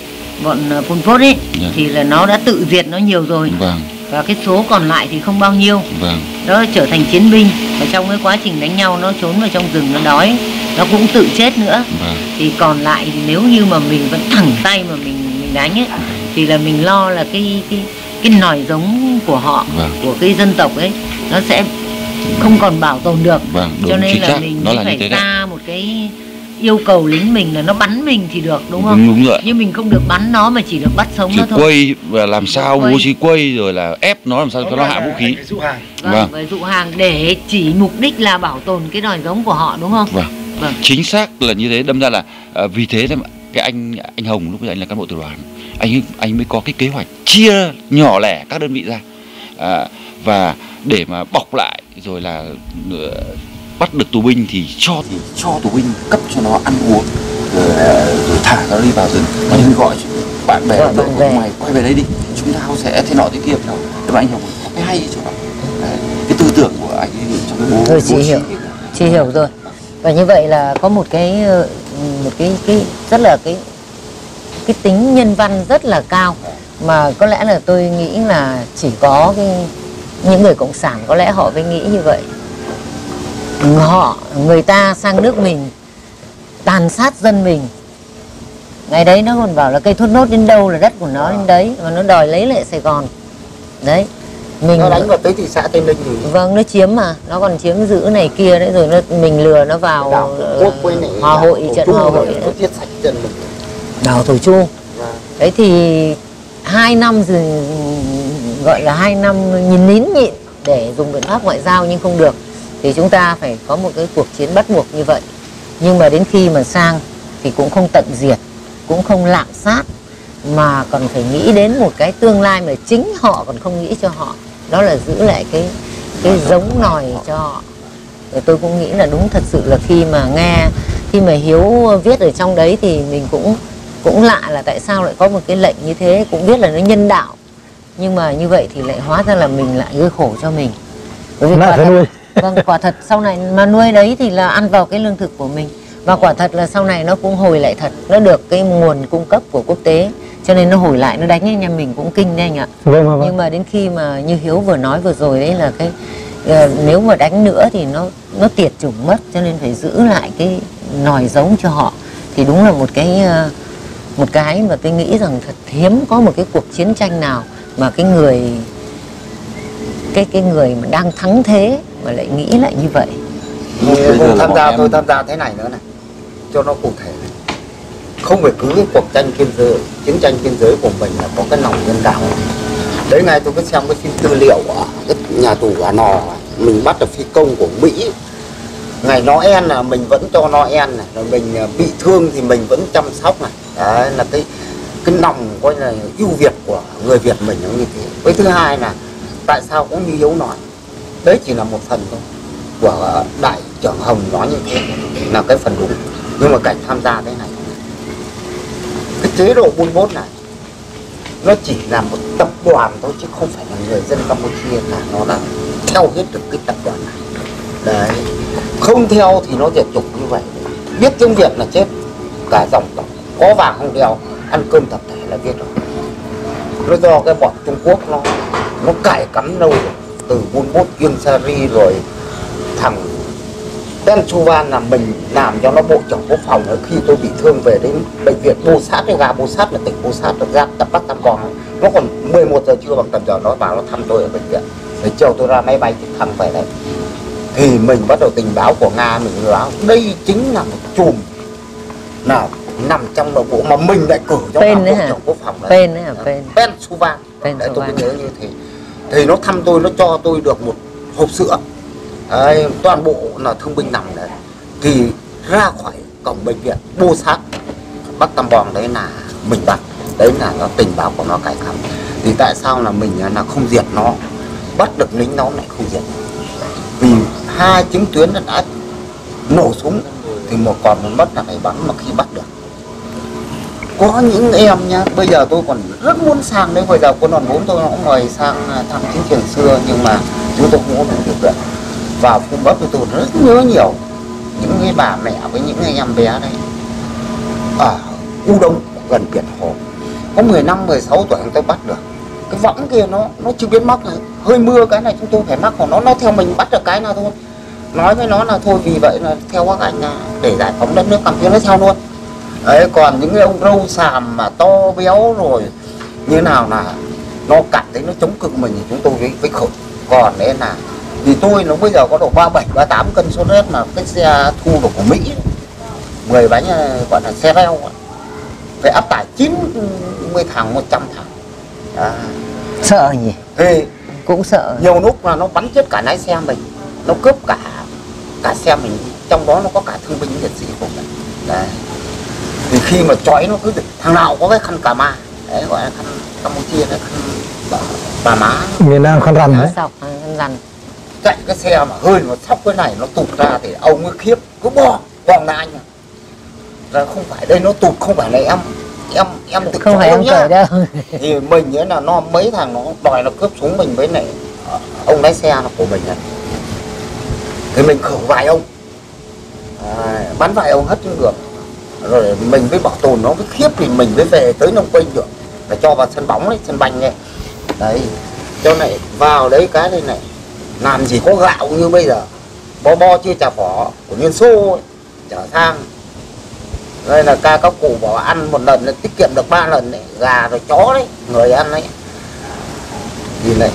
Bọn ờ, Pol Pot ấy dạ. thì là nó đã tự diệt nó nhiều rồi. Vâng. và cái số còn lại thì không bao nhiêu. Vâng. nó trở thành chiến binh. Và trong cái quá trình đánh nhau nó trốn vào trong rừng nó đói nó cũng tự chết nữa. Vâng. thì còn lại nếu như mà mình vẫn thẳng tay mà mình mình đánh ấy thì là mình lo là cái cái cái nòi giống của họ vâng. của cái dân tộc ấy nó sẽ không còn bảo tồn được vâng, đúng, cho nên là chắc. mình nó là phải ra một cái yêu cầu lính mình là nó bắn mình thì được đúng không? Đúng, đúng rồi. Nhưng mình không được bắn nó mà chỉ được bắt sống chỉ nó thôi. quay và làm sao bố trí quay rồi là ép nó làm sao cho nó hạ vũ khí. dụ hàng. Vâng, Vâng. với dụ hàng để chỉ mục đích là bảo tồn cái nòi giống của họ đúng không? Vâng. Vâng. Chính xác là như thế đâm ra là à, vì thế nên cái anh anh Hồng lúc bây giờ anh là cán bộ tiểu đoàn anh ấy- anh mới có cái kế hoạch chia nhỏ lẻ các đơn vị ra à, và để mà bọc lại rồi là ờ, bắt được tù binh thì cho thì cho tù binh cấp cho nó ăn uống rồi, rồi thả nó đi vào rừng và đừng gọi bạn bè bạn về. ngoài quay về đây đi chúng ta sẽ thế nọ thế kia đó mà anh Hồng có cái hay chỗ Đấy, cái tư tưởng của anh trong cái bố Rồi, chị bố hiểu. Chị hiểu rồi. Và như vậy là có một cái ờ, một cái cái rất là cái cái tính nhân văn rất là cao mà có lẽ là tôi nghĩ là chỉ có cái những người cộng sản có lẽ họ mới nghĩ như vậy. Họ người ta sang nước mình tàn sát dân mình. Ngày đấy nó còn bảo là cây thốt nốt đến đâu là đất của nó đến đấy và nó đòi lấy lại Sài Gòn. Đấy. Mình nó đánh vào tới thị xã tây ninh thì Vâng, nó chiếm mà, nó còn chiếm giữ này kia đấy rồi nó mình lừa nó vào ờ, với lại hòa hội trận hòa hội nó giết sạch dân mình đào Thổ Chu. Đấy thì hai năm rồi gọi là hai năm nhìn nín nhịn để dùng biện pháp ngoại giao nhưng không được thì chúng ta phải có một cái cuộc chiến bắt buộc như vậy. Nhưng mà đến khi mà sang thì cũng không tận diệt, cũng không lạm sát mà còn phải nghĩ đến một cái tương lai mà chính họ còn không nghĩ cho họ đó là giữ lại cái cái giống nòi cho họ Rồi tôi cũng nghĩ là đúng thật sự là khi mà nghe khi mà hiếu viết ở trong đấy thì mình cũng cũng lạ là tại sao lại có một cái lệnh như thế cũng biết là nó nhân đạo. Nhưng mà như vậy thì lại hóa ra là mình lại gây khổ cho mình. Bởi vì quả thật, nuôi. vâng quả thật sau này mà nuôi đấy thì là ăn vào cái lương thực của mình. Và quả thật là sau này nó cũng hồi lại thật. Nó được cái nguồn cung cấp của quốc tế. Cho nên nó hồi lại nó đánh anh em mình cũng kinh đấy anh ạ. Vâng, vâng, vâng. nhưng mà đến khi mà như hiếu vừa nói vừa rồi đấy là cái ờ, nếu mà đánh nữa thì nó nó tiệt chủng mất. Cho nên phải giữ lại cái nòi giống cho họ. Thì đúng là một cái ờ, một cái mà tôi nghĩ rằng thật hiếm có một cái cuộc chiến tranh nào mà cái người cái cái người mà đang thắng thế mà lại nghĩ lại như vậy. Lúc bây giờ tôi tham gia em- tôi tham gia thế này nữa này. Cho nó cụ thể này. không phải cứ cái cuộc tranh biên giới chiến tranh biên giới của mình là có cái lòng nhân đạo. Đấy ngày tôi có xem cái phim tư liệu ở cái nhà tù quả nò mình bắt được phi công của mỹ. Ngày Noel là mình vẫn cho Noel này. Rồi mình à, bị thương thì mình vẫn chăm sóc này đấy, là cái cái lòng coi là ưu việt của người Việt mình nó như thế. Với thứ hai là tại sao cũng như Hiếu nói, đấy chỉ là một phần thôi của đại trưởng Hồng nói như thế là cái phần đúng. Nhưng mà cảnh tham gia thế này, cái chế độ buôn bốt này, nó chỉ là một tập đoàn thôi chứ không phải là người dân Campuchia cả. Nó là theo hết được cái tập đoàn này. Đấy, không theo thì nó diệt chủng như vậy. Biết tiếng Việt là chết cả dòng tộc có vàng không đeo, ăn cơm tập thể là biết rồi. Nó do cái bọn Trung Quốc nó nó cải cắm lâu rồi. Từ buôn Bút Kiên Sari rồi, thằng Ben Chuvan là mình làm cho nó bộ trưởng quốc phòng. Ở khi tôi bị thương về đến bệnh viện Bô Sát, cái gà Bô Sát là tỉnh Bô Sát được ra tập Bắc Tam còn nó còn 11 giờ trưa bằng tầm giờ, nó vào nó thăm tôi ở bệnh viện. Để chiều tôi ra máy bay thì thăm về đấy thì mình bắt đầu tình báo của Nga, mình báo đây chính là một chùm nào nằm trong nội bộ mà mình lại cử cho đấy bộ trưởng quốc phòng đấy Tên đấy? Tên. Ben Suvan Ben Đấy, tôi nhớ như thế. Thì nó thăm tôi nó cho tôi được một hộp sữa. Đấy, toàn bộ là thương binh nằm đấy. Thì ra khỏi cổng bệnh viện bô sát. Bắc tam bòng đấy là mình bắt. Đấy là nó tình báo của nó cải khắm thì tại sao là mình là không diệt nó? Bắt được lính nó lại không diệt. Vì hai chiến tuyến đã nổ súng thì một còn một mất là phải bắn mà khi bắt được có những em nhá, bây giờ tôi còn rất muốn sang đấy bây giờ quân đoàn bốn, tôi nó cũng mời sang à, thăm chiến trường xưa, nhưng mà chúng tôi cũng có đủ điều kiện vào khu thì tôi rất nhớ nhiều những cái bà mẹ với những cái em bé đấy. À, Ở u đông gần biển hồ. Có 10 năm 16 tuổi chúng tôi bắt được. Cái võng kia nó nó chưa biết mắc này. hơi mưa cái này chúng tôi phải mắc của nó nó theo mình bắt được cái nào thôi. Nói với nó là thôi, vì vậy là theo các anh là để giải phóng đất nước Campuchia nó theo luôn đấy còn những cái ông râu sàm mà to béo rồi như nào là nó cảm thấy nó chống cự mình thì chúng tôi với với khổ còn đấy là thì tôi nó bây giờ có độ 37 38 cân số rết mà cái xe thu được của Mỹ 10 bánh ờ, gọi là xe reo phải áp tải 90 thằng 100 thằng à. Sợ nhỉ? thì Cũng sợ. nhiều lúc là nó bắn chết cả lái xe mình nó cướp cả cả xe mình trong đó nó có cả thương binh liệt sĩ của mình đấy thì khi mà chói nó cứ thằng nào có cái khăn cà ma đấy gọi là khăn campuchia đấy khăn bà, bà má miền Nam khăn rằn đấy Sọc, ăn rằn. chạy cái xe mà hơi nó sóc cái này nó tụt ra thì ông ấy khiếp cứ bò vòng là anh à ra không phải đây nó tụt không phải là em em em tự Không phải em nhá. đâu. thì mình nhớ là nó mấy thằng nó đòi nó cướp súng mình với này ờ, ông lái xe là của mình ấy. thì mình khẩu vài ông à, bắn vài ông hết xuống đường rồi mình mới bảo tồn nó cái khiếp thì mình mới về tới nông quanh được. Phải cho vào sân bóng đấy sân banh này. Đấy cho này vào đấy cái đây này. Làm gì có gạo như bây giờ. Bo bo chia trà phỏ của liên xô ấy, trở sang. Đây là ca các cụ bảo ăn một lần là tiết kiệm được ba lần đấy. Gà rồi chó đấy người ăn đấy. Nhìn này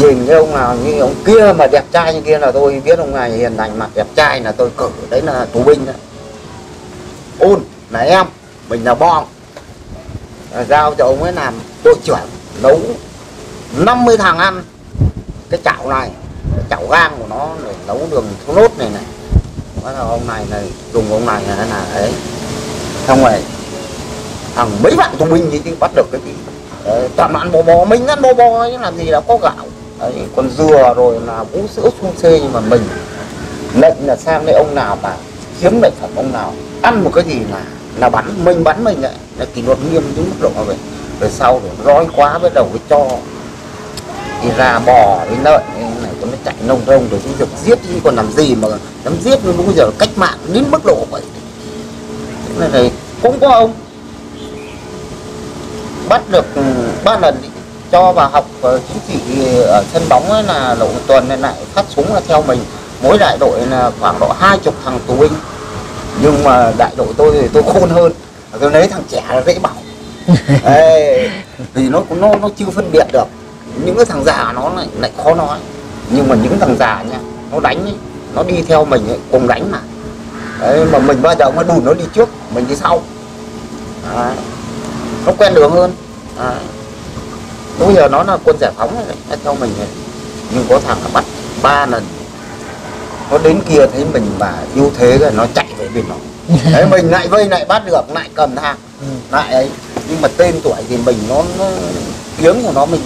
nhìn cái ông nào như ông kia mà đẹp trai như kia là tôi biết ông này hiền lành mặt đẹp trai là tôi cử. Đấy là tù binh đấy ôn là em mình là bom giao cho ông ấy làm đội trưởng nấu 50 thằng ăn. Cái chảo này cái chảo gang của nó để nấu đường thốt nốt này này. Bắt đầu ông này này dùng ông này là là ấy. Xong rồi thằng mấy bạn tù mình thì bắt được cái gì? Đấy, toàn ăn bò bò mình ăn bò bò ấy làm gì là có gạo. Đấy, còn dừa rồi là vũ sữa xung xê nhưng mà mình lệnh là sang đây ông nào mà kiếm lệnh phẩm ông nào ăn một cái gì là là bắn mình bắn mình ấy là kỷ luật nghiêm đến mức độ về vậy? Rồi sau rồi roi quá bắt đầu cái cho. Thì ra bò với lợn cái này cho nó chạy nông rông rồi chúng được giết chứ còn làm gì mà dám giết nó bây giờ cách mạng đến mức độ vậy. Này, này cũng có ông bắt được ừ, ba lần cho vào học ờ, chính trị ở sân bóng ấy là lộ tuần này lại phát súng là theo mình. Mỗi đại đội là khoảng độ hai chục thằng tù binh nhưng mà đại đội tôi thì tôi khôn hơn. Tôi lấy thằng trẻ là dễ bảo. Ê, vì nó nó nó chưa phân biệt được. Những cái thằng già nó lại lại khó nói. Nhưng mà những thằng già nha nó đánh ấy, nó đi theo mình ấy, cùng đánh mà. Đấy, mà mình bao giờ nó đùn nó đi trước mình đi sau. Đấy. nó quen đường hơn. Đấy. bây giờ nó là quân giải phóng nó theo mình này. nhưng có thằng nó bắt ba lần. Nó đến kia thấy mình mà ưu thế rồi nó chạy về bên nó đấy mình lại vây lại bắt được lại cầm thang lại ấy. Nhưng mà tên tuổi thì mình nó, nó tiếng của nó mình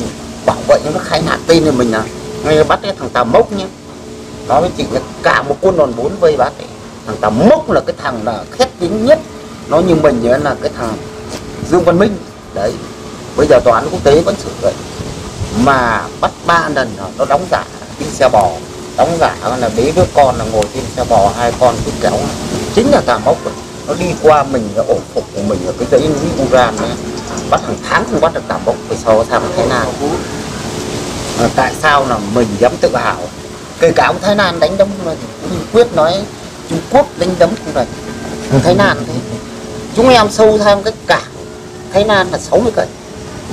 bảo vệ nhưng nó khai nạt tên thì mình là ngay bắt cái thằng tà mốc nhá nó mới chỉ là cả một quân đoàn bốn vây bắt ấy. thằng tà mốc là cái thằng là khét tiếng nhất. Nó như mình nhớ là cái thằng dương văn minh. Đấy. Bây giờ tòa án quốc tế vẫn xử vậy mà bắt ba lần nó đóng giả đi xe bò đóng giả là bế đứa con là ngồi trên xe bò hai con cứ kéo. Chính là tà mốc rồi nó đi qua mình cái ổ phục của mình ở cái dãy núi Uran ấy. Bắt hàng tháng không bắt được tà mốc vì sao sang Thái Lan. À, tại sao là mình dám tự hào? Kể cả ông Thái Lan đánh đấm quyết nói Trung Quốc đánh đấm cũng vậy Thái Lan thế. Chúng em sâu sang cái cảng Thái Lan là 60 cây.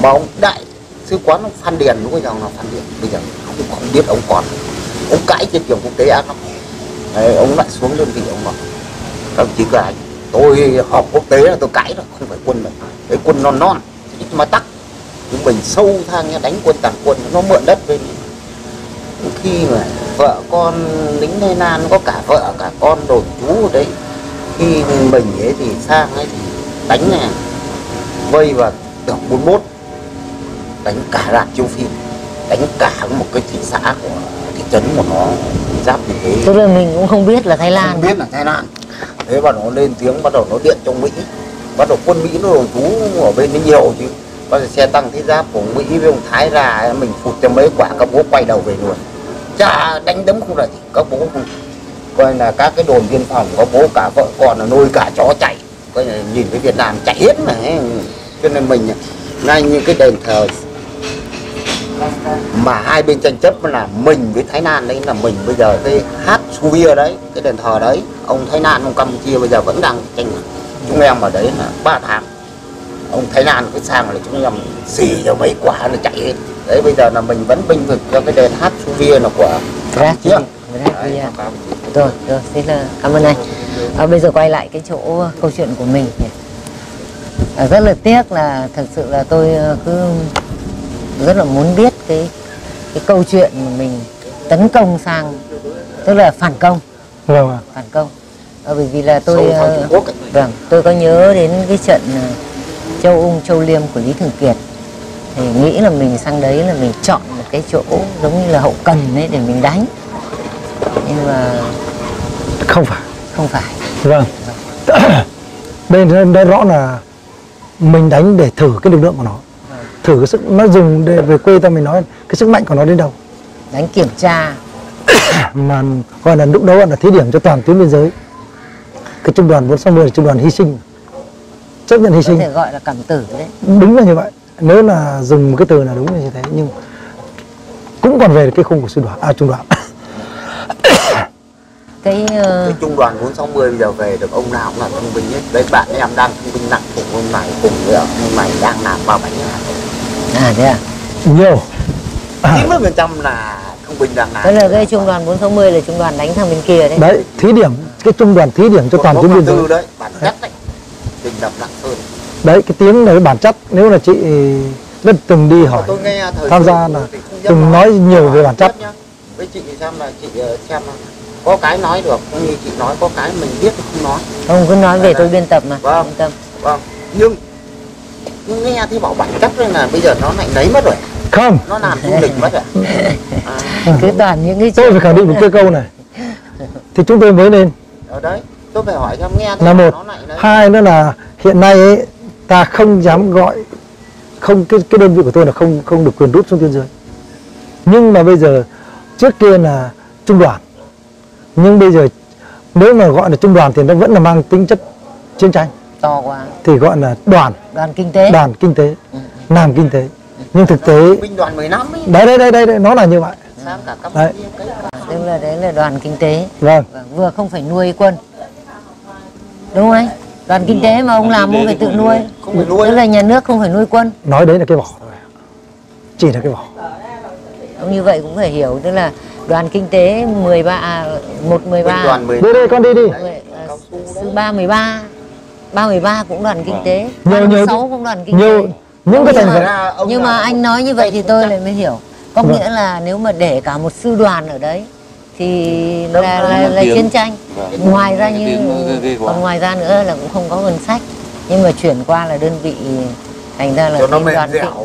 Mà ông đại sứ quán ông Phan Điền lúc bây giờ là Phan Điền bây giờ không, không biết ông còn ông cãi trên trường quốc tế ác lắm. Đấy, ông lại xuống đơn vị ông bảo các chỉ cả tôi họp quốc tế là tôi cãi rồi không phải quân mình. Cái quân non non mà tắc chúng mình sâu thang nha đánh quân tàn quân nó mượn đất bên khi mà vợ con lính tây nam có cả vợ cả con đồn chú ở đấy khi mình ấy thì sang ấy thì đánh này vây vào tưởng 41 đánh cả rạp chiếu phim đánh cả một cái thị xã của thị trấn của nó giáp như thế. Tức là mình cũng không biết là Thái Lan. Không biết là Thái Lan. Thế đầu nó lên tiếng bắt đầu nó điện cho Mỹ. Bắt đầu quân Mỹ nó đồn trú ở bên nó nhiều chứ. Bắt đầu xe tăng thiết giáp của Mỹ với ông Thái ra mình phụt cho mấy quả các bố quay đầu về luôn. Chả đánh đấm không là gì các bố không. Coi là các cái đồn biên phòng có bố cả vợ con là nuôi cả chó chạy. Coi là nhìn cái Việt Nam chạy hết mà cho nên mình ngay như cái đền thờ mà hai bên tranh chấp là mình với Thái Lan đấy là mình bây giờ cái hát Suvia đấy cái đền thờ đấy ông Thái Lan ông Campuchia bây giờ vẫn đang tranh chúng em ở đấy là ba tháng ông Thái Lan cái sang là chúng em xì cho mấy quả nó chạy hết đấy bây giờ là mình vẫn binh vực cho cái đền hát Suvia là của. Campuchia. Rồi, rồi, xin là cảm ơn anh. À, bây giờ quay lại cái chỗ câu chuyện của mình nhỉ. À, rất là tiếc là thật sự là tôi ờ, cứ rất là muốn biết cái cái câu chuyện mà mình tấn công sang tức là phản công, vâng ạ. Phản công. À, bởi vì là tôi ờ, vâng, tôi có nhớ đến cái trận ờ, Châu Ung Châu Liêm của Lý Thường Kiệt. Thì nghĩ là mình sang đấy là mình chọn một cái chỗ giống như là hậu cần ấy để mình đánh. Nhưng mà không phải. không phải. Vâng. Đây đây rõ là mình đánh để thử cái lực lượng của nó thử cái sức nó dùng để về quê ta mình nói cái sức mạnh của nó đến đâu? Đánh kiểm tra. Mà gọi là lúc đó gọi là thí điểm cho toàn tuyến biên giới. Cái trung đoàn 460 là trung đoàn hy sinh. Chấp nhận hy có sinh. thể gọi là cảm tử đấy. Đúng là như vậy. Nếu là dùng một cái từ là đúng là như thế nhưng cũng còn về cái khung của sư đoàn à trung đoàn. Cái ờ, cái trung đoàn 460 bây giờ về được ông nào cũng là thương binh hết đấy bạn em đang thương binh nặng cùng ông này cùng với ông này đang làm bao bánh à thế à? Nhiều. Chín mươi phần trăm là thương binh đang làm tức là cái trung đoàn 460 là trung đoàn đánh thằng bên kia đấy. Đấy thí điểm cái trung đoàn thí điểm cho toàn tuyến biên giới đấy bản chất đấy. Đình đập nặng hơn đấy cái tiếng này bản chất nếu là chị rất từng đi hỏi tôi nghe thời tham gia là không từng nói nhiều về bản chất. Nhá. với chị thì xem là chị ờ, xem là có cái nói được cũng như chị nói có cái mình biết không nói. Ông cứ nói về Đấy, tôi đấy. biên tập mà Vâng. yên tâm. vâng. Nhưng nghe thì bảo bản chất là bây giờ nó lại lấy mất rồi. Không. Nó làm du lịch mất rồi. À, cứ toàn những cái tôi phải khẳng định một cái câu này. Thì chúng tôi mới lên ở đấy tôi phải hỏi xem nghe là một. nó lại lấy hai nữa là hiện nay ấy, ta không dám gọi không cái cái đơn vị của tôi là không không được quyền rút xuống tuyến dưới nhưng mà bây giờ trước kia là trung đoàn. Nhưng bây giờ nếu mà gọi là trung đoàn thì nó vẫn là mang tính chất chiến tranh to quá. Thì gọi là đoàn. Đoàn kinh tế. Đoàn kinh tế. Ừ. làm kinh tế. Nhưng thực tế binh đoàn 10 năm ấy. Đấy đấy đấy đấy, đấy nó là như vậy. Sang cả các Đấy. tức là đấy là đoàn kinh tế. Vâng. Vâng, vừa không phải nuôi quân. Đúng không anh đoàn kinh tế mà ông làm ông phải tự nuôi. không phải nuôi tức là nhà nước không phải nuôi quân. Nói đấy là cái vỏ. Thôi chỉ là cái vỏ. Ông như vậy cũng phải hiểu. Tức là đoàn kinh tế 13 à, một binh 13 đoàn 10 đi đi con đi đi. Mười- à, sư ba 13 ba 13 cũng đoàn kinh tế Nhiều- ba nhiều- 6 cũng đoàn kinh nhiều tế. những cái Nhưng thành mà- phần nhưng là- mà anh nói như vậy thì tôi lại mới hiểu. Có Vâng. nghĩa là nếu mà để cả một sư đoàn ở đấy thì là là, là chiến tranh. Vâng. ngoài ra như còn ngoài ra nữa là cũng không có ngân sách. Nhưng mà chuyển qua là đơn vị thành ra là Cho đoàn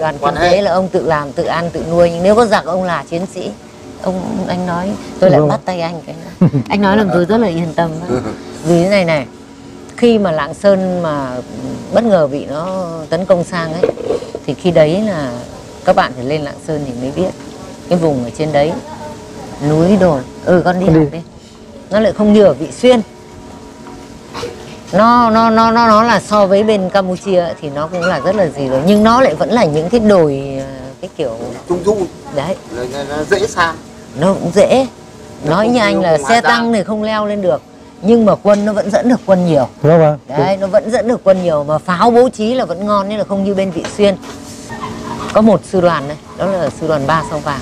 đoàn quan kinh tế là ông tự làm tự ăn tự nuôi. Nhưng nếu có giặc ông là chiến sĩ. Ông anh nói tôi lại Vâng. bắt tay anh cái anh nói làm tôi rất là yên tâm. Đó. vì thế này này khi mà lạng sơn mà bất ngờ bị nó tấn công sang ấy thì khi đấy là các bạn phải lên lạng sơn thì mới biết cái vùng ở trên đấy núi đồi. Ừ con đi Con đi. học đi. Nó lại không như ở vị xuyên. Nó nó nó nó nó là so với bên campuchia ấy, thì nó cũng là rất là gì rồi. Nhưng nó lại vẫn là những cái đồi ờ, cái kiểu trung du. Đấy. Là, là dễ sang nó cũng dễ. Nó nói như anh nó là xe tăng thì không leo lên được nhưng mà quân nó vẫn dẫn được quân nhiều. Vâng vâng đấy nó vẫn dẫn được quân nhiều mà pháo bố trí là vẫn ngon nên là không như bên vị xuyên. Có một sư đoàn đấy đó là sư đoàn ba sao vàng.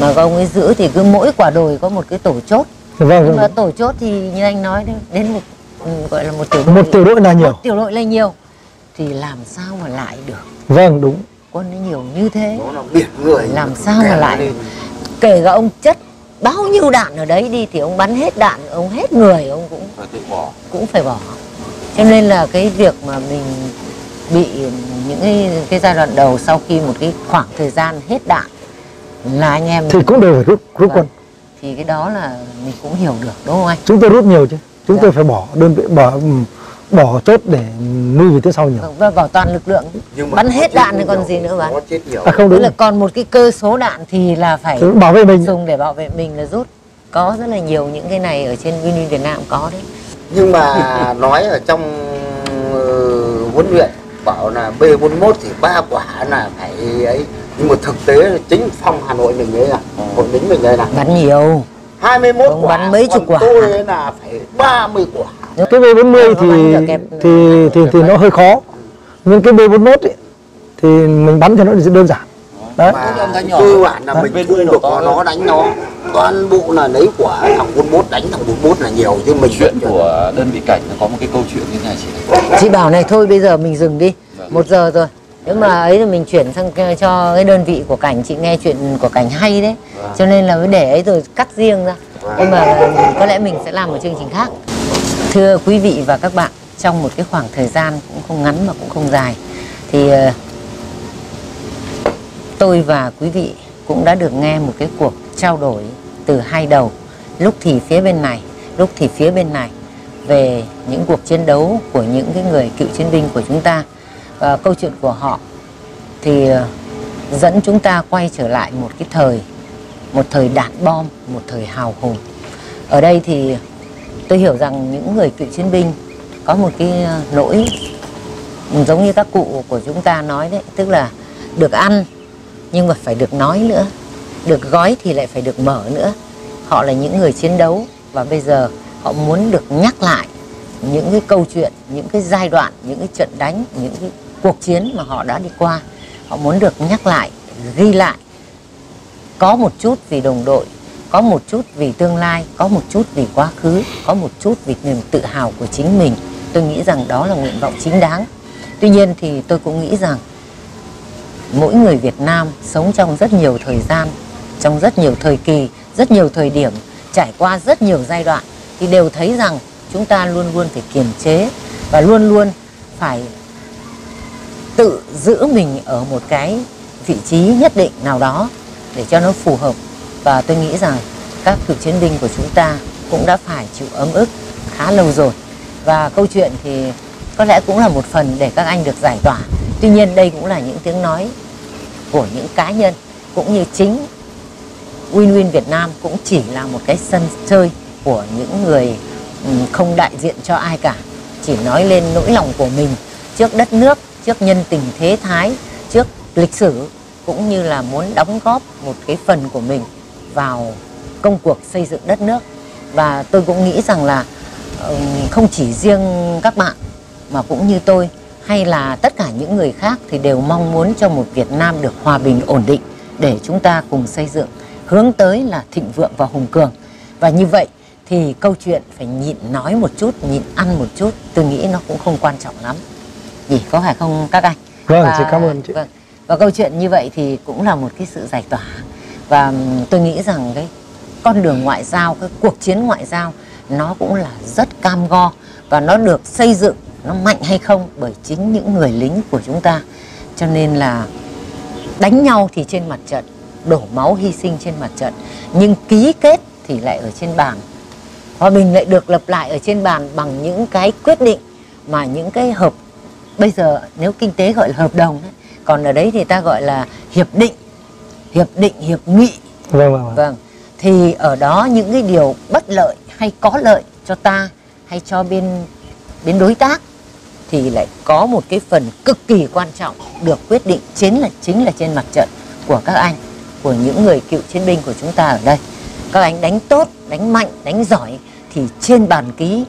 Mà các ông ấy giữ thì cứ mỗi quả đồi có một cái tổ chốt. Vâng nhưng vâng mà tổ chốt thì như anh nói đấy đến một ừ, gọi là một tiểu đội một tiểu đội là nhiều. Một tiểu đội là nhiều. Thì làm sao mà lại được? Vâng đúng. Quân nó nhiều như thế. Nó là biển người. Làm sao mà lại lên. kể cả ông chất bao nhiêu đạn ở đấy đi thì ông bắn hết đạn ông hết người ông cũng tự bỏ. cũng phải bỏ cho nên là cái việc mà mình bị những cái, cái giai đoạn đầu sau khi một cái khoảng thời gian hết đạn là anh em thì cũng đều phải rút rút Vâng. quân thì cái đó là mình cũng hiểu được đúng không anh chúng tôi rút nhiều chứ chúng Dạ. tôi phải bỏ đơn vị bỏ bỏ chốt để nuôi về phía sau nhiều. Và bảo toàn lực lượng. Nhưng mà bắn hết đạn thì còn nhiều, gì nữa mà. à không tức đúng là còn một cái cơ số đạn thì là phải Thì bảo vệ mình. dùng để bảo vệ mình là rút. Có rất là nhiều những cái này ở trên Win Việt Nam có đấy. Nhưng mà nói ở trong ờ, huấn luyện bảo là B41 thì ba quả là phải ấy. Nhưng mà thực tế là chính phong Hà Nội mình ấy là hội lính mình đây là bắn nhiều. 21 Ông quả bắn mấy chục quả. tôi là phải 30 quả cái B40 Nó bắn được thì thì thì thì nó hơi khó. Nhưng cái B41 ấy, thì mình bắn cho nó đơn giản. Đấy. Cơ bản là mình thu được nó, nó đánh nó. Toàn bộ là lấy quả thằng 41 đánh thằng 41 là nhiều chứ mình Chuyện của đơn vị cảnh nó có một cái câu chuyện như thế này chị chị bảo này thôi bây giờ mình dừng đi Vâng. một giờ rồi. Nếu mà ấy thì mình chuyển sang cho cái đơn vị của cảnh. Chị nghe chuyện của cảnh hay đấy. Vâng. cho nên là mới để ấy rồi cắt riêng ra. Nhưng mà có lẽ mình sẽ làm một chương trình khác thưa quý vị và các bạn, trong một cái khoảng thời gian cũng không ngắn mà cũng không dài, thì ờ, tôi và quý vị cũng đã được nghe một cái cuộc trao đổi từ hai đầu, lúc thì phía bên này, lúc thì phía bên này, về những cuộc chiến đấu của những cái người cựu chiến binh của chúng ta. Và câu chuyện của họ thì ờ, dẫn chúng ta quay trở lại một cái thời, một thời đạn bom, một thời hào hùng. Ở đây thì tôi hiểu rằng những người cựu chiến binh có một cái ờ, nỗi giống như các cụ của chúng ta nói đấy, tức là được ăn nhưng mà phải được nói nữa, được gói thì lại phải được mở nữa. Họ là những người chiến đấu và bây giờ họ muốn được nhắc lại những cái câu chuyện, những cái giai đoạn, những cái trận đánh, những cái cuộc chiến mà họ đã đi qua. Họ muốn được nhắc lại, ghi lại. Có một chút vì đồng đội có một chút vì tương lai, có một chút vì quá khứ, có một chút vì niềm tự hào của chính mình. Tôi nghĩ rằng đó là nguyện vọng chính đáng. Tuy nhiên thì tôi cũng nghĩ rằng mỗi người Việt Nam sống trong rất nhiều thời gian, trong rất nhiều thời kỳ, rất nhiều thời điểm, trải qua rất nhiều giai đoạn thì đều thấy rằng chúng ta luôn luôn phải kiềm chế và luôn luôn phải tự giữ mình ở một cái vị trí nhất định nào đó để cho nó phù hợp và tôi nghĩ rằng các cựu chiến binh của chúng ta cũng đã phải chịu ấm ức khá lâu rồi. Và câu chuyện thì có lẽ cũng là một phần để các anh được giải tỏa. Tuy nhiên đây cũng là những tiếng nói của những cá nhân cũng như chính Win Win Việt Nam cũng chỉ là một cái sân chơi của những người ừ, không đại diện cho ai cả. Chỉ nói lên nỗi lòng của mình trước đất nước, trước nhân tình thế thái, trước lịch sử cũng như là muốn đóng góp một cái phần của mình vào công cuộc xây dựng đất nước. Và tôi cũng nghĩ rằng là không chỉ riêng các bạn mà cũng như tôi hay là tất cả những người khác thì đều mong muốn cho một Việt Nam được hòa bình ổn định để chúng ta cùng xây dựng hướng tới là thịnh vượng và hùng cường. Và như vậy thì câu chuyện phải nhịn nói một chút nhịn ăn một chút tôi nghĩ nó cũng không quan trọng lắm. Nhỉ có phải không các anh? Vâng, chị cảm ơn chị. vâng. và câu chuyện như vậy thì cũng là một cái sự giải tỏa và tôi nghĩ rằng cái con đường ngoại giao cái cuộc chiến ngoại giao nó cũng là rất cam go và nó được xây dựng nó mạnh hay không bởi chính những người lính của chúng ta. Cho nên là đánh nhau thì trên mặt trận đổ máu hy sinh trên mặt trận nhưng ký kết thì lại ở trên bàn. Hòa bình lại được lập lại ở trên bàn bằng những cái quyết định mà những cái hợp bây giờ nếu kinh tế gọi là hợp đồng ấy, còn ở đấy thì ta gọi là hiệp định hiệp định hiệp nghị. Vâng vâng, vâng. vâng. Thì ở đó những cái điều bất lợi hay có lợi cho ta hay cho bên bên đối tác thì lại có một cái phần cực kỳ quan trọng được quyết định chính là chính là trên mặt trận của các anh của những người cựu chiến binh của chúng ta ở đây. Các anh đánh tốt đánh mạnh đánh giỏi thì trên bàn ký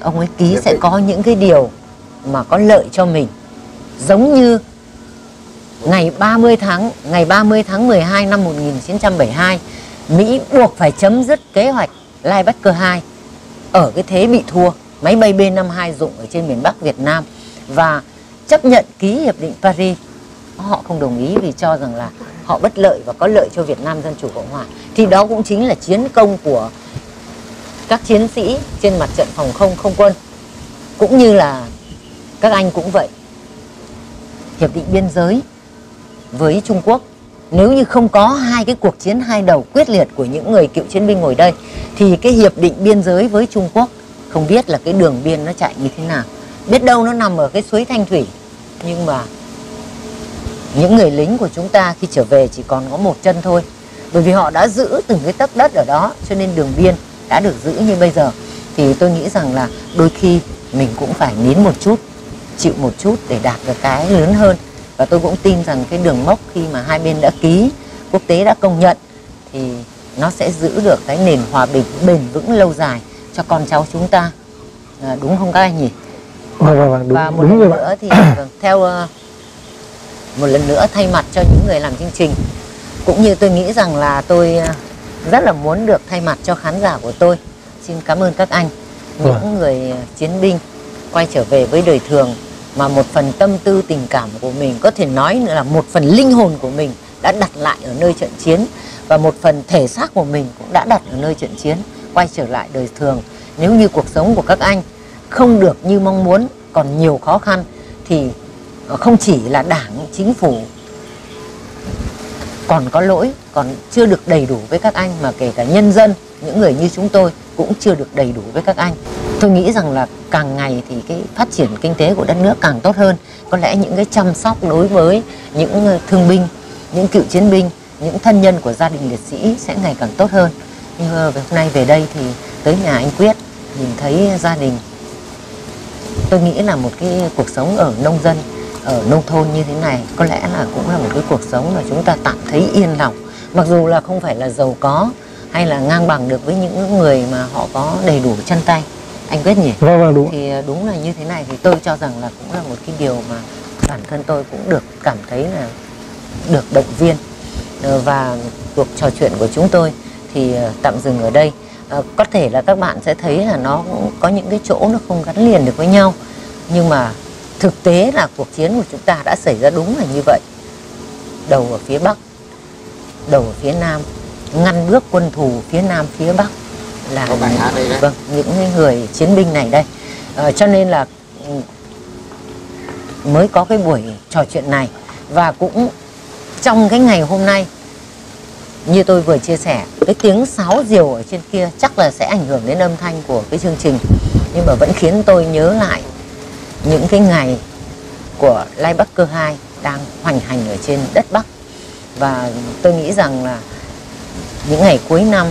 ông ấy ký sẽ có những cái điều mà có lợi cho mình. Giống như ngày 30 tháng, ngày 30 tháng 12 năm 1972 Mỹ buộc phải chấm dứt kế hoạch Linebacker 2 ở cái thế bị thua, máy bay B-52 dụng ở trên miền Bắc Việt Nam và chấp nhận ký hiệp định Paris. Họ không đồng ý vì cho rằng là họ bất lợi và có lợi cho Việt Nam Dân Chủ Cộng Hòa. Thì đó cũng chính là chiến công của các chiến sĩ trên mặt trận phòng không không quân. Cũng như là các anh cũng vậy. Hiệp định biên giới với Trung Quốc. Nếu như không có hai cái cuộc chiến hai đầu quyết liệt của những người cựu chiến binh ngồi đây, thì cái hiệp định biên giới với Trung Quốc, không biết là cái đường biên nó chạy như thế nào. Biết đâu nó nằm ở cái suối Thanh Thủy. Nhưng mà những người lính của chúng ta khi trở về chỉ còn có một chân thôi. Bởi vì họ đã giữ từng cái tấc đất ở đó, cho nên đường biên đã được giữ như bây giờ. Thì tôi nghĩ rằng là đôi khi mình cũng phải nín một chút, chịu một chút để đạt được cái lớn hơn và tôi cũng tin rằng cái đường mốc khi mà hai bên đã ký quốc tế đã công nhận thì nó sẽ giữ được cái nền hòa bình bền vững lâu dài cho con cháu chúng ta. À, đúng không các anh nhỉ? Vâng vâng vâng đúng, và một đúng lần nữa thì vâng, theo uh, một lần nữa thay mặt cho những người làm chương trình cũng như tôi nghĩ rằng là tôi uh, rất là muốn được thay mặt cho khán giả của tôi. Xin cảm ơn các anh những Vâng. người chiến binh quay trở về với đời thường mà một phần tâm tư, tình cảm của mình, có thể nói nữa là một phần linh hồn của mình đã đặt lại ở nơi trận chiến và một phần thể xác của mình cũng đã đặt ở nơi trận chiến, quay trở lại đời thường. Nếu như cuộc sống của các anh không được như mong muốn, còn nhiều khó khăn, thì ờ, không chỉ là đảng, chính phủ còn có lỗi, còn chưa được đầy đủ với các anh, mà kể cả nhân dân, những người như chúng tôi cũng chưa được đầy đủ với các anh. Tôi nghĩ rằng là càng ngày thì cái phát triển kinh tế của đất nước càng tốt hơn. Có lẽ những cái chăm sóc đối với những ờ, thương binh, những cựu chiến binh, những thân nhân của gia đình liệt sĩ sẽ ngày càng tốt hơn. Như ờ, hôm nay về đây thì tới nhà anh quyết, nhìn thấy gia đình. Tôi nghĩ là một cái cuộc sống ở nông dân, ở nông thôn như thế này, có lẽ là cũng là một cái cuộc sống mà chúng ta tạm thấy yên lòng. Mặc dù là không phải là giàu có hay là ngang bằng được với những người mà họ có đầy đủ chân tay? Anh quyết nhỉ? Vâng vâng đúng thì đúng là như thế này thì tôi cho rằng là cũng là một cái điều mà bản thân tôi cũng được cảm thấy là được động viên Ờ, và cuộc trò chuyện của chúng tôi thì ờ, tạm dừng ở đây. Ờ, có thể là các bạn sẽ thấy là nó có những cái chỗ nó không gắn liền được với nhau nhưng mà thực tế là cuộc chiến của chúng ta đã xảy ra đúng là như vậy. Đầu ở phía bắc đầu ở phía nam ngăn bước quân thù phía nam phía bắc là vâng những người chiến binh này đây. Ờ, cho nên là ừ, mới có cái buổi trò chuyện này. Và cũng trong cái ngày hôm nay như tôi vừa chia sẻ cái tiếng sáo diều ở trên kia chắc là sẽ ảnh hưởng đến âm thanh của cái chương trình. Nhưng mà vẫn khiến tôi nhớ lại những cái ngày của Lai Bắc Cơ 2 đang hoành hành ở trên đất Bắc. Và tôi nghĩ rằng là những ngày cuối năm,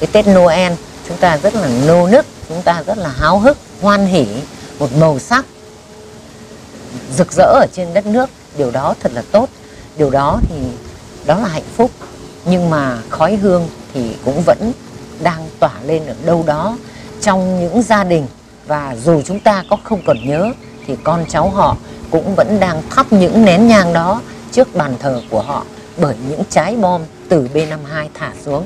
cái Tết Noel, chúng ta rất là nô nức, chúng ta rất là háo hức, hoan hỉ, một màu sắc rực rỡ ở trên đất nước. Điều đó thật là tốt, điều đó thì, đó là hạnh phúc. Nhưng mà khói hương thì cũng vẫn đang tỏa lên ở đâu đó trong những gia đình. Và dù chúng ta có không còn nhớ, thì con cháu họ cũng vẫn đang thắp những nén nhang đó trước bàn thờ của họ bởi những trái bom từ B52 thả xuống.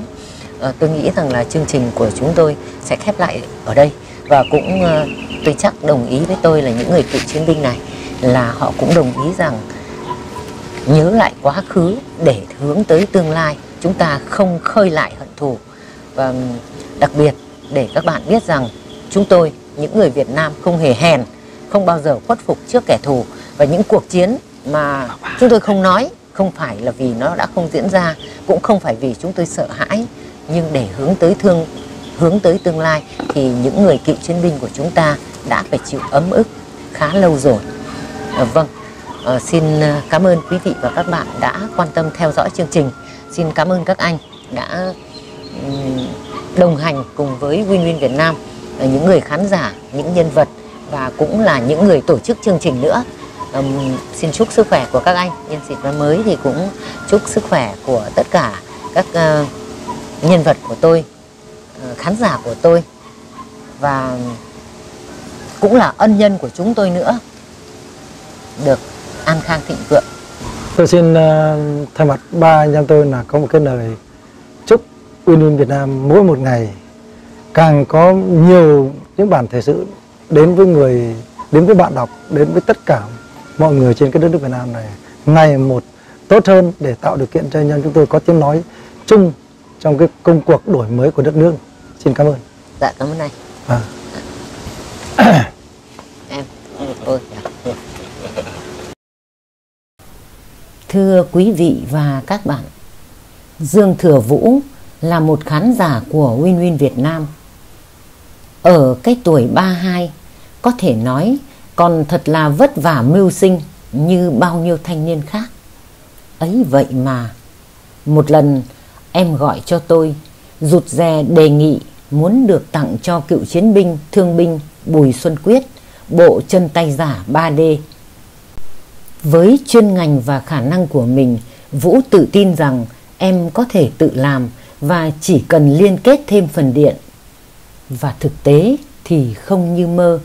À, tôi nghĩ rằng là chương trình của chúng tôi sẽ khép lại ở đây. Và cũng à, tôi chắc đồng ý với tôi là những người cựu chiến binh này là họ cũng đồng ý rằng nhớ lại quá khứ để hướng tới tương lai. Chúng ta không khơi lại hận thù. Và đặc biệt để các bạn biết rằng chúng tôi những người Việt Nam không hề hèn không bao giờ khuất phục trước kẻ thù. Và những cuộc chiến mà chúng tôi không nói không phải là vì nó đã không diễn ra cũng không phải vì chúng tôi sợ hãi nhưng để hướng tới thương hướng tới tương lai thì những người cựu chiến binh của chúng ta đã phải chịu ấm ức khá lâu rồi à, vâng à, xin ờ, cảm ơn quý vị và các bạn đã quan tâm theo dõi chương trình. Xin cảm ơn các anh đã um, đồng hành cùng với Win Win Việt Nam, những người khán giả, những nhân vật và cũng là những người tổ chức chương trình nữa. Um, xin chúc sức khỏe của các anh nhân dịp năm mới thì cũng chúc sức khỏe của tất cả các uh, nhân vật của tôi, uh, khán giả của tôi và cũng là ân nhân của chúng tôi nữa được an khang thịnh vượng. Tôi xin uh, thay mặt ba anh em tôi là có một cái lời chúc Win Việt Nam mỗi một ngày càng có nhiều những bản thể sự đến với người đến với bạn đọc đến với tất cả mọi người trên cái đất nước Việt Nam này ngày một tốt hơn để tạo điều kiện cho anh em chúng tôi có tiếng nói chung trong cái công cuộc đổi mới của đất nước. Xin cảm ơn. Dạ cảm ơn anh. À. em ơi dạ. Thưa quý vị và các bạn, Dương Thừa Vũ là một khán giả của Win Win Việt Nam. Ở cái tuổi 32, có thể nói còn thật là vất vả mưu sinh như bao nhiêu thanh niên khác. Ấy vậy mà, một lần em gọi cho tôi, rụt rè đề nghị muốn được tặng cho cựu chiến binh, thương binh Bùi Xuân Quyết bộ chân tay giả 3D. Với chuyên ngành và khả năng của mình, Vũ tự tin rằng em có thể tự làm và chỉ cần liên kết thêm phần điện. Và thực tế thì không như mơ.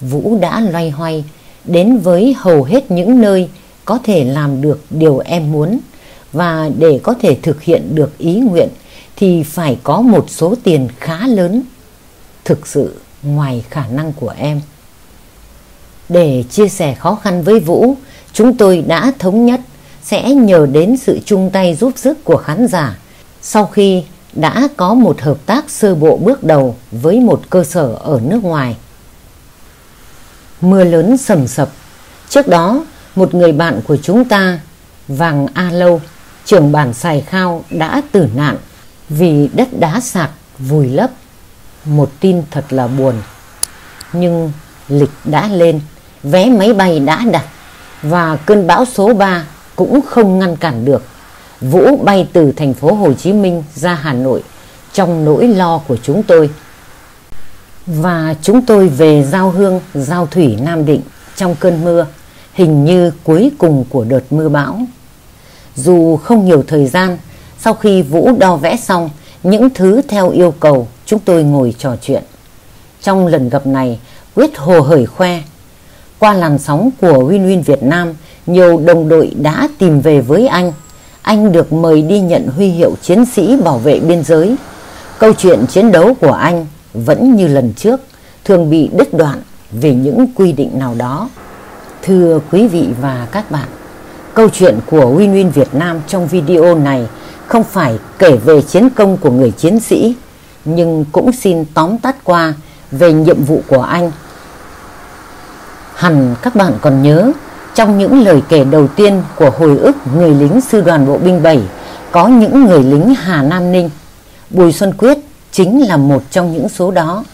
Vũ đã loay hoay đến với hầu hết những nơi có thể làm được điều em muốn và để có thể thực hiện được ý nguyện thì phải có một số tiền khá lớn thực sự ngoài khả năng của em. Để chia sẻ khó khăn với Vũ, chúng tôi đã thống nhất sẽ nhờ đến sự chung tay giúp sức của khán giả sau khi đã có một hợp tác sơ bộ bước đầu với một cơ sở ở nước ngoài. Mưa lớn sầm sập. Trước đó, một người bạn của chúng ta, Vàng A Lâu, trưởng bản Sài Khao đã tử nạn vì đất đá sạt vùi lấp. Một tin thật là buồn. Nhưng lịch đã lên, vé máy bay đã đặt và cơn bão số ba cũng không ngăn cản được. Vũ bay từ thành phố Hồ Chí Minh ra Hà Nội trong nỗi lo của chúng tôi. Và chúng tôi về giao hương, giao thủy Nam Định trong cơn mưa, hình như cuối cùng của đợt mưa bão. Dù không nhiều thời gian, sau khi Vũ đo vẽ xong, những thứ theo yêu cầu chúng tôi ngồi trò chuyện. Trong lần gặp này, Quyết hồ hởi khoe. Qua làn sóng của Win Win Việt Nam, nhiều đồng đội đã tìm về với anh. Anh được mời đi nhận huy hiệu chiến sĩ bảo vệ biên giới. Câu chuyện chiến đấu của anh vẫn như lần trước, thường bị đứt đoạn vì những quy định nào đó. Thưa quý vị và các bạn, câu chuyện của Win Win Việt Nam trong video này không phải kể về chiến công của người chiến sĩ, nhưng cũng xin tóm tắt qua về nhiệm vụ của anh. Hẳn các bạn còn nhớ, trong những lời kể đầu tiên của hồi ức người lính sư đoàn bộ binh 7 có những người lính Hà Nam Ninh. Bùi Xuân Quyết chính là một trong những số đó.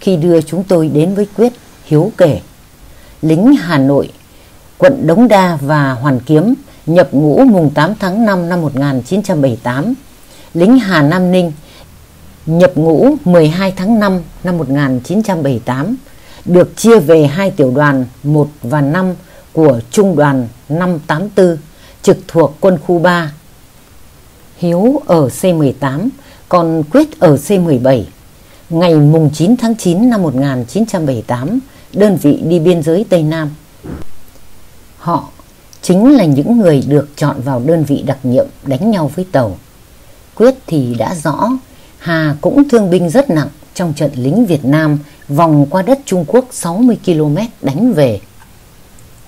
Khi đưa chúng tôi đến với Quyết, Hiếu kể, lính Hà Nội, quận Đống Đa và Hoàn Kiếm nhập ngũ mùng 8 tháng 5 năm 1978. Lính Hà Nam Ninh nhập ngũ 12 tháng 5 năm 1978 được chia về hai tiểu đoàn 1 và 5 của Trung đoàn 584 trực thuộc quân khu 3. Hiếu ở C18, còn Quyết ở C17. Ngày mùng 9 tháng 9 năm 1978, đơn vị đi biên giới Tây Nam. Họ chính là những người được chọn vào đơn vị đặc nhiệm đánh nhau với tàu. Quyết thì đã rõ, Hà cũng thương binh rất nặng trong trận lính Việt Nam vòng qua đất Trung Quốc 60 km đánh về.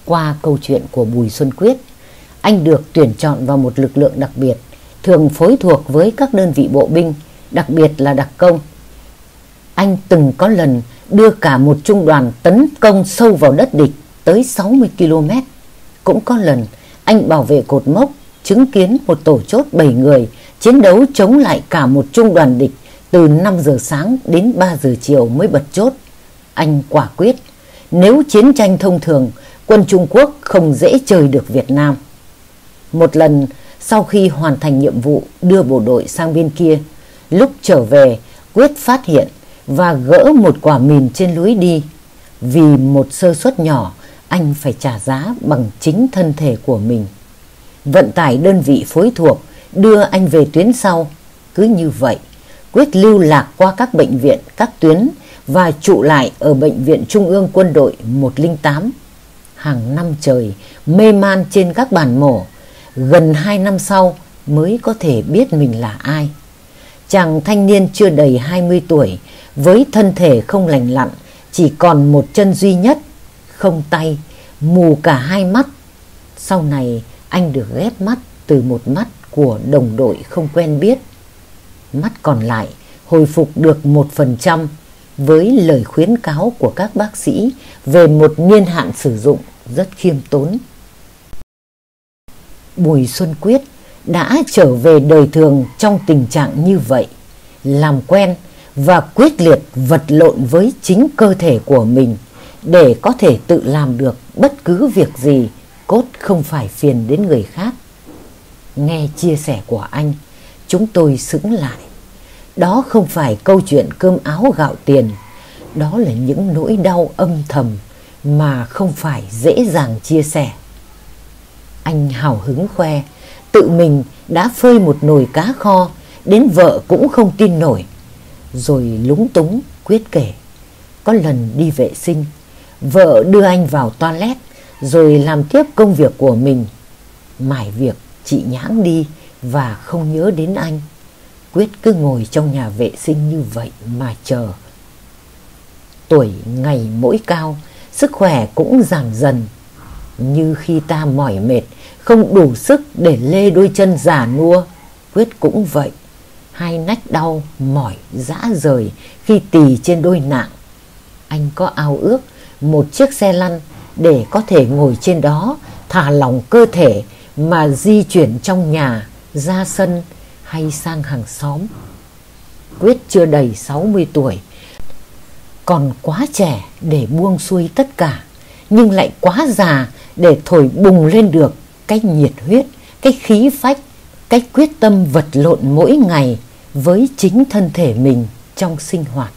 Qua câu chuyện của Bùi Xuân Quyết, anh được tuyển chọn vào một lực lượng đặc biệt, thường phối thuộc với các đơn vị bộ binh, đặc biệt là đặc công. Anh từng có lần đưa cả một trung đoàn tấn công sâu vào đất địch tới 60 km. Cũng có lần anh bảo vệ cột mốc, chứng kiến một tổ chốt 7 người chiến đấu chống lại cả một trung đoàn địch từ 5 giờ sáng đến 3 giờ chiều mới bật chốt. Anh quả quyết, nếu chiến tranh thông thường quân Trung Quốc không dễ chơi được Việt Nam. Một lần sau khi hoàn thành nhiệm vụ đưa bộ đội sang bên kia, lúc trở về Quyết phát hiện và gỡ một quả mìn trên lối đi. Vì một sơ suất nhỏ, anh phải trả giá bằng chính thân thể của mình. Vận tải đơn vị phối thuộc đưa anh về tuyến sau. Cứ như vậy, Quyết lưu lạc qua các bệnh viện, các tuyến và trụ lại ở Bệnh viện Trung ương Quân đội 108. Hàng năm trời, mê man trên các bàn mổ, gần hai năm sau mới có thể biết mình là ai. Chàng thanh niên chưa đầy 20 tuổi, với thân thể không lành lặn, chỉ còn một chân duy nhất, không tay, mù cả hai mắt. Sau này anh được ghép mắt từ một mắt của đồng đội không quen biết. Mắt còn lại hồi phục được một phần trăm với lời khuyến cáo của các bác sĩ về một niên hạn sử dụng rất khiêm tốn. Bùi Xuân Quyết đã trở về đời thường trong tình trạng như vậy, làm quen và quyết liệt vật lộn với chính cơ thể của mình để có thể tự làm được bất cứ việc gì cốt không phải phiền đến người khác. Nghe chia sẻ của anh, chúng tôi sững lại. Đó không phải câu chuyện cơm áo gạo tiền, đó là những nỗi đau âm thầm mà không phải dễ dàng chia sẻ. Anh hào hứng khoe, tự mình đã phơi một nồi cá kho, đến vợ cũng không tin nổi. Rồi lúng túng quyết kể, có lần đi vệ sinh, vợ đưa anh vào toilet rồi làm tiếp công việc của mình. Mải việc chị nhãng đi và không nhớ đến anh. Quyết cứ ngồi trong nhà vệ sinh như vậy mà chờ. Tuổi ngày mỗi cao, sức khỏe cũng giảm dần. Như khi ta mỏi mệt, không đủ sức để lê đôi chân già nua, Quyết cũng vậy. Hai nách đau, mỏi, dã rời khi tì trên đôi nạng. Anh có ao ước một chiếc xe lăn để có thể ngồi trên đó, thả lỏng cơ thể mà di chuyển trong nhà, ra sân hay sang hàng xóm. Quyết chưa đầy 60 tuổi, còn quá trẻ để buông xuôi tất cả, nhưng lại quá già để thổi bùng lên được cái nhiệt huyết, cái khí phách, cái quyết tâm vật lộn mỗi ngày với chính thân thể mình trong sinh hoạt.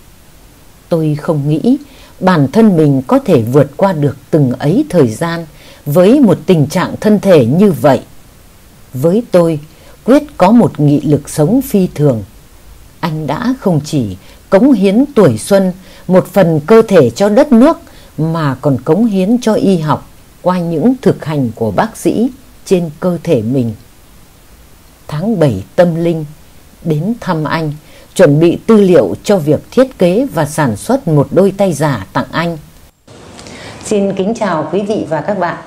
Tôi không nghĩ bản thân mình có thể vượt qua được từng ấy thời gian với một tình trạng thân thể như vậy. Với tôi, Quyết có một nghị lực sống phi thường. Anh đã không chỉ cống hiến tuổi xuân một phần cơ thể cho đất nước mà còn cống hiến cho y học qua những thực hành của bác sĩ trên cơ thể mình. Tháng 7 tâm linh đến thăm anh, chuẩn bị tư liệu cho việc thiết kế và sản xuất một đôi tay giả tặng anh. Xin kính chào quý vị và các bạn.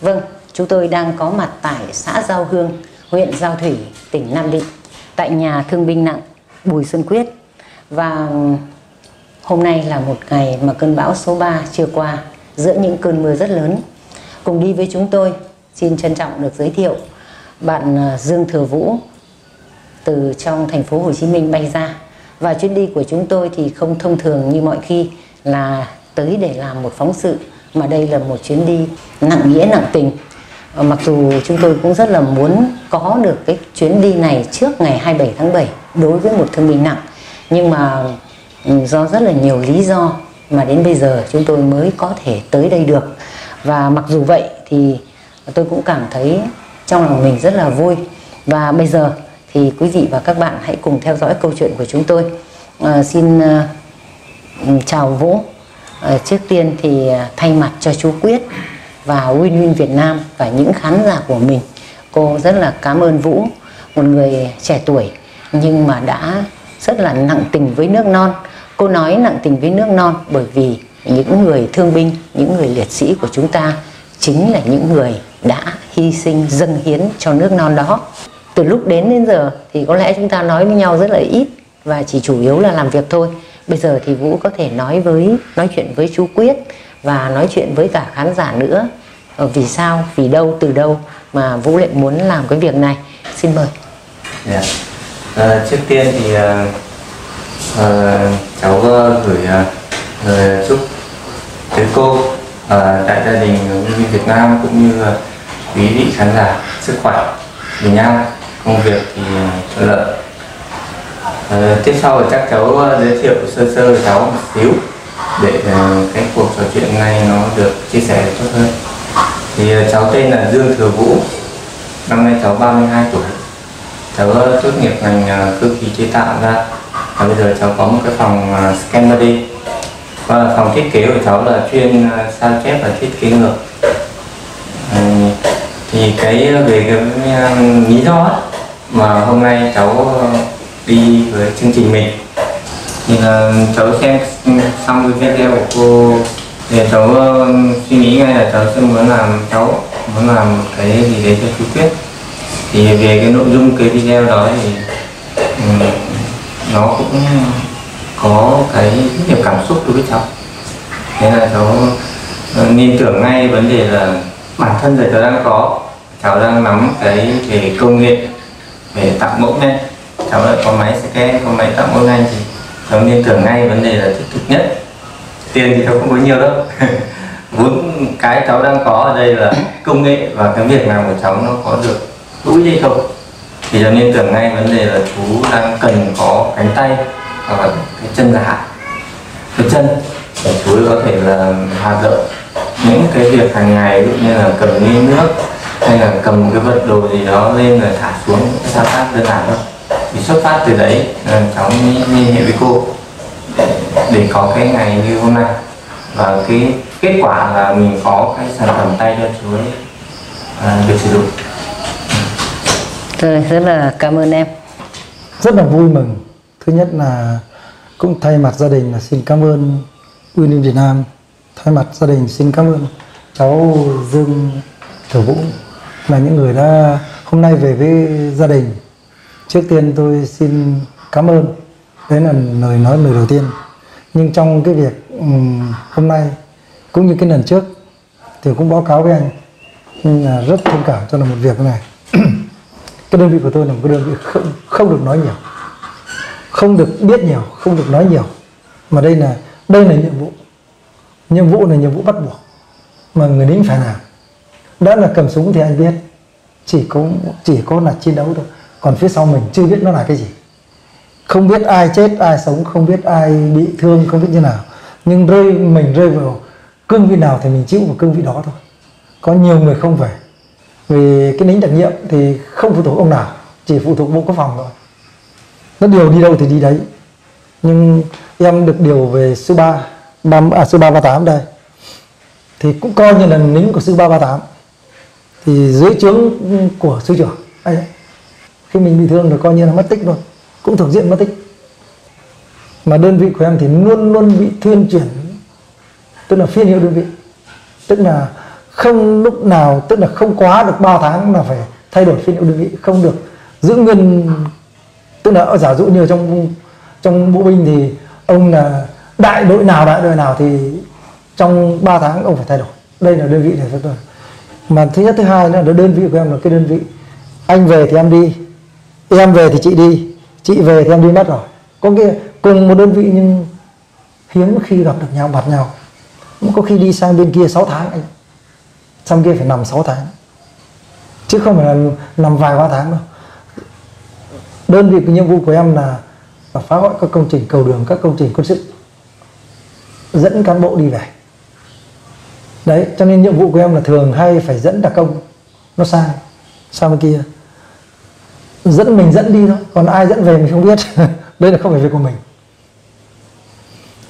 Vâng, chúng tôi đang có mặt tại xã Giao Hương, huyện Giao Thủy, tỉnh Nam Định, tại nhà thương binh nặng Bùi Xuân Quyết. Và hôm nay là một ngày mà cơn bão số 3 chưa qua, giữa những cơn mưa rất lớn. Cùng đi với chúng tôi, xin trân trọng được giới thiệu bạn à, Dương Thừa Vũ từ trong thành phố Hồ Chí Minh bay ra. Và chuyến đi của chúng tôi thì không thông thường như mọi khi là tới để làm một phóng sự mà đây là một chuyến đi nặng nghĩa nặng tình. Ờ, mặc dù chúng tôi cũng rất là muốn có được cái chuyến đi này trước ngày 27 tháng 7 đối với một thương binh nặng. Nhưng mà ừ, do rất là nhiều lý do mà đến bây giờ chúng tôi mới có thể tới đây được và mặc dù vậy thì tôi cũng cảm thấy trong lòng mình rất là vui và bây giờ thì quý vị và các bạn hãy cùng theo dõi câu chuyện của chúng tôi à, xin à, chào Vũ à, trước tiên thì thay mặt cho chú Quyết và Win Win Việt Nam và những khán giả của mình. Cô rất là cảm ơn Vũ, một người trẻ tuổi nhưng mà đã rất là nặng tình với nước non. Cô nói nặng tình với nước non bởi vì những người thương binh, những người liệt sĩ của chúng ta chính là những người đã hy sinh dâng hiến cho nước non đó. Từ lúc đến đến giờ thì có lẽ chúng ta nói với nhau rất là ít và chỉ chủ yếu là làm việc thôi. Bây giờ thì Vũ có thể nói với nói chuyện với chú Quyết và nói chuyện với cả khán giả nữa ờ, vì sao vì đâu từ đâu mà vũ lại muốn làm cái việc này xin mời yeah. À, trước tiên thì à, à, cháu ờ, gửi à, lời chúc tới cô uh, tại gia đình người Việt Nam cũng như quý vị khán giả sức khỏe bình an công việc thì thuận lợi. Ờ, tiếp sau thì chắc cháu ờ, giới thiệu sơ sơ cháu một xíu để cái cuộc trò chuyện này nó được chia sẻ tốt hơn. Thì cháu tên là Dương Thừa Vũ năm nay cháu 32 tuổi. Cháu tốt nghiệp ngành cơ khí chế tạo ra. Và bây giờ cháu có một cái phòng scan 3D và phòng thiết kế của cháu là chuyên à, sao chép và thiết kế ngược. Ừ, thì cái về cái um, lý do mà hôm nay cháu đi với chương trình mình thì là cháu xem xong cái video của cô thì cháu um, suy nghĩ ngay là cháu sẽ muốn làm cháu muốn làm một cái gì đấy cho chú quyết thì về cái nội dung cái video đó thì um, nó cũng có cái rất nhiều cảm xúc đối với cháu. Thế là cháu ờ, nên tưởng ngay vấn đề là bản thân giờ cháu đang có, cháu đang nắm cái về công nghệ về tạo mẫu nhanh cháu lại có máy scan, có máy tạo mẫu nhanh thì cháu nên tưởng ngay vấn đề là thiết thực nhất. Tiền thì cháu không có nhiều đâu. Vốn cái cháu đang có ở đây là công nghệ và cái việc làm của cháu nó có được đủ hay không? Thì cháu nên tưởng ngay vấn đề là chú đang cần có cánh tay hoặc là cái chân giả cái chân để chú có thể là hoạt động những cái việc hàng ngày ví dụ như là cầm ly nước hay là cầm cái vật đồ gì đó lên rồi thả xuống cái thao tác đơn giản thôi. Thì xuất phát từ đấy cháu liên hệ với cô để, để có cái ngày như hôm nay. Và cái kết quả là mình có cái sản phẩm tay cho chú ấy à, được sử dụng. Rồi rất là cảm ơn em. Rất là vui mừng thứ nhất là cũng thay mặt gia đình là xin cảm ơn Union Việt Nam. Thay mặt gia đình xin cảm ơn cháu Dương Thừa Vũ là những người đã hôm nay về với gia đình. Trước tiên tôi xin cảm ơn. Đấy là lời nói lời đầu tiên. Nhưng trong cái việc um, hôm nay cũng như cái lần trước thì cũng báo cáo với anh nhưng là rất thông cảm cho là một việc này. Cái đơn vị của tôi là một cái đơn vị không, không được nói nhiều không được biết nhiều, không được nói nhiều. Mà đây là đây là nhiệm vụ. Nhiệm vụ là nhiệm vụ bắt buộc mà người lính phải làm. Đã là cầm súng thì anh biết, chỉ có chỉ có là chiến đấu thôi. Còn phía sau mình chưa biết nó là cái gì. Không biết ai chết, ai sống, không biết ai bị thương, không biết như nào. Nhưng rơi, mình rơi vào cương vị nào thì mình chịu vào cương vị đó thôi. Có nhiều người không về. Vì cái lính đặc nhiệm thì không phụ thuộc ông nào, chỉ phụ thuộc bộ quốc phòng thôi nó điều đi đâu thì đi đấy. Nhưng em được điều về sư ba à, sư ba ba tám đây. Thì cũng coi như là lính của sư ba ba tám. Thì dưới trướng của sư trưởng anh ấy. khi mình bị thương rồi coi như là mất tích luôn. Cũng thuộc diện mất tích. Mà đơn vị của em thì luôn luôn bị thuyên chuyển. Tức là phiên hiệu đơn vị. Tức là không lúc nào tức là không quá được 3 tháng là phải thay đổi phiên hiệu đơn vị. Không được giữ nguyên tức là giả dụ như trong trong bộ binh thì ông là đại đội nào, đại đội nào thì trong 3 tháng ông phải thay đổi. Đây là đơn vị này tôi mà thứ nhất, thứ hai là đơn vị của em là cái đơn vị anh về thì em đi, em về thì chị đi, chị về thì em đi mất rồi. Có nghĩa cùng một đơn vị nhưng hiếm khi gặp được nhau, mặt nhau. Có khi đi sang bên kia 6 tháng anh. Sang kia phải nằm 6 tháng. Chứ không phải là nằm vài ba tháng đâu đơn vị nhiệm vụ của em là, là phá hoại các công trình cầu đường các công trình quân sự. Dẫn cán bộ đi về. Đấy cho nên nhiệm vụ của em là thường hay phải dẫn đặc công. Nó sang sang bên kia. Dẫn mình dẫn đi thôi còn ai dẫn về mình không biết. Đây là không phải việc của mình.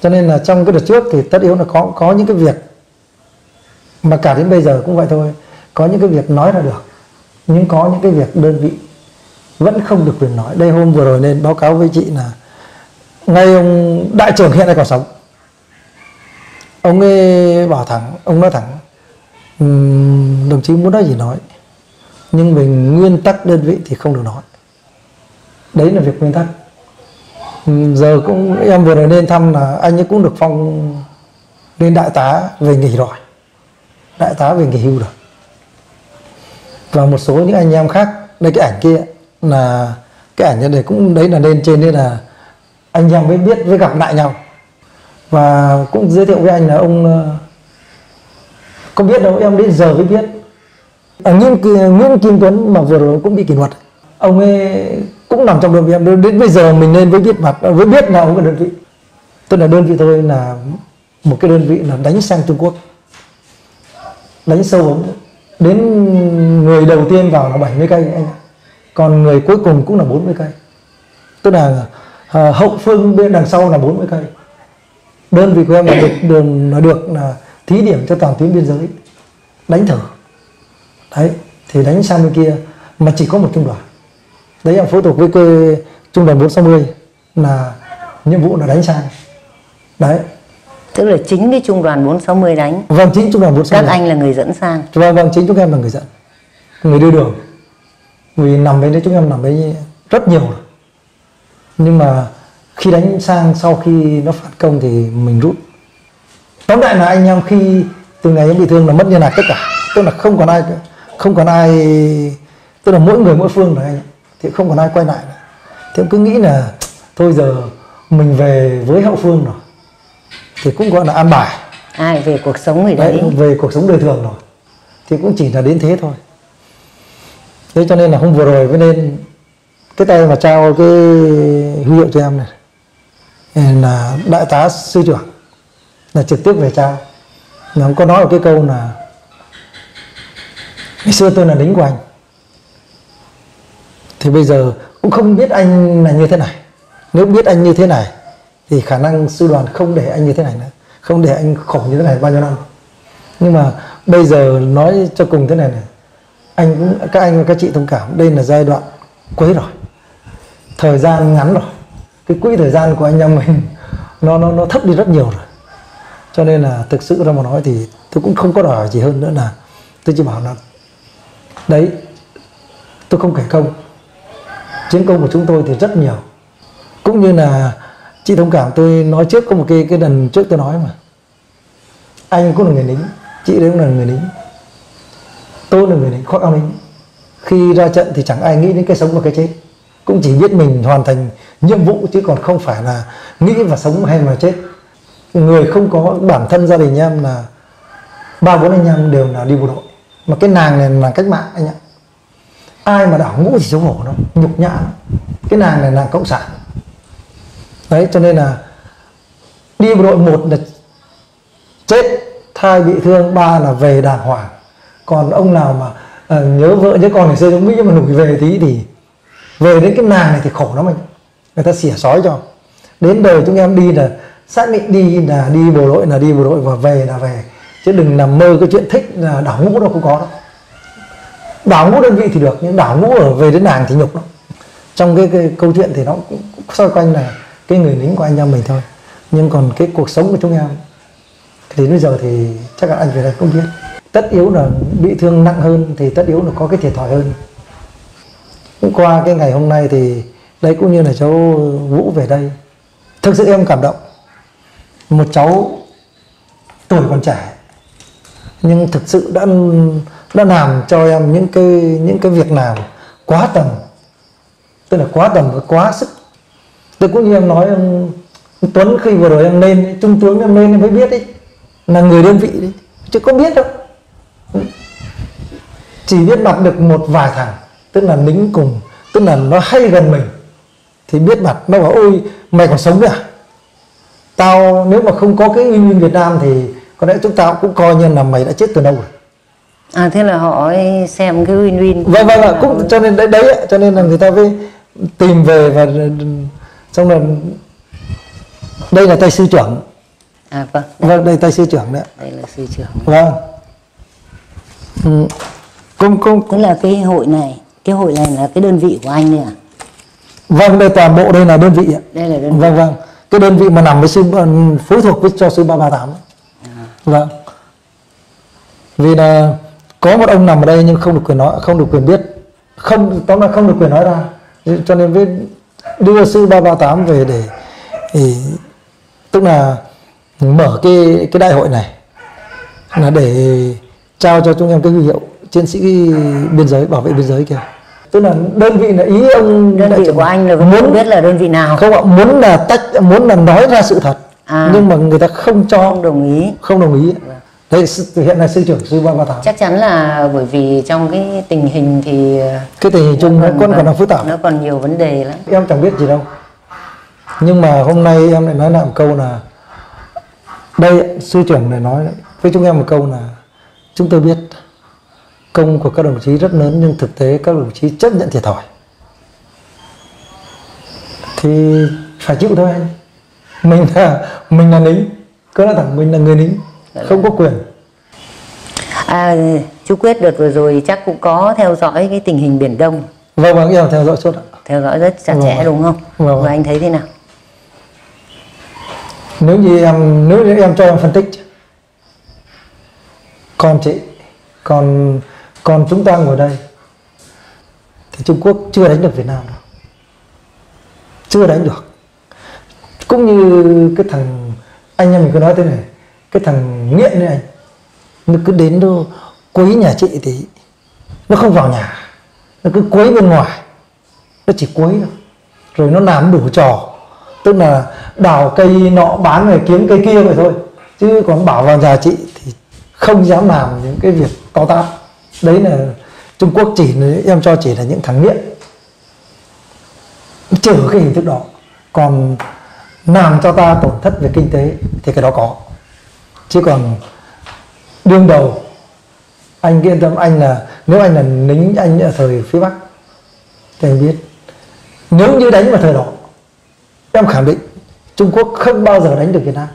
Cho nên là trong cái đợt trước thì tất yếu là có có những cái việc mà cả đến bây giờ cũng vậy thôi. Có những cái việc nói là được nhưng có những cái việc đơn vị vẫn không được quyền nói. Đây hôm vừa rồi nên báo cáo với chị là ngay ông đại trưởng hiện nay còn sống. Ông ấy bảo thẳng, ông nói thẳng đồng chí muốn nói gì nói, nhưng về nguyên tắc đơn vị thì không được nói. Đấy là việc nguyên tắc. Giờ cũng, em vừa rồi lên thăm là anh ấy cũng được phong lên đại tá về nghỉ rồi, đại tá về nghỉ hưu rồi. Và một số những anh em khác, đây cái ảnh kia là cái ảnh này cũng đấy là lên trên đấy là anh em mới biết với gặp lại nhau. Và cũng giới thiệu với anh là ông ờ, không biết đâu em đến giờ mới biết. Ở Nguyễn, Nguyễn Kim Tuấn mà vừa rồi cũng bị kỷ luật. Ông ấy cũng nằm trong đơn vị em đến bây giờ mình nên với biết mặt với biết là ông cái đơn vị. Tức là đơn vị tôi là một cái đơn vị là đánh sang Trung Quốc. Đánh sâu ống đến người đầu tiên vào là 70 cây anh ạ còn người cuối cùng cũng là 40 cây. Tức là à, hậu phương bên đằng sau là 40 cây. Đơn vị của em là được đường là được là thí điểm cho toàn tuyến biên giới. Đánh thử đấy thì đánh sang bên kia mà chỉ có một trung đoàn. Đấy em phẫu thuật với cơ trung đoàn 460 là nhiệm vụ là đánh sang. Đấy. Tức là chính cái trung đoàn 460 đánh. Vâng chính trung đoàn 460 Các anh là người dẫn sang. Vâng vâng chính chúng em là người dẫn. Người đưa đường vì nằm bên đấy chúng em nằm đấy rất nhiều rồi. Nhưng mà khi đánh sang sau khi nó phản công thì mình rút. Tóm lại là anh em khi từ ngày em bị thương là mất liên lạc tất cả. Tức là không còn ai không còn ai tức là mỗi người mỗi phương rồi anh thì không còn ai quay lại nữa. thì em cứ nghĩ là thôi giờ mình về với hậu phương rồi. Thì cũng gọi là an bài. Ai về cuộc sống người đấy, đấy về cuộc sống đời thường rồi. Thì cũng chỉ là đến thế thôi thế cho nên là hôm vừa rồi mới nên cái tay mà trao cái huy hiệu cho em này. Là đại tá sư trưởng là trực tiếp về trao. Là ông có nói một cái câu là, ngày xưa tôi là lính của anh. Thì bây giờ cũng không biết anh là như thế này. Nếu biết anh như thế này thì khả năng sư đoàn không để anh như thế này nữa. Không để anh khổ như thế này bao nhiêu năm. Nhưng mà bây giờ nói cho cùng thế này này anh cũng các anh và các chị thông cảm, đây là giai đoạn quấy rồi. Thời gian ngắn rồi. Cái quỹ thời gian của anh em mình, nó nó nó thấp đi rất nhiều rồi. Cho nên là thực sự ra mà nói thì tôi cũng không có đòi hỏi gì hơn nữa là tôi chỉ bảo là, đấy, tôi không kể công. Chiến công của chúng tôi thì rất nhiều. Cũng như là chị thông cảm tôi nói trước có một cái cái lần trước tôi nói mà. Anh cũng là người lính, chị đấy cũng là người lính tôi là người lính khoác áo lính khi ra trận thì chẳng ai nghĩ đến cái sống và cái chết. Cũng chỉ biết mình hoàn thành nhiệm vụ chứ còn không phải là nghĩ và sống hay mà chết. Người không có bản thân gia đình em là ba bốn anh em đều là đi bộ đội. Mà cái nàng này là cách mạng anh ạ. Ai mà đảo ngũ thì xấu hổ nó nhục nhã cái nàng này là cộng sản. Đấy, cho nên là đi bộ đội một là chết, thai bị thương, ba là về đàng hoàng còn ông nào mà à, nhớ vợ nhớ con ngày xưa giống mỹ mà nổi về tí thì về đến cái nàng này thì khổ lắm anh. Người ta xỉa sói cho. Đến đời chúng em đi là xác định đi là đi bộ đội là đi bộ đội và về là về. Chứ đừng nằm mơ cái chuyện thích là đảo ngũ đâu không có đâu. Đảo ngũ đơn vị thì được nhưng đảo ngũ ở về đến nàng thì nhục lắm. Trong cái, cái câu chuyện thì nó cũng xoay quanh là cái người lính của anh em mình thôi. Nhưng còn cái cuộc sống của chúng em thì bây giờ thì chắc là anh về đây cũng biết. Tất yếu là bị thương nặng hơn thì tất yếu là có cái thiệt thòi hơn. Qua cái ngày hôm nay thì đấy cũng như là cháu Vũ về đây, thực sự em cảm động. Một cháu tuổi còn trẻ, nhưng thực sự đã đã làm cho em những cái những cái việc làm quá tầm, tức là quá tầm và quá sức. Tôi cũng như em nói, em, Tuấn khi vừa rồi em lên, trung tướng em lên em mới biết đấy là người đơn vị đấy chứ có biết đâu chỉ biết mặt được một vài thằng tức là lính cùng tức là nó hay gần mình thì biết mặt nó bảo ôi mày còn sống à? Tao nếu mà không có cái uy nguyên Việt Nam thì có lẽ chúng ta cũng coi như là mày đã chết từ lâu rồi. À thế là họ xem cái win win vâng vâng ạ cũng cho nên đấy đấy cho nên là người ta mới tìm về và xong là đây là tay sư trưởng. À vâng. Vâng đây tay sư trưởng đấy Đây là sư trưởng. Vâng. Ừ. cũng cũng Tức là cái hội này Cái hội này là cái đơn vị của anh đấy à? Vâng đây toàn bộ đây là đơn vị ạ. Đây là đơn vị. Vâng vâng. Cái đơn vị mà nằm với sư phối thuộc với cho sư ba ba tám vâng. Vì là có một ông nằm ở đây nhưng không được quyền nói không được quyền biết. Không tóm là không được quyền nói ra. Cho nên với đưa sư ba ba tám về để, để tức là mở cái cái đại hội này. Là để trao cho chúng em cái huy hiệu chiến sĩ biên giới bảo vệ biên giới kia tức là đơn vị là ý ông Đơn vị của anh là muốn biết là đơn vị nào. Không ạ muốn là tách muốn là nói ra sự thật. À. nhưng mà người ta không cho. Không đồng ý. Không đồng ý. Đấy sư- hiện nay sư trưởng sư ba ba tám chắc chắn là bởi vì trong cái tình hình thì cái tình hình chung nó còn còn đang phức tạp. Nó còn nhiều vấn đề lắm. Em chẳng biết gì đâu. Nhưng mà hôm nay em lại nói lại một câu là đây sư trưởng này nói với chúng em một câu là chúng tôi biết công của các đồng chí rất lớn nhưng thực tế các đồng chí chấp nhận thiệt thòi. Thì phải chịu thôi. Mình là mình là lính. Cứ nói thẳng mình là người lính. Không có quyền. À, chú quyết đợt vừa rồi chắc cũng có theo dõi cái tình hình biển đông. Vâng vâng theo dõi suốt ạ. Theo dõi rất chặt chẽ Vâng. đúng không? Vâng. và anh thấy thế nào? Nếu như em nếu như em cho em phân tích con chị còn còn chúng ta ngồi đây, thì Trung Quốc chưa đánh được Việt Nam đâu. Chưa đánh được. Cũng như cái thằng, anh em mình cứ nói thế này, cái thằng nghiện này anh, nó cứ đến đâu, quấy nhà chị thì nó không vào nhà, nó cứ quấy bên ngoài. Nó chỉ quấy thôi, rồi nó làm đủ trò. Tức là đào cây nọ bán rồi kiếm cây kia vậy thôi. Chứ còn bảo vào nhà chị thì không dám làm những cái việc to tát đấy là Trung Quốc chỉ em cho chỉ là những thằng nghiện trừ cái hình thức đó. Còn làm cho ta tổn thất về kinh tế thì cái đó có. Chứ còn đương đầu, anh yên tâm, anh là, nếu anh là lính, anh ở thời phía bắc, thì anh biết. Nếu như đánh vào thời đó, em khẳng định Trung Quốc không bao giờ đánh được Việt Nam.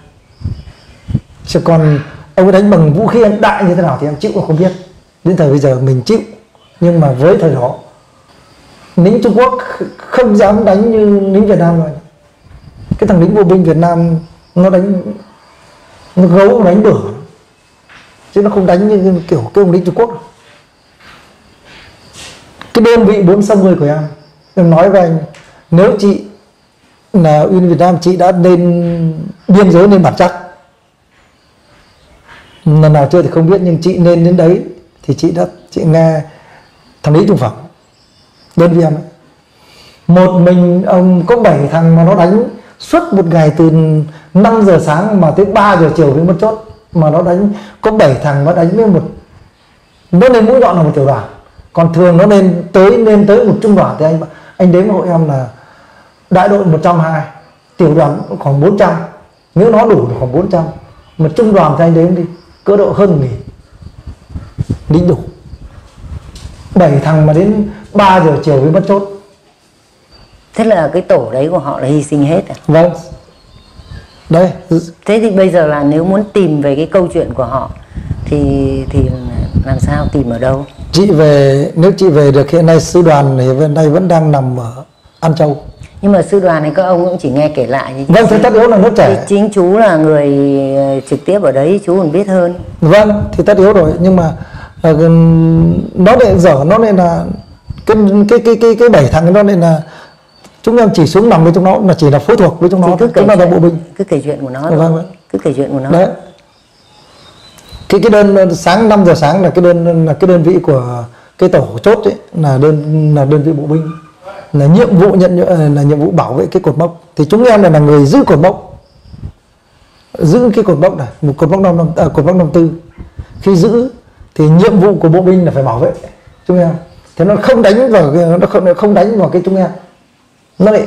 Chứ còn ông ấy đánh bằng vũ khí đại như thế nào thì em chịu không biết đến thời bây giờ mình chịu, nhưng mà với thời đó, lính Trung Quốc không dám đánh như lính Việt Nam rồi cái thằng lính bộ binh Việt Nam, nó đánh, nó gấu nó đánh bửa chứ nó không đánh như kiểu cái ông lính Trung Quốc đâu. cái đơn vị 460 của em em nói với anh, nếu chị là Uyên Việt Nam, chị đã lên biên giới, lên bản chắc lần nào chưa thì không biết, nhưng chị nên đến đấy thì chị đã, chị nghe thằng lý trung phẩm, đơn viên ấy. Một mình ông có bảy thằng mà nó đánh, suốt một ngày từ 5 giờ sáng mà tới 3 giờ chiều mới mất chốt, mà nó đánh, có 7 thằng nó đánh với một, nó lên mũi nhọn là một tiểu đoàn. Còn thường nó lên tới lên tới một trung đoàn thì anh anh đếm với hội em là đại đội 120 tiểu đoàn khoảng 400 nếu nó đủ thì khoảng 400 mà trung đoàn thì anh đếm đi, cỡ độ hơn nghìn lính đủ. Bảy thằng mà đến 3 giờ chiều mới mất chốt. Thế là cái tổ đấy của họ là hy sinh hết à? Vâng. Đây. Thế thì bây giờ là nếu muốn tìm về cái câu chuyện của họ thì thì làm sao tìm ở đâu? Chị về nếu chị về được hiện nay sư đoàn thì hiện nay vẫn đang nằm ở An Châu. Nhưng mà sư đoàn này các ông cũng chỉ nghe kể lại. Vâng thế tất yếu là lớp Thì trẻ chính chú là người trực tiếp ở đấy chú còn biết hơn. Vâng thì tất yếu rồi. Nhưng mà ờ, nó lại dở nó lại là cái cái cái cái cái bảy thằng nó lại là chúng em chỉ xuống nằm với chúng nó là chỉ là phối thuộc với chúng nó cứ kể chúng nó là chuyện bộ binh cứ kể chuyện của nó Vâng, vâng. cứ kể chuyện của nó. Đấy. Cái cái đơn sáng 5 giờ sáng là cái đơn là cái đơn vị của cái tổ chốt ấy là đơn là đơn vị bộ binh. Là nhiệm vụ nhận ờ, là nhiệm vụ bảo vệ cái cột mốc. Thì chúng em là, là người giữ cột mốc. Giữ cái cột mốc này một cột mốc năm năm à, cột mốc năm tư. Khi giữ thì nhiệm vụ của bộ binh là phải bảo vệ chúng em thế nó không đánh vào nó không nó không đánh vào cái chúng em nó lại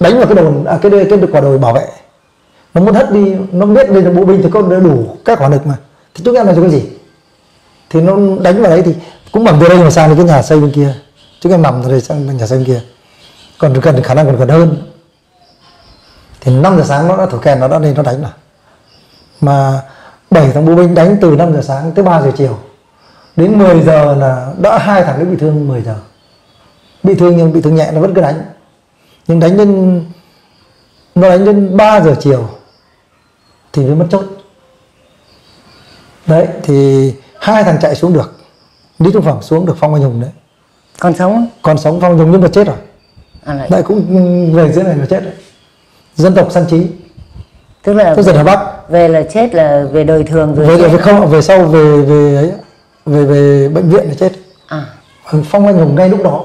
đánh vào cái đồn à, cái cái, cái quả đồi bảo vệ. Nó muốn hất đi nó biết đây là bộ binh thì có đủ các hỏa lực mà. Thì chúng em làm cho cái gì? Thì nó đánh vào đấy thì cũng bằng từ đây mà sang đến cái nhà xây bên kia. Chúng em nằm từ đây sang nhà xây bên kia. Còn gần khả năng còn gần hơn. Thì 5 giờ sáng nó đã thổi kèn nó đã lên nó đánh rồi. Mà bảy thằng bộ binh đánh từ 5 giờ sáng tới 3 giờ chiều. Đến 10 giờ là đã hai thằng ấy bị thương 10 giờ. Bị thương nhưng bị thương nhẹ nó vẫn cứ đánh. Nhưng đánh đến nó đánh đến 3 giờ chiều thì mới mất chốt. Đấy thì hai thằng chạy xuống được. Lý trung phẩm xuống được phong anh hùng đấy. Còn sống? Còn sống phong anh hùng nhưng mà chết rồi. À, lại. lại cũng về dưới này nó chết đấy. Dân tộc săn trí tức là tôi dần ở bắc. về là chết là về đời thường rồi về, về không về sau về về ấy về về bệnh viện là chết. À, phong anh hùng ngay lúc đó.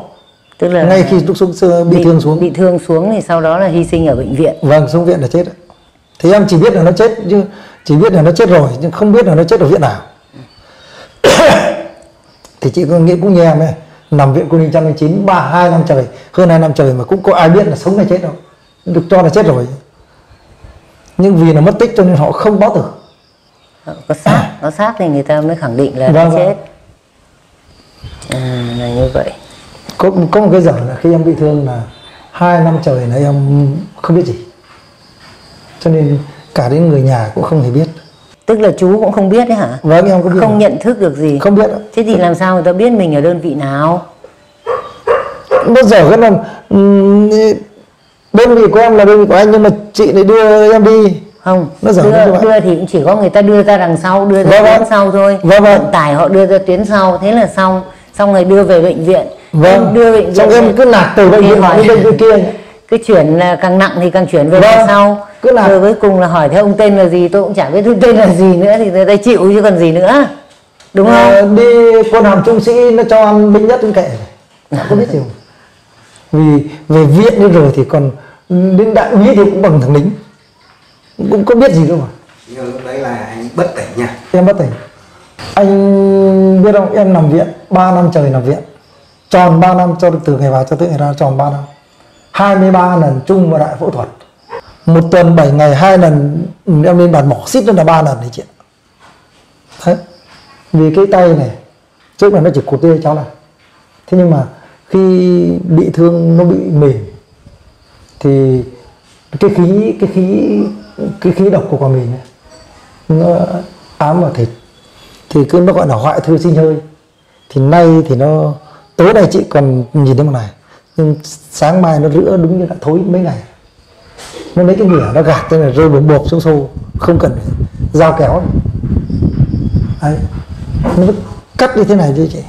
Tức là ngay khi lúc xuống xưa bị, thương xuống. bị thương xuống thì sau đó là hy sinh ở bệnh viện. Vâng xuống viện là chết thì em chỉ biết là nó chết chứ chỉ biết là nó chết rồi nhưng không biết là nó chết ở viện nào. Thì chị có nghĩ cũng như em ấy nằm viện quân chín ba hai năm trời. Hơn hai năm trời mà cũng có ai biết là sống hay chết đâu. Được cho là chết rồi nhưng vì là mất tích cho nên họ không báo tử có xác có xác thì người ta mới khẳng định là Vâng, chết. vâng. à, là như vậy. Có có một cái giờ là khi em bị thương là hai năm trời là em không biết gì. Cho nên cả đến người nhà cũng không hề biết. Tức là chú cũng không biết đấy hả? Vâng em có biết không nhận thức được gì? Không biết thế thì làm sao người ta biết mình ở đơn vị nào? Nó dở cái là đơn vị của em là đơn vị của anh nhưng mà chị lại đưa em đi. Không Nó dở đưa, đưa thì cũng chỉ có người ta đưa ra đằng sau đưa ra Vâng, tuyến vâng. sau thôi. Vâng, vâng. vận tải họ đưa ra tuyến sau thế là xong. Xong rồi đưa về bệnh viện. Vâng. Em đưa bệnh viện xong em cứ nạt từ bệnh viện hỏi bệnh viện kia. Cứ chuyển là càng nặng thì càng chuyển về Vâng. đằng sau. Cứ là- rồi cuối cùng là hỏi thế ông tên là gì? Tôi cũng chả biết tên là gì nữa thì người ta chịu chứ còn gì nữa. Đúng Ờ, không? đi quân hàm trung sĩ nó cho ăn binh nhất trên kệ. Chả có biết gì. không vì về viện đi rồi thì còn đến đại úy thì cũng bằng thằng lính. Cũng có biết gì đâu mà. Nhưng lúc đấy là anh bất tỉnh nha. Em bất tỉnh. Anh biết không em nằm viện 3 năm trời nằm viện. Tròn 3 năm cho từ ngày vào cho tới ngày ra tròn 3 năm. 23 lần chung và đại phẫu thuật. Một tuần 7 ngày hai lần em lên bàn mổ xít lên là ba lần đấy chị đấy. Vì cái tay này trước là nó chỉ cụt tay cháu này thế nhưng mà khi bị thương nó bị mềm, thì cái khí cái khí cái khí độc của quả mìn này nó ám vào thịt, thì cứ nó gọi là hoại thư sinh hơi. Thì nay thì nó, tối nay chị còn nhìn thấy một này, nhưng sáng mai nó rữa đúng như đã thối mấy ngày. Nó lấy cái nghĩa nó gạt tên là rơi bồm bộp xuống sâu không cần dao kéo. Đấy. Nó cắt như thế này chứ chị.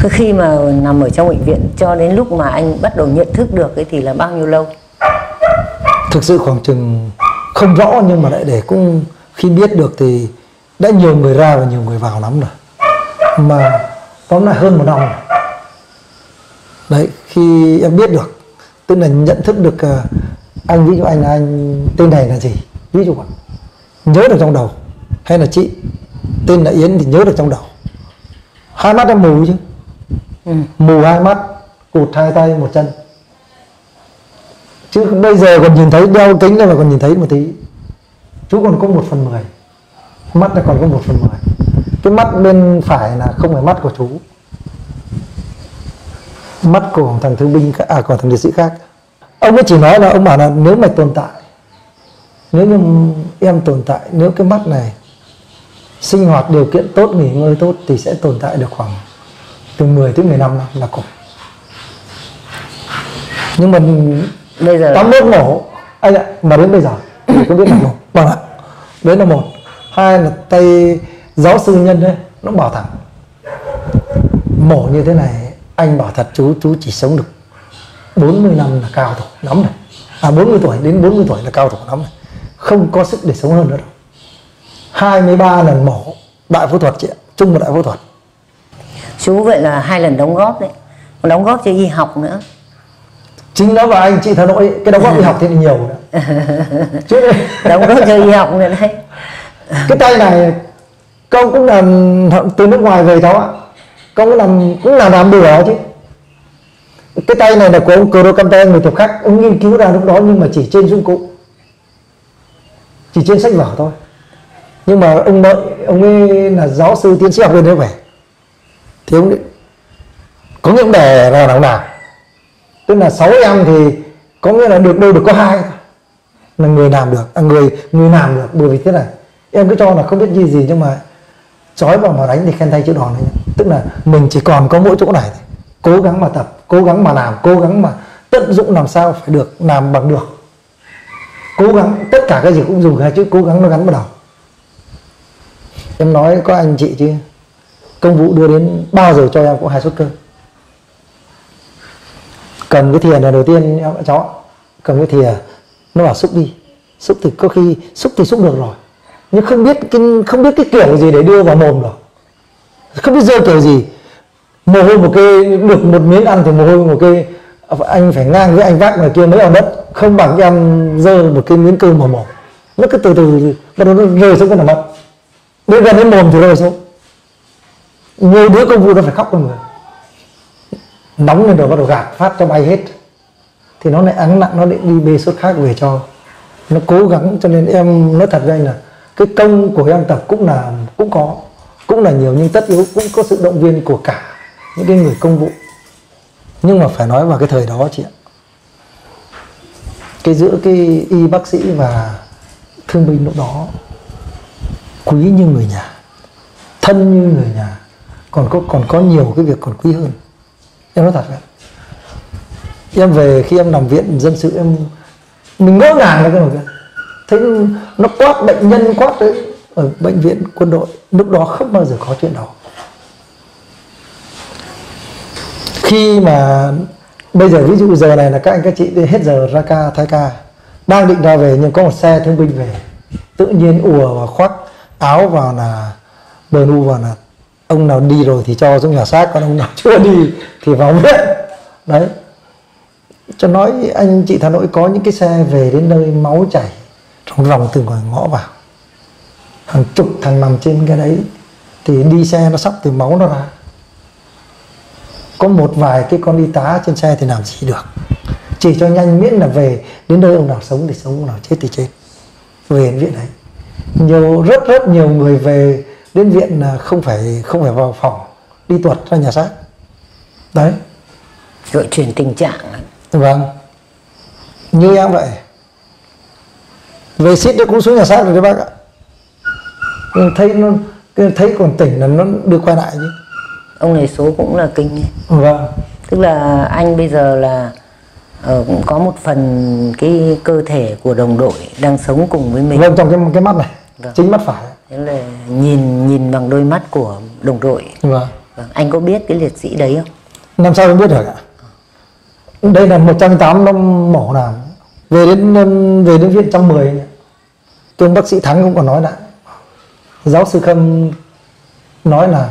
Cái khi mà nằm ở trong bệnh viện cho đến lúc mà anh bắt đầu nhận thức được ấy thì là bao nhiêu lâu? Thực sự khoảng chừng không rõ nhưng mà lại để cũng khi biết được thì đã nhiều người ra và nhiều người vào lắm rồi. Mà tóm lại hơn một năm rồi. đấy, khi em biết được, tức là nhận thức được ờ, anh, ví dụ anh là anh tên này là gì? Ví dụ nhớ được trong đầu. Hay là chị, tên là yến thì nhớ được trong đầu. Hai mắt em mù chứ ừ. mù hai mắt, cụt hai tay một chân. Chứ bây giờ còn nhìn thấy đeo kính đây mà còn nhìn thấy một tí. Chú còn có một phần mười. Mắt là còn có một phần mười. Cái mắt bên phải là không phải mắt của chú. Mắt của thằng thương binh khác- à của thằng liệt sĩ khác. Ông ấy chỉ nói là, ông bảo là nếu mày tồn tại, nếu như em tồn tại, nếu cái mắt này sinh hoạt điều kiện tốt nghỉ ngơi tốt thì sẽ tồn tại được khoảng từ 10 tới 15 năm là cùng. Nhưng mà bây giờ 81 mổ anh ạ mà đến bây giờ thì không biết là một vâng ạ đấy là một. Hai là tay giáo sư nhân đấy nó bảo thẳng mổ như thế này anh bảo thật chú chú chỉ sống được 40 năm là cao thủ lắm này. À 40 tuổi đến 40 tuổi là cao thủ lắm này. Không có sức để sống hơn nữa đâu. 23 lần mổ đại phẫu thuật chị ạ chung một đại phẫu thuật chú vậy là hai lần đóng góp đấy. Còn đóng góp cho y học nữa. Chính nó và anh chị Hà Nội cái đóng góp đi học thì nhiều nữa chứ đóng góp cho y học nữa đấy. Cái tay này công cũng làm từ nước ngoài về cháu ạ. Công cũng làm cũng là làm bừa chứ. Cái tay này là của ông Crocampe người Tiệp Khắc ông nghiên cứu ra lúc đó nhưng mà chỉ trên dụng cụ. Chỉ trên sách vở thôi. Nhưng mà ông đợi ông ấy là giáo sư tiến sĩ học viên đấy về thì ông có có những đề là nào nào tức là sáu em thì có nghĩa là được đâu được có hai. Là người làm được à, người người làm được. Bởi vì thế này em cứ cho là không biết gì gì nhưng mà chói vào mà đánh thì khen tay chữ đòn đấy tức là mình chỉ còn có mỗi chỗ này thôi. Cố gắng mà tập cố gắng mà làm cố gắng mà tận dụng làm sao phải được làm bằng được. Cố gắng tất cả cái gì cũng dùng hai chữ cố gắng nó gắn vào đầu. Em nói có anh chị chứ? Công vụ đưa đến bao giờ cho em cũng hai suất cơm. Cầm cái thìa là đầu tiên, em cháu cầm cái thìa, nó bảo xúc đi. Xúc thì có khi xúc thì xúc được rồi. Nhưng không biết cái, không biết cái kiểu gì để đưa vào mồm rồi không biết dơ kiểu gì. Mồ hôi một cái, được một miếng ăn thì mồ hôi một cái, anh phải ngang với anh vác ngoài kia mới ở đất. Không bằng em dơ một cái miếng cơm vào mồm. Nó cứ từ từ, bắt đầu nó rơi xuống cái nào mặt đến gần đến mồm thì rơi xuống nhiều đứa công vụ nó phải khóc con người. Nóng lên rồi bắt đầu gạt phát cho bay hết. Thì nó lại ắng nặng, nó lại đi bê sốt khác về cho. Nó cố gắng cho nên em nói thật với anh là cái công của em tập cũng là, cũng có, cũng là nhiều nhưng tất yếu, cũng có sự động viên của cả những cái người công vụ. Nhưng mà phải nói vào cái thời đó chị ạ. Cái giữa cái y bác sĩ và thương binh lúc đó, quý như người nhà, thân như người nhà còn có còn có nhiều cái việc còn quý hơn. Em nói thật vậy em về khi em nằm viện dân sự em, mình ngỡ ngàng là cái nổi thấy nó quát bệnh nhân quát đấy, ở bệnh viện quân đội, lúc đó không bao giờ có chuyện đó. Khi mà bây giờ ví dụ giờ này là các anh các chị đi, hết giờ ra ca, thay ca, đang định ra về nhưng có một xe thương binh về, tự nhiên ùa và khoác áo vào là bờ nu vào là ông nào đi rồi thì cho xuống nhà xác, còn ông nào chưa đi thì vào viện. Đấy. Cho nói anh chị Hà Nội có những cái xe về đến nơi máu chảy, trong vòng từ ngoài ngõ vào. Hàng chục thằng nằm trên cái đấy, thì đi xe nó sắp từ máu nó ra. Có một vài cái con y tá trên xe thì làm gì được. Chỉ cho nhanh miễn là về đến nơi ông nào sống thì sống, ông nào chết thì chết. Về đến viện đấy. Nhiều, rất rất nhiều người về đến viện là không phải không phải vào phòng đi tuột ra nhà xác. Đấy. Gợi chuyển tình trạng. Vâng. Như em vậy. Về xít nó cũng xuống nhà xác rồi đấy bác ạ. Thấy nó thấy còn tỉnh là nó đưa quay lại chứ. Ông này số cũng là kinh vâng. Tức là anh bây giờ là ờ, cũng có một phần cái cơ thể của đồng đội đang sống cùng với mình. Vâng trong cái cái mắt này. Vâng. chính mắt phải thế là nhìn nhìn bằng đôi mắt của đồng đội. Vâng. Vâng. anh có biết cái liệt sĩ đấy không? Làm sao em biết được ạ? Đây là 108 năm mổ làm về đến về đến viện trong 10 tôi bác sĩ thắng cũng còn nói lại giáo sư khâm nói là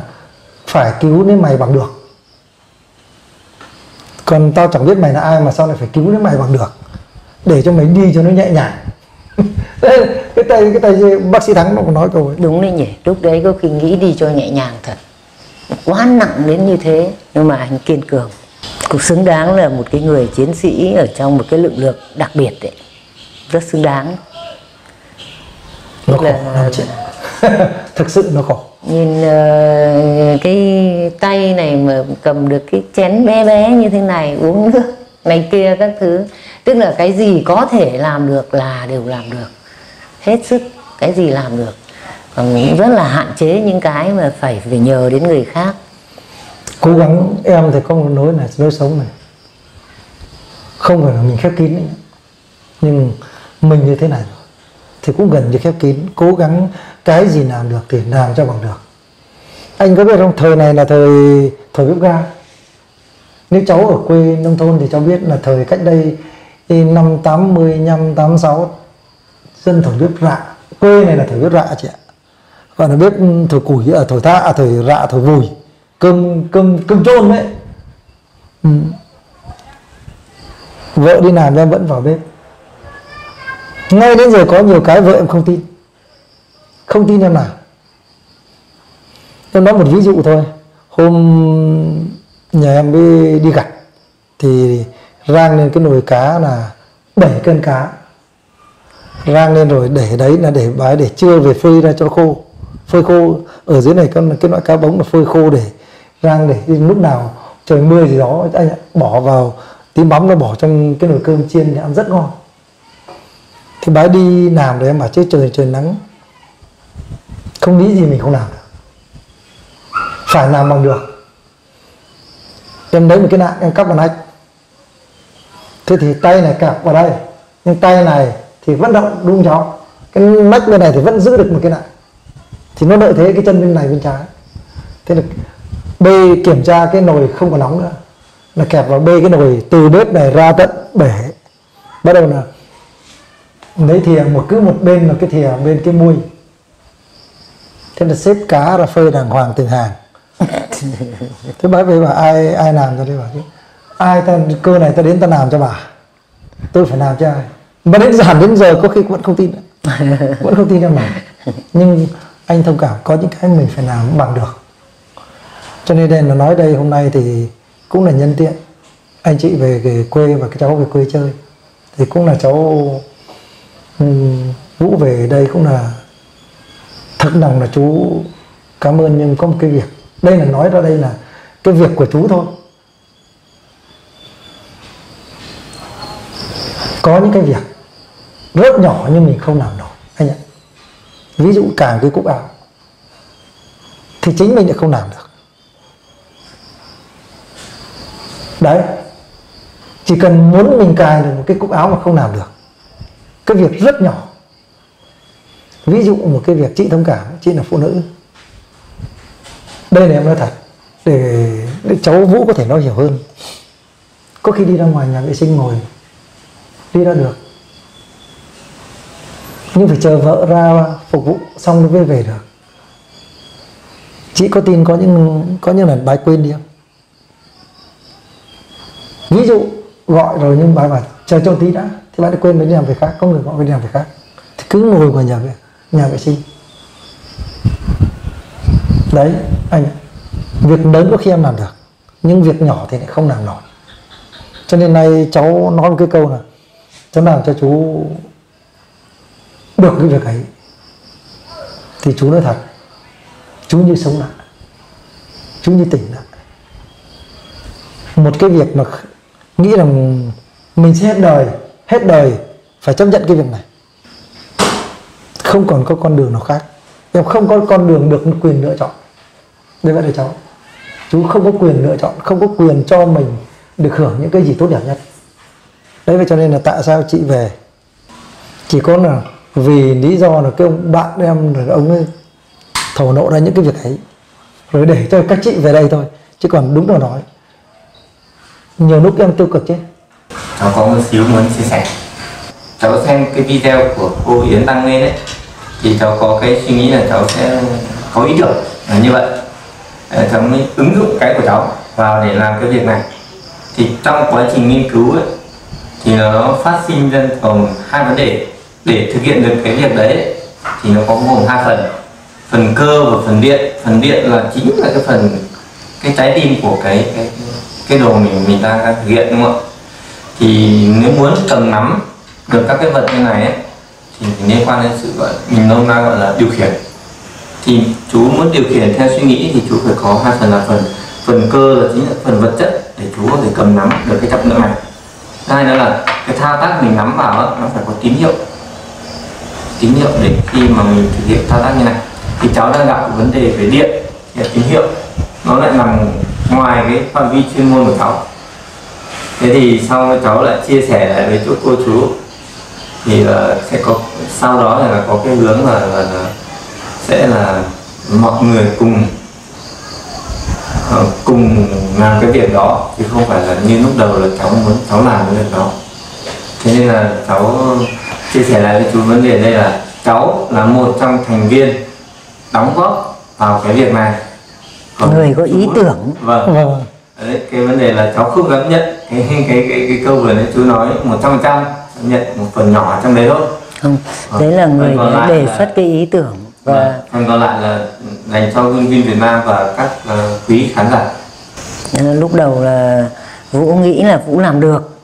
phải cứu đến mày bằng được. Còn tao chẳng biết mày là ai mà sao lại phải cứu đến mày bằng được? Để cho mày đi cho nó nhẹ nhàng cái tay cái tay bác sĩ thắng nó còn nói câu ấy. Đúng đấy nhỉ lúc đấy có khi nghĩ đi cho nhẹ nhàng thật. Quá nặng đến như thế nhưng mà anh kiên cường. Cũng xứng đáng là một cái người chiến sĩ ở trong một cái lực lượng đặc biệt đấy. Rất xứng đáng. Nó khổ là- chị thực sự nó khổ. Nhìn ờ, cái tay này mà cầm được cái chén bé bé như thế này uống nước này kia các thứ. Tức là cái gì có thể làm được là đều làm được hết sức cái gì làm được. Còn rất là hạn chế những cái mà phải phải nhờ đến người khác. Cố gắng, em thì có một lối là lối sống này. Không phải là mình khép kín nữa. nhưng mình như thế này rồi, thì cũng gần như khép kín. Cố gắng cái gì làm được thì làm cho bằng được. Anh có biết không, thời này là thời thời bếp ga. Nếu cháu ở quê nông thôn thì cháu biết là thời cách đây, năm 80 năm 86 dân thổi bếp rạ. Quê này là thổi bếp rạ chị ạ. Còn là bếp ừ, thổi củi à, ở thổi tha à, thổi rạ thổi vùi cơm cơm cơm trôn đấy. Ừ. vợ đi làm em vẫn vào bếp. Ngay đến giờ có nhiều cái vợ em không tin. Không tin em nào. Em nói một ví dụ thôi. Hôm nhà em đi, đi gặt thì rang lên cái nồi cá là 7 cân cá rang lên rồi để đấy là để bái để chưa về phơi ra cho khô. Phơi khô ở dưới này con cái loại cá bống là phơi khô để rang để lúc nào trời mưa gì đó anh ạ, bỏ vào tí mắm nó bỏ trong cái nồi cơm chiên thì ăn rất ngon. Thì bái đi làm rồi em bảo chứ trời trời nắng. Không nghĩ gì mình không làm được. Phải làm bằng được. Em lấy một cái nạn em cắp vào nách thế thì tay này cạp vào đây. Nhưng tay này thì vẫn động đúng cháu? Cái nách bên này thì vẫn giữ được một cái lại thì nó đợi thế cái chân bên này, bên trái. Thế là B kiểm tra cái nồi không còn nóng nữa. Là kẹp vào B cái nồi từ bếp này ra tận bể. Bắt đầu là lấy thìa một, cứ một bên là cái thìa bên cái mui. Thế là xếp cá ra phơi đàng hoàng từng hàng. Thế bác về bảo ai ai làm cho đây bảo chứ ai ta, cơ này ta đến ta làm cho bà? Tôi phải làm cho ai? Mà đến giờ hẳn đến giờ có khi vẫn không tin nữa. vẫn không tin em làm nhưng anh thông cảm có những cái mình phải làm bằng được. Cho nên đây là nói đây hôm nay thì cũng là nhân tiện. Anh chị về, về quê và cái cháu về quê chơi. Thì cũng là cháu um, vũ về đây cũng là thật lòng là chú cảm ơn. Nhưng có một cái việc đây là nói ra đây là cái việc của chú thôi có những cái việc rất nhỏ nhưng mình không làm nổi anh ạ. Ví dụ càng cái cúc áo thì chính mình lại không làm được. Đấy chỉ cần muốn mình cài được một cái cúc áo mà không làm được. Cái việc rất nhỏ. Ví dụ một cái việc chị thông cảm chị là phụ nữ. Đây là em nói thật để, để cháu vũ có thể nói hiểu hơn. Có khi đi ra ngoài nhà vệ sinh ngồi đi ra được. Nhưng phải chờ vợ ra phục vụ xong mới về được. Chị có tin có những có những lần bài quên đi không? Ví dụ gọi rồi nhưng bài bảo, chờ cho tí đã, thì bạn đã quên mới đi làm việc khác, có người gọi đi làm việc khác. Thì cứ ngồi vào nhà vệ nhà vệ sinh. Đấy, anh việc lớn có khi em làm được, nhưng việc nhỏ thì lại không làm nổi. Cho nên nay cháu nói một cái câu là cháu làm cho chú được cái việc ấy, thì chú nói thật, chú như sống lại, chú như tỉnh lại. Một cái việc mà nghĩ rằng mình sẽ hết đời hết đời phải chấp nhận cái việc này. Không còn có con đường nào khác. Em không có con đường được quyền lựa chọn. Đây vậy là cháu. Chú không có quyền lựa chọn, không có quyền cho mình được hưởng những cái gì tốt đẹp nhất đấy vậy cho nên là tại sao chị về? Chỉ có là vì lý do là cái ông bạn em rồi ông ấy thổ nộ ra những cái việc ấy. Rồi để cho các chị về đây thôi chứ còn đúng là nói nhiều lúc em tiêu cực chứ. Cháu có một xíu muốn chia sẻ. Cháu xem cái video của cô Yến đăng lên đấy. Thì cháu có cái suy nghĩ là cháu sẽ có ý tưởng là như vậy. Ờ, cháu mới ứng dụng cái của cháu vào để làm cái việc này. Thì trong quá trình nghiên cứu ấy, thì nó phát sinh ra gồm hai vấn đề. Để thực hiện được cái việc đấy thì nó có gồm hai phần phần cơ và phần điện. Phần điện là chính là cái phần cái trái tim của cái cái cái đồ mình mình đang, đang thực hiện đúng không ạ? Thì nếu muốn cầm nắm được các cái vật như này ấy, thì liên quan đến sự gọi mình nôm na gọi là điều khiển. Thì chú muốn điều khiển theo suy nghĩ thì chú phải có hai phần là phần phần cơ là chính là phần vật chất để chú có thể cầm nắm được cái trọng lượng này hai nữa là cái thao tác mình nắm vào đó, nó phải có tín hiệu. Tín hiệu để khi mà mình thực hiện thao tác như này. Thì cháu đang gặp vấn đề về điện về tín hiệu. Nó lại nằm ngoài cái phạm vi chuyên môn của cháu. Thế thì sau đó cháu lại chia sẻ lại với chỗ cô chú. Thì là sẽ có sau đó là có cái hướng là, là, là sẽ là mọi người cùng cùng làm cái việc đó chứ không phải là như lúc đầu là cháu muốn cháu làm cái việc đó. Thế nên là cháu chia sẻ lại với chú vấn đề đây là cháu là một trong thành viên đóng góp vào cái việc này. Còn người có ý tưởng. Vâng. Vâng Đấy, cái vấn đề là cháu không dám nhận cái cái cái, cái câu vừa nãy chú nói một trăm phần trăm nhận một phần nhỏ trong đấy thôi. Không Ờ, đấy là người đề là- xuất cái ý tưởng và và phần còn lại là dành cho hương viên Việt Nam và các ờ, quý khán giả. Ờ, lúc đầu là vũ nghĩ là vũ làm được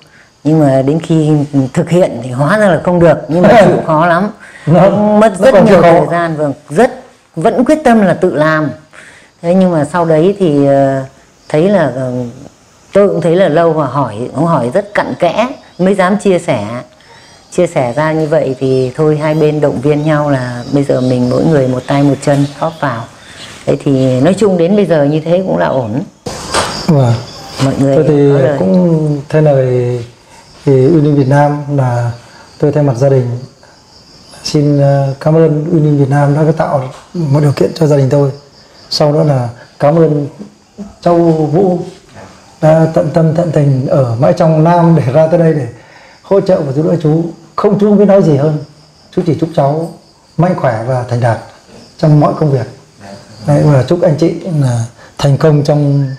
nhưng mà đến khi thực hiện thì hóa ra là không được nhưng mà chịu khó lắm. Nó- cũng mất rất nhiều khó. thời gian vâng rất vẫn quyết tâm là tự làm. Thế nhưng mà sau đấy thì ờ, thấy là tôi cũng thấy là lâu và hỏi ông hỏi rất cặn kẽ mới dám chia sẻ chia sẻ ra như vậy thì thôi hai bên động viên nhau là bây giờ mình mỗi người một tay một chân góp vào. Thế thì nói chung đến bây giờ như thế cũng là ổn. Vâng. Mọi người tôi thì cũng thay lời thì Union Việt Nam là tôi thay mặt gia đình. Xin ờ, cảm ơn Union Việt Nam đã tạo một điều kiện cho gia đình tôi. Sau đó là cảm ơn châu Vũ đã tận tâm tận tình ở mãi trong Nam để ra tới đây để hỗ trợ và giúp đỡ chú không chú không biết nói gì hơn chú chỉ chúc cháu mạnh khỏe và thành đạt trong mọi công việc Đấy, và chúc anh chị là thành công trong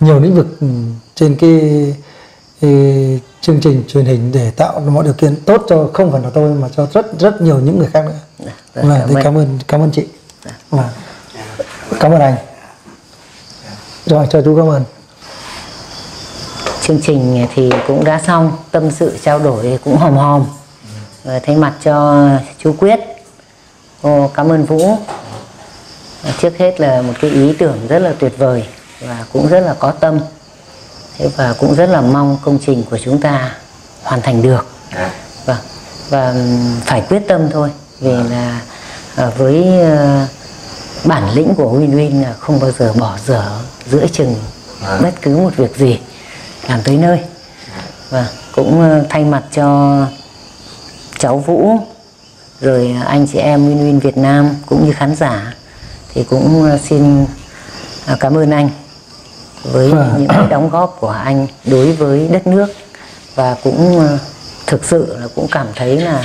nhiều lĩnh vực ừ, trên cái cái chương trình truyền hình để tạo mọi điều kiện tốt cho không phải là tôi mà cho rất rất nhiều những người khác nữa. Vâng, Vâng, cảm cảm ơn cảm ơn chị. Vâng. Cảm ơn anh. Rồi cho chú cảm ơn. chương trình thì cũng đã xong tâm sự trao đổi cũng hòm hòm Và thay mặt cho chú quyết. Ô, cảm ơn vũ. Và trước hết là một cái ý tưởng rất là tuyệt vời và cũng rất là có tâm. Thế và cũng rất là mong công trình của chúng ta hoàn thành được. Vâng và ừm, phải quyết tâm thôi vì là ờ, với ờ, bản lĩnh của Win Win là không bao giờ bỏ dở giữa chừng bất cứ một việc gì làm tới nơi. Và cũng ờ, thay mặt cho cháu Vũ rồi anh chị em Win Win Việt Nam cũng như khán giả thì cũng ờ, xin ờ, cảm ơn anh với Vâng. những cái đóng góp của anh đối với đất nước và cũng ờ, thực sự là cũng cảm thấy là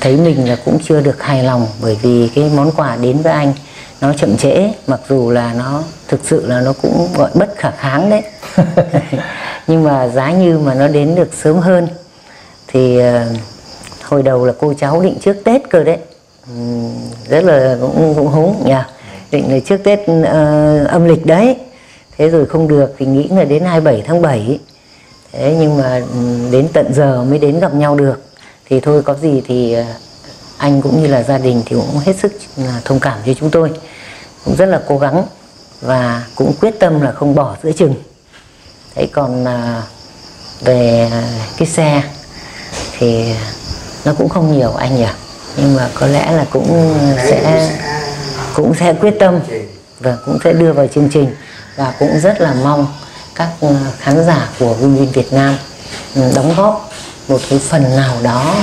thấy mình là cũng chưa được hài lòng bởi vì cái món quà đến với anh nó chậm trễ mặc dù là nó thực sự là nó cũng gọi bất khả kháng đấy nhưng mà giá như mà nó đến được sớm hơn thì hồi đầu là cô cháu định trước Tết cơ đấy. Rất là cũng cũng húng nhỉ. Định là trước Tết uh, âm lịch đấy. Thế rồi không được thì nghĩ là đến 27 tháng 7 thế nhưng mà đến tận giờ mới đến gặp nhau được. Thì thôi có gì thì ờ, anh cũng như là gia đình thì cũng hết sức thông cảm cho chúng tôi. Cũng rất là cố gắng và cũng quyết tâm là không bỏ giữa chừng. Thế còn ờ, về cái xe thì nó cũng không nhiều anh nhỉ? Nhưng mà có lẽ là cũng sẽ cũng sẽ quyết tâm. Và cũng sẽ đưa vào chương trình. Và cũng rất là mong các ờ, khán giả của Win Win Việt Nam ừ, đóng góp một cái phần nào đó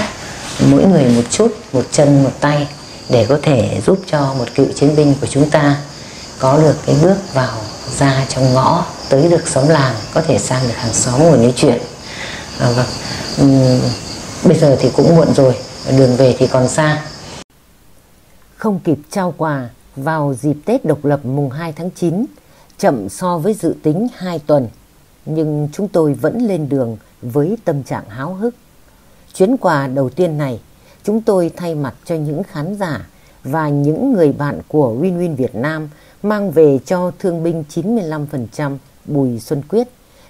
mỗi người một chút một chân một tay để có thể giúp cho một cựu chiến binh của chúng ta có được cái bước vào ra trong ngõ tới được xóm làng có thể sang được hàng xóm ngồi nói chuyện. À, vâng Ừm, bây giờ thì cũng muộn rồi đường về thì còn xa không kịp trao quà vào dịp Tết độc lập mùng 2 tháng 9, chậm so với dự tính 2 tuần, nhưng chúng tôi vẫn lên đường với tâm trạng háo hức. Chuyến quà đầu tiên này, chúng tôi thay mặt cho những khán giả và những người bạn của Win Win Việt Nam mang về cho thương binh 95% Bùi Xuân Quyết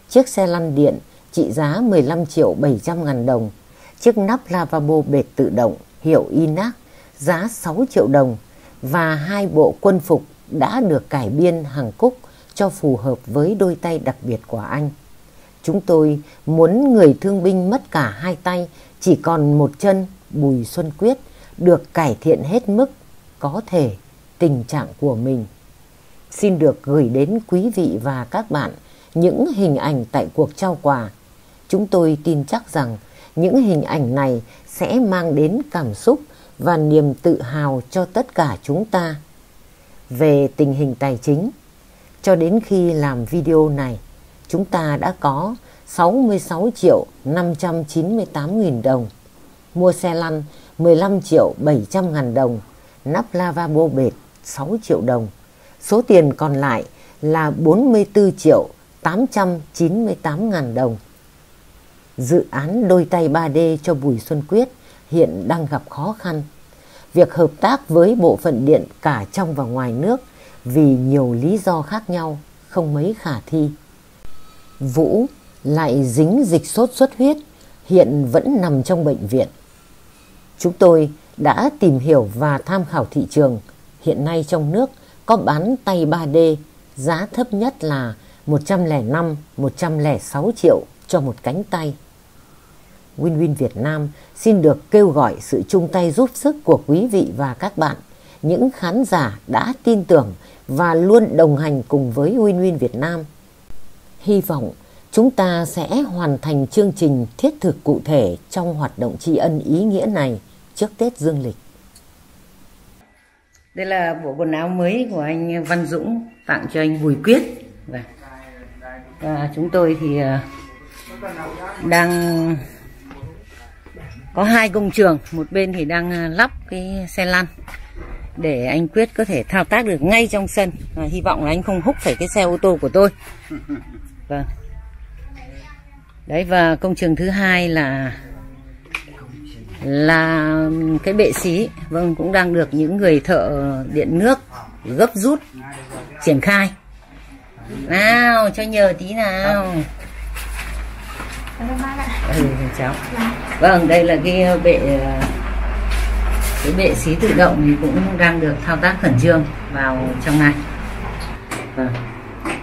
chiếc xe lăn điện trị giá 15 triệu 700 ngàn đồng, chiếc nắp lavabo bệt tự động hiệu Inac giá 6 triệu đồng và hai bộ quân phục đã được cải biên hàng cúc cho phù hợp với đôi tay đặc biệt của anh. Chúng tôi muốn người thương binh mất cả hai tay, chỉ còn một chân, Bùi Xuân Quyết, được cải thiện hết mức có thể tình trạng của mình. Xin được gửi đến quý vị và các bạn những hình ảnh tại cuộc trao quà. Chúng tôi tin chắc rằng những hình ảnh này sẽ mang đến cảm xúc và niềm tự hào cho tất cả chúng ta. Về tình hình tài chính, cho đến khi làm video này, chúng ta đã có 66 triệu 598 nghìn đồng, mua xe lăn 15 triệu 700 ngàn đồng, nắp lavabo bệt 6 triệu đồng. Số tiền còn lại là 44 triệu 898 ngàn đồng. Dự án đôi tay 3D cho Bùi Xuân Quyết hiện đang gặp khó khăn. Việc hợp tác với bộ phận điện cả trong và ngoài nước vì nhiều lý do khác nhau không mấy khả thi. Vũ lại dính dịch sốt xuất huyết, hiện vẫn nằm trong bệnh viện. Chúng tôi đã tìm hiểu và tham khảo thị trường. Hiện nay trong nước có bán tay 3D, giá thấp nhất là 105-106 triệu cho một cánh tay. Win Win Việt Nam xin được kêu gọi sự chung tay giúp sức của quý vị và các bạn, những khán giả đã tin tưởng và luôn đồng hành cùng với Win Win Việt Nam. Hy vọng chúng ta sẽ hoàn thành chương trình thiết thực cụ thể trong hoạt động tri ân ý nghĩa này trước Tết Dương lịch. Đây là bộ quần áo mới của anh Văn Dũng tặng cho anh Bùi Quyết. Và, và chúng tôi thì à, đang có hai công trường, một bên thì đang ờ, lắp cái xe lăn để anh Quyết có thể thao tác được ngay trong sân. Và hy vọng là anh không húc phải cái xe ô tô của tôi. Vâng. đấy và công trường thứ hai là là cái bệ xí vâng cũng đang được những người thợ điện nước gấp rút triển khai nào cho nhờ tí nào ừ, cháu. Vâng đây là cái bệ cái bệ xí tự động thì cũng đang được thao tác khẩn trương vào trong này vâng.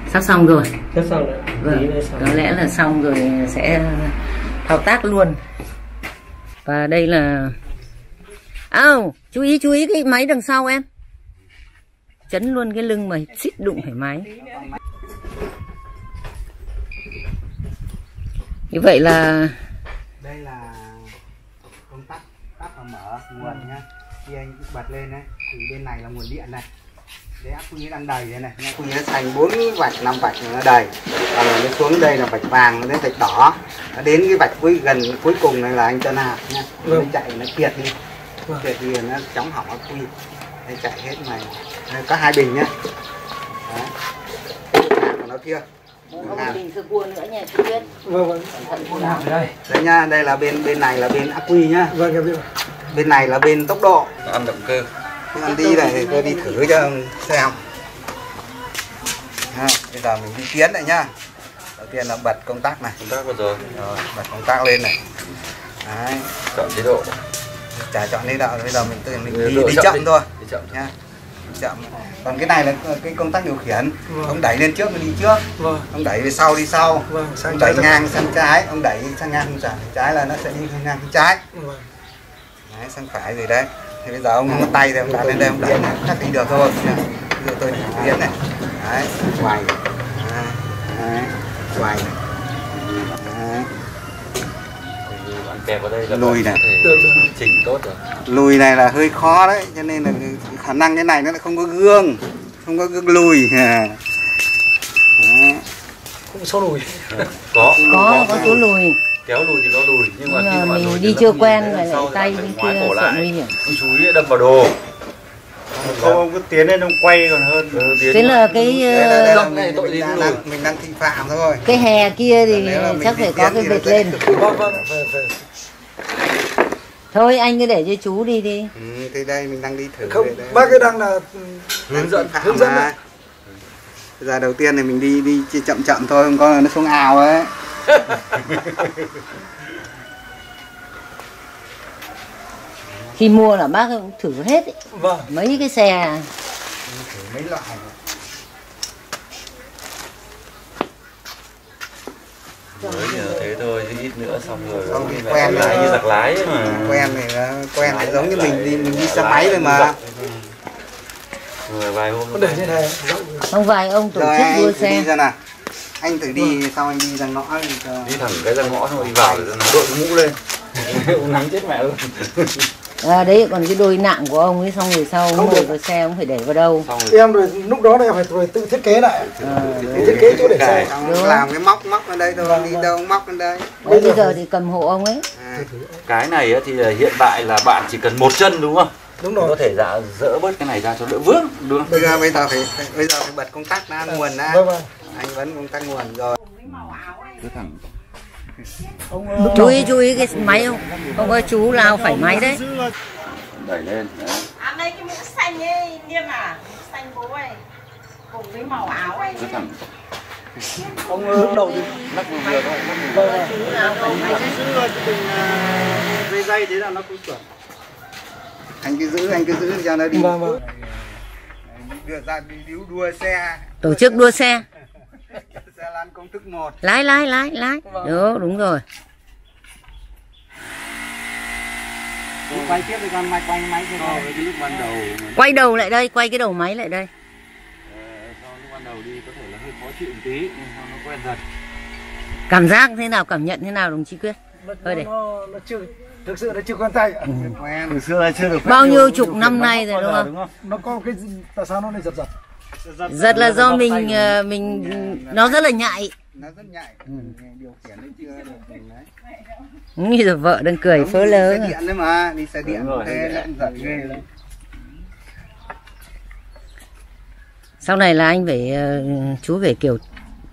Sắp xong rồi. Sắp xong rồi. vâng. Có lẽ là xong rồi sẽ thao tác luôn. Và đây là Ào, chú ý chú ý cái máy đằng sau em. Chấn luôn cái lưng mà xít đụng phải máy như vậy là Đây là công tắc tắt và mở nguồn nhá. Khi anh bật lên đấy thì bên này là nguồn điện này. Đấy áp quy đang đầy đây này. Áp quy nó thành 4 vạch 5 vạch nó đầy. Rồi nó xuống đây là vạch vàng nó đến vạch đỏ. Nó đến cái vạch cuối gần cuối cùng này là anh cho hạt nha. Nó chạy nó kiệt đi. Kiệt đi nó chóng hỏng áp quy. Chạy hết này. Đây, có hai bình nhá. Đấy. Nó kia. Biết vâng vâng đây Đấy nhá, đây là bên bên này là bên ắc quy nhá. vâng em biết rồi Bên này là bên tốc độ. ăn động cơ Nhưng anh đi này thì tôi đi thử cho xem. Ha, bây giờ mình đi tiến này nhá. Đầu tiên là bật công tắc này. công tác vừa rồi Rồi, bật công tắc lên này. Đấy, chọn chế độ chả chọn đi đạo bây giờ mình tự mình đi, Độ đi chậm đi. thôi đi chậm nhá. Chậm. Còn cái này là cái công tắc điều khiển. Ông đẩy lên trước mình đi trước, vâng. Ông đẩy về sau đi sau. vâng sang Ông đẩy trái. ngang sang trái, ông đẩy sang ngang sang trái là nó sẽ đi ngang sang trái. vâng. Đấy, sang phải rồi đấy. Thì bây giờ ông có tay thì ông đặt lên đây ông đẩy này. Chắc đi được thôi. Ví dụ tôi đi tiến này. Đấy. Quay. Đấy, quay kẹp vào đây là Lùi này. chỉnh tốt rồi. Lùi này là hơi khó đấy cho nên là khả năng cái này nó lại không có gương không có gương lùi. Đấy. cũng số lùi. Có có có số lùi. Kéo lùi thì nó lùi nhưng mà khi mà mình lùi đi chưa quen nhìn lại tay bên kia sợ lại. nguy hiểm. Ông chú ý đâm vào đồ. Không ông cứ tiến lên ông quay còn hơn. Ừ, tiến thế là cái Đây là, đây là ờ, này mình, tội mình, gì đang, lùi. mình đang thị phạm thôi. Cái hè kia thì chắc phải có cái nó lên. vâng vâng phải phải thôi anh cứ để cho chú đi đi. Ừ, thì đây mình đang đi thử không đây, bác ấy đang là hướng dẫn hướng dẫn mà. đấy. Bây giờ đầu tiên thì mình đi đi chậm chậm thôi không có nó xuống ào ấy. Khi mua là bác cũng thử hết ý. vâng. Mấy cái xe thử mấy loại mới nhờ thế thôi chứ ít nữa xong rồi Xong thì quen lái như giặc lái ấy mà. Quen thì nó quen thì giống như mình đi mình đi xe máy thôi mà. rồi vài hôm có để trên này. Rộng không vài ông tổ chức đua thử xe. đi ra nào. Anh thử đi xong anh đi ra ngõ đi cho đi thẳng cái ra ngõ xong rồi đi vào rồi nó đội mũ lên Ông nắng chết mẹ luôn. À, đấy còn cái đôi nặng của ông ấy xong rồi sau ông được. cái xe ông phải để vào đâu? Em rồi lúc đó là em phải rồi tự thiết kế lại. Tự thiết kế chỗ để xe làm cái móc móc lên đây thôi Vâng, đi vâng. đâu móc lên đây. Đấy bây giờ thì cầm hộ ông ấy. À. cái này á thì hiện tại là bạn chỉ cần một chân đúng không? Đúng có rồi thể dạ dỡ bớt cái này ra cho đỡ vướng đúng không? Bây giờ bây giờ phải, bây giờ phải bật công tắc đã nguồn đã. Vâng vâng. Anh vẫn công tắc nguồn rồi. Cứ thẳng chú ý chú ý cái máy không? Không có chú lao phải máy đấy. Đẩy lên đấy. À đây cái mũ xanh ấy, Niêm à, mũ xanh bố ấy. Cùng với màu áo ấy. cứ thẳng. ông lúc đầu thì lắc vừa vừa thôi vâng vâng dây dây thế là nó cũng chuẩn. Anh cứ giữ anh cứ giữ cho nó đi. Vâng vâng. Đưa ra đi đua xe. Tổ chức đua xe xe lăn công thức một. Lái lái lái lái. Đúng đúng rồi. Quay tiếp thì con mạch quay máy với cái lúc ban đầu quay đầu lại đây quay cái đầu máy lại đây. Ờ, so lúc ban đầu đi có thể là hơi khó chịu một tí nhưng sau nó quen dần. Cảm giác thế nào cảm nhận thế nào đồng chí quyết? Thôi để. nó, nó chưa thực sự nó chưa quen tay. Quen từ xưa là chưa được bao nhiêu chục năm nay rồi đúng không? Nó có cái gì- tại sao nó lại giật giật giật là do mình ờ, mình nó rất là nhạy. Nó rất nhạy. Điều khiển nó chưa được mình đấy. Như giờ vợ đang cười phớ lớ xe điện đấy mà đi xe điện. Thế giật ghê lắm. Sau này là anh phải ờ, chú phải kiểu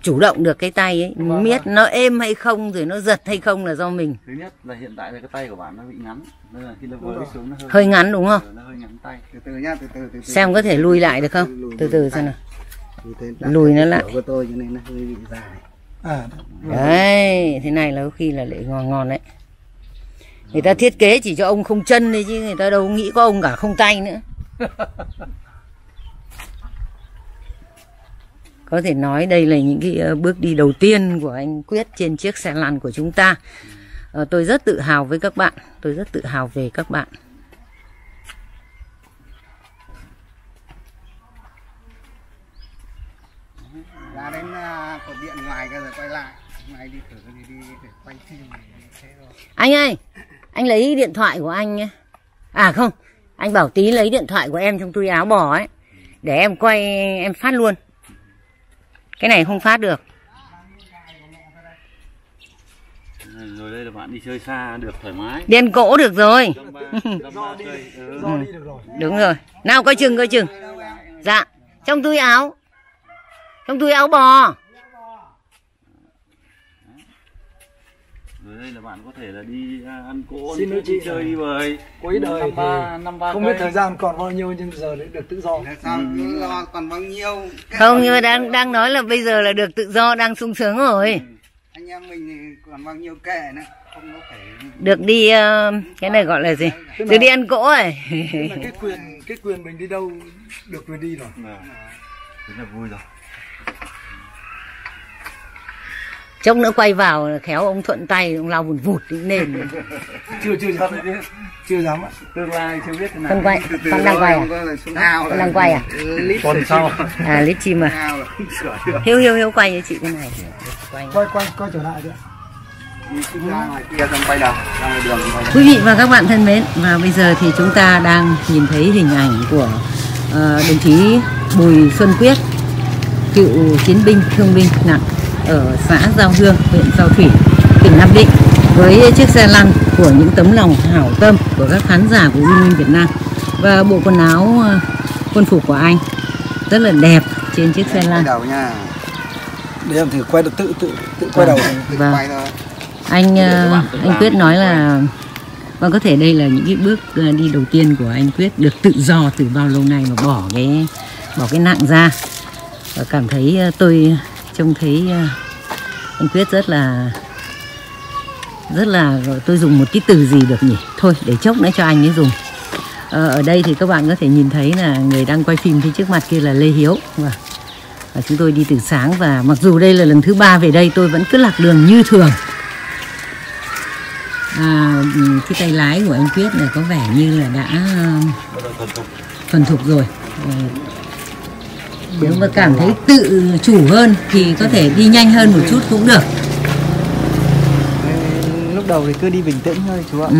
chủ động được cái tay ấy biết nó êm hay không rồi nó giật hay không là do mình. Thứ nhất là hiện tại là cái tay của bạn nó bị ngắn nên là khi nó với xuống nó hơi hơi ngắn đúng không? Nó hơi ngắn tay. Từ từ nhá từ từ từ từ. Xem có thể lùi lại được không? Từ từ xem nào. Lùi nó lại. của tôi cho nên nó hơi bị dài. À đấy thế này là có khi là lại ngon ngon đấy. Người ta thiết kế chỉ cho ông không chân thôi chứ người ta đâu nghĩ có ông cả không tay nữa có thể nói đây là những cái ờ, bước đi đầu tiên của anh Quyết trên chiếc xe lăn của chúng ta. Ờ, tôi rất tự hào với các bạn. Tôi rất tự hào về các bạn. Ra đến à, cột điện ngoài kia rồi quay lại. Này đi thử đi đi để quay phim thế rồi anh ơi anh lấy điện thoại của anh nhé. À không anh bảo tí lấy điện thoại của em trong túi áo bò ấy. Để em quay em phát luôn cái này không phát được. Rồi đây là bạn đi chơi xa được thoải mái. Điên cỗ được rồi. Đúng rồi. Nào coi chừng coi chừng. Dạ trong túi áo. Trong túi áo bò đây là bạn có thể là đi à, ăn cỗ Xin đi lỗi chị. chơi đi bời cuối đời năm ba năm ba không biết thời gian còn bao nhiêu nhưng giờ lại được tự do. Thế sao? Cứ lo còn bao nhiêu? Không nhưng mà đang đang nói là bây giờ là được tự do đang sung sướng rồi. Anh em mình còn bao nhiêu kệ nữa? Không có phải được đi ờ, cái này gọi là gì? Được đi ăn cỗ rồi. Cái quyền cái quyền mình đi đâu được quyền đi rồi? Vâng. thế là vui rồi chốc nữa quay vào khéo ông thuận tay ông lao vùn vụt đến nền. Chưa chưa dám. Chưa dám ạ. Tương lai chưa biết thế nào. Con quay con đang quay à? con đang quay à? tuần sau à lít chim à? Hiếu hiếu hiếu quay cho chị cái này. Quay. Quay. Quay quay trở lại đi ạ. Quý vị và các bạn thân mến, và bây giờ thì chúng ta đang nhìn thấy hình ảnh của ờ, đồng chí Bùi Xuân Quyết, cựu chiến binh thương binh nặng ở xã Giao Hương, huyện Giao Thủy, tỉnh Nam Định với chiếc xe lăn của những tấm lòng hảo tâm của các khán giả của Liên minh Việt Nam và bộ quần áo ờ, quân phục của anh. Rất là đẹp trên chiếc xe lăn. đầu nha. Để em thử quay được tự tự tự quay đầu. Tự Vâng. quay thôi. Anh ờ, anh Quyết nói là vâng có thể đây là những cái bước ờ, đi đầu tiên của anh Quyết được tự do từ bao lâu nay mà bỏ cái bỏ cái nặng ra. Và cảm thấy tôi trông thấy à, anh Quyết rất là rất là tôi dùng một cái từ gì được nhỉ? Thôi để chốc nữa cho anh ấy dùng. Ờ, ở đây thì các bạn có thể nhìn thấy là người đang quay phim phía trước mặt kia là Lê Hiếu. Và và chúng tôi đi từ sáng và mặc dù đây là lần thứ ba về đây tôi vẫn cứ lạc đường như thường. À, cái tay lái của anh Quyết là có vẻ như là đã thuần thục rồi nếu mà cảm thấy tự chủ hơn thì có thể đi nhanh hơn một chút cũng được. Lúc đầu thì cứ đi bình tĩnh thôi chú ạ. Ừ,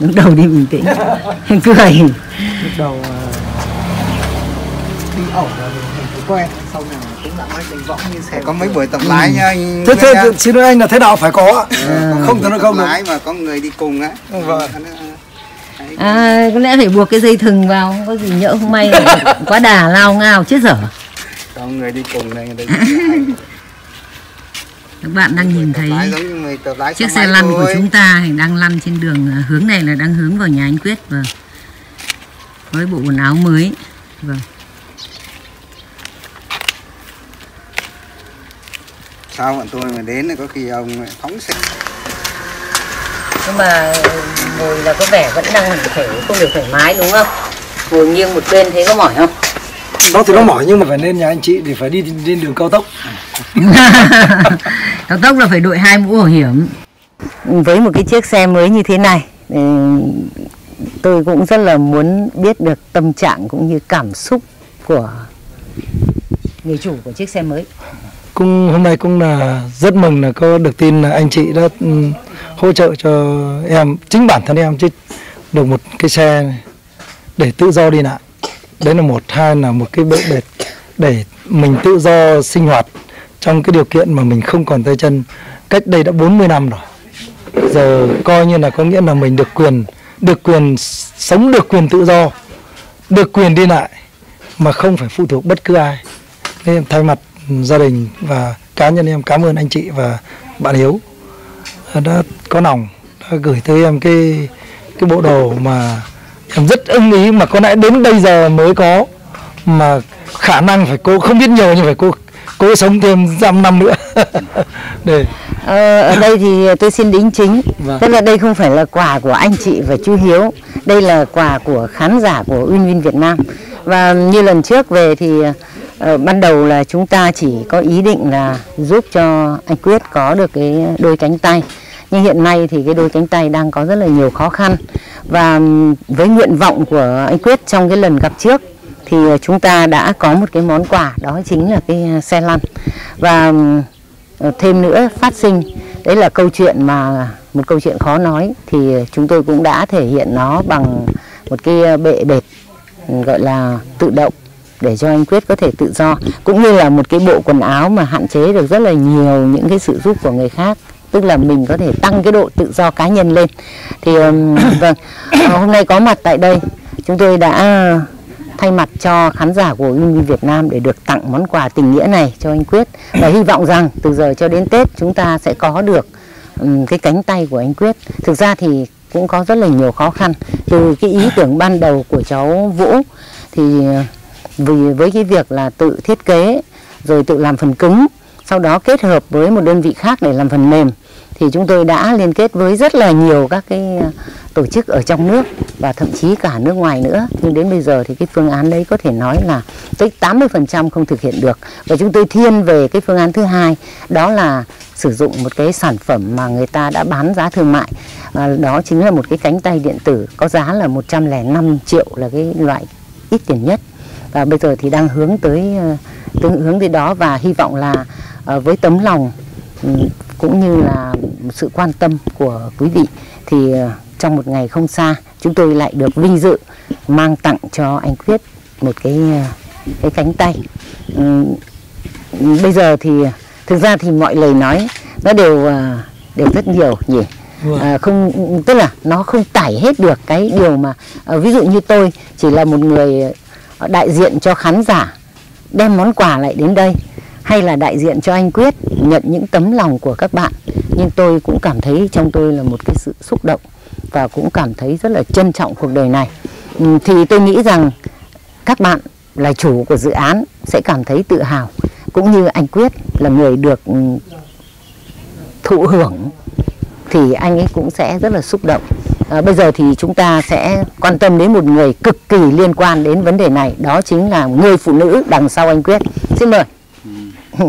lúc đầu đi bình tĩnh. Cười. Lúc đầu ờ, đi ẩu là mình quen sau này cũng đã máy đánh võng như xe có mấy buổi tập lái nhá anh thế thế xin lỗi anh là thế nào? Phải có ạ. Không thì nó không lái mà có người đi cùng á. Vâng. Đấy. à, có lẽ phải buộc cái dây thừng vào không có gì nhỡ không may quá đà lao ngao chết dở có người đi cùng này người ta các bạn đang nhìn thấy chiếc xe lăn của chúng ta đang lăn trên đường à, hướng này là đang hướng vào nhà anh Quyết vâng. Với bộ quần áo mới vâng. Sao bọn tôi mà đến thì có khi ông lại phóng xe? Nhưng mà ngồi là có vẻ vẫn đang thể không được thoải mái đúng không? Ngồi nghiêng một bên thế có mỏi không nó thì nó mỏi nhưng mà phải lên nhà anh chị thì phải đi lên đường cao tốc. Cao tốc là phải đội hai mũ bảo hiểm. Với một cái chiếc xe mới như thế này ừ, tôi cũng rất là muốn biết được tâm trạng cũng như cảm xúc của người chủ của chiếc xe mới. Cũng hôm nay cũng là rất mừng là có được tin là anh chị đã ừ, hỗ trợ cho em chính bản thân em chứ được một cái xe để tự do đi lại đấy là một hai là một cái bệ bệt để mình tự do sinh hoạt trong cái điều kiện mà mình không còn tay chân. Cách đây đã 40 năm rồi. Giờ coi như là có nghĩa là mình được quyền được quyền sống, được quyền tự do, được quyền đi lại mà không phải phụ thuộc bất cứ ai. Nên thay mặt gia đình và cá nhân em cảm ơn anh chị và bạn Hiếu. Đã có lòng, đã gửi tới em cái cái bộ đồ mà em rất ưng ý mà có lẽ đến bây giờ mới có mà khả năng phải cố không biết nhiều nhưng phải cố cố sống thêm dăm năm nữa. Để Ờ, ở đây thì tôi xin đính chính. Vâng. tức là đây không phải là quà của anh chị và chú Hiếu. Đây là quà của khán giả của Win Win Việt Nam. Và như lần trước về thì ờ, ban đầu là chúng ta chỉ có ý định là giúp cho anh Quyết có được cái đôi cánh tay nhưng hiện nay thì cái đôi cánh tay đang có rất là nhiều khó khăn. Và với nguyện vọng của anh Quyết trong cái lần gặp trước, thì ờ, chúng ta đã có một cái món quà, đó chính là cái ờ, xe lăn. Và ờ, thêm nữa phát sinh, đấy là câu chuyện mà, một câu chuyện khó nói, thì chúng tôi cũng đã thể hiện nó bằng một cái bệ bệt gọi là tự động để cho anh Quyết có thể tự do, cũng như là một cái bộ quần áo mà hạn chế được rất là nhiều những cái sự giúp của người khác tức là mình có thể tăng cái độ tự do cá nhân lên. Thì um, vâng à, hôm nay có mặt tại đây. Chúng tôi đã thay mặt cho khán giả của Win Việt Nam để được tặng món quà tình nghĩa này cho anh Quyết. Và hy vọng rằng từ giờ cho đến Tết, chúng ta sẽ có được um, cái cánh tay của anh Quyết. Thực ra thì cũng có rất là nhiều khó khăn. Từ cái ý tưởng ban đầu của cháu Vũ, thì uh, vì với cái việc là tự thiết kế, rồi tự làm phần cứng sau đó kết hợp với một đơn vị khác để làm phần mềm. Thì chúng tôi đã liên kết với rất là nhiều các cái ờ, tổ chức ở trong nước và thậm chí cả nước ngoài nữa. Nhưng đến bây giờ thì cái phương án đấy có thể nói là tới 80% không thực hiện được. Và chúng tôi thiên về cái phương án thứ hai đó là sử dụng một cái sản phẩm mà người ta đã bán giá thương mại. À, đó chính là một cái cánh tay điện tử có giá là 105 triệu là cái loại ít tiền nhất. Và bây giờ thì đang hướng tới ờ, tương hướng tới đó và hy vọng là với tấm lòng ừ, cũng như là sự quan tâm của quý vị thì ờ, trong một ngày không xa chúng tôi lại được vinh dự mang tặng cho anh Quyết một cái ờ, cái cánh tay. Ừ, bây giờ thì thực ra thì mọi lời nói nó đều đều rất nhiều nhỉ? Vâng. à, không tức là nó không tải hết được cái điều mà ờ, ví dụ như tôi chỉ là một người đại diện cho khán giả đem món quà lại đến đây hay là đại diện cho anh Quyết nhận những tấm lòng của các bạn. Nhưng tôi cũng cảm thấy trong tôi là một cái sự xúc động và cũng cảm thấy rất là trân trọng cuộc đời này. Ừ, thì tôi nghĩ rằng các bạn là chủ của dự án sẽ cảm thấy tự hào cũng như anh Quyết là người được ừ, thụ hưởng thì anh ấy cũng sẽ rất là xúc động. À, bây giờ thì chúng ta sẽ quan tâm đến một người cực kỳ liên quan đến vấn đề này đó chính là người phụ nữ đằng sau anh Quyết. Xin mời.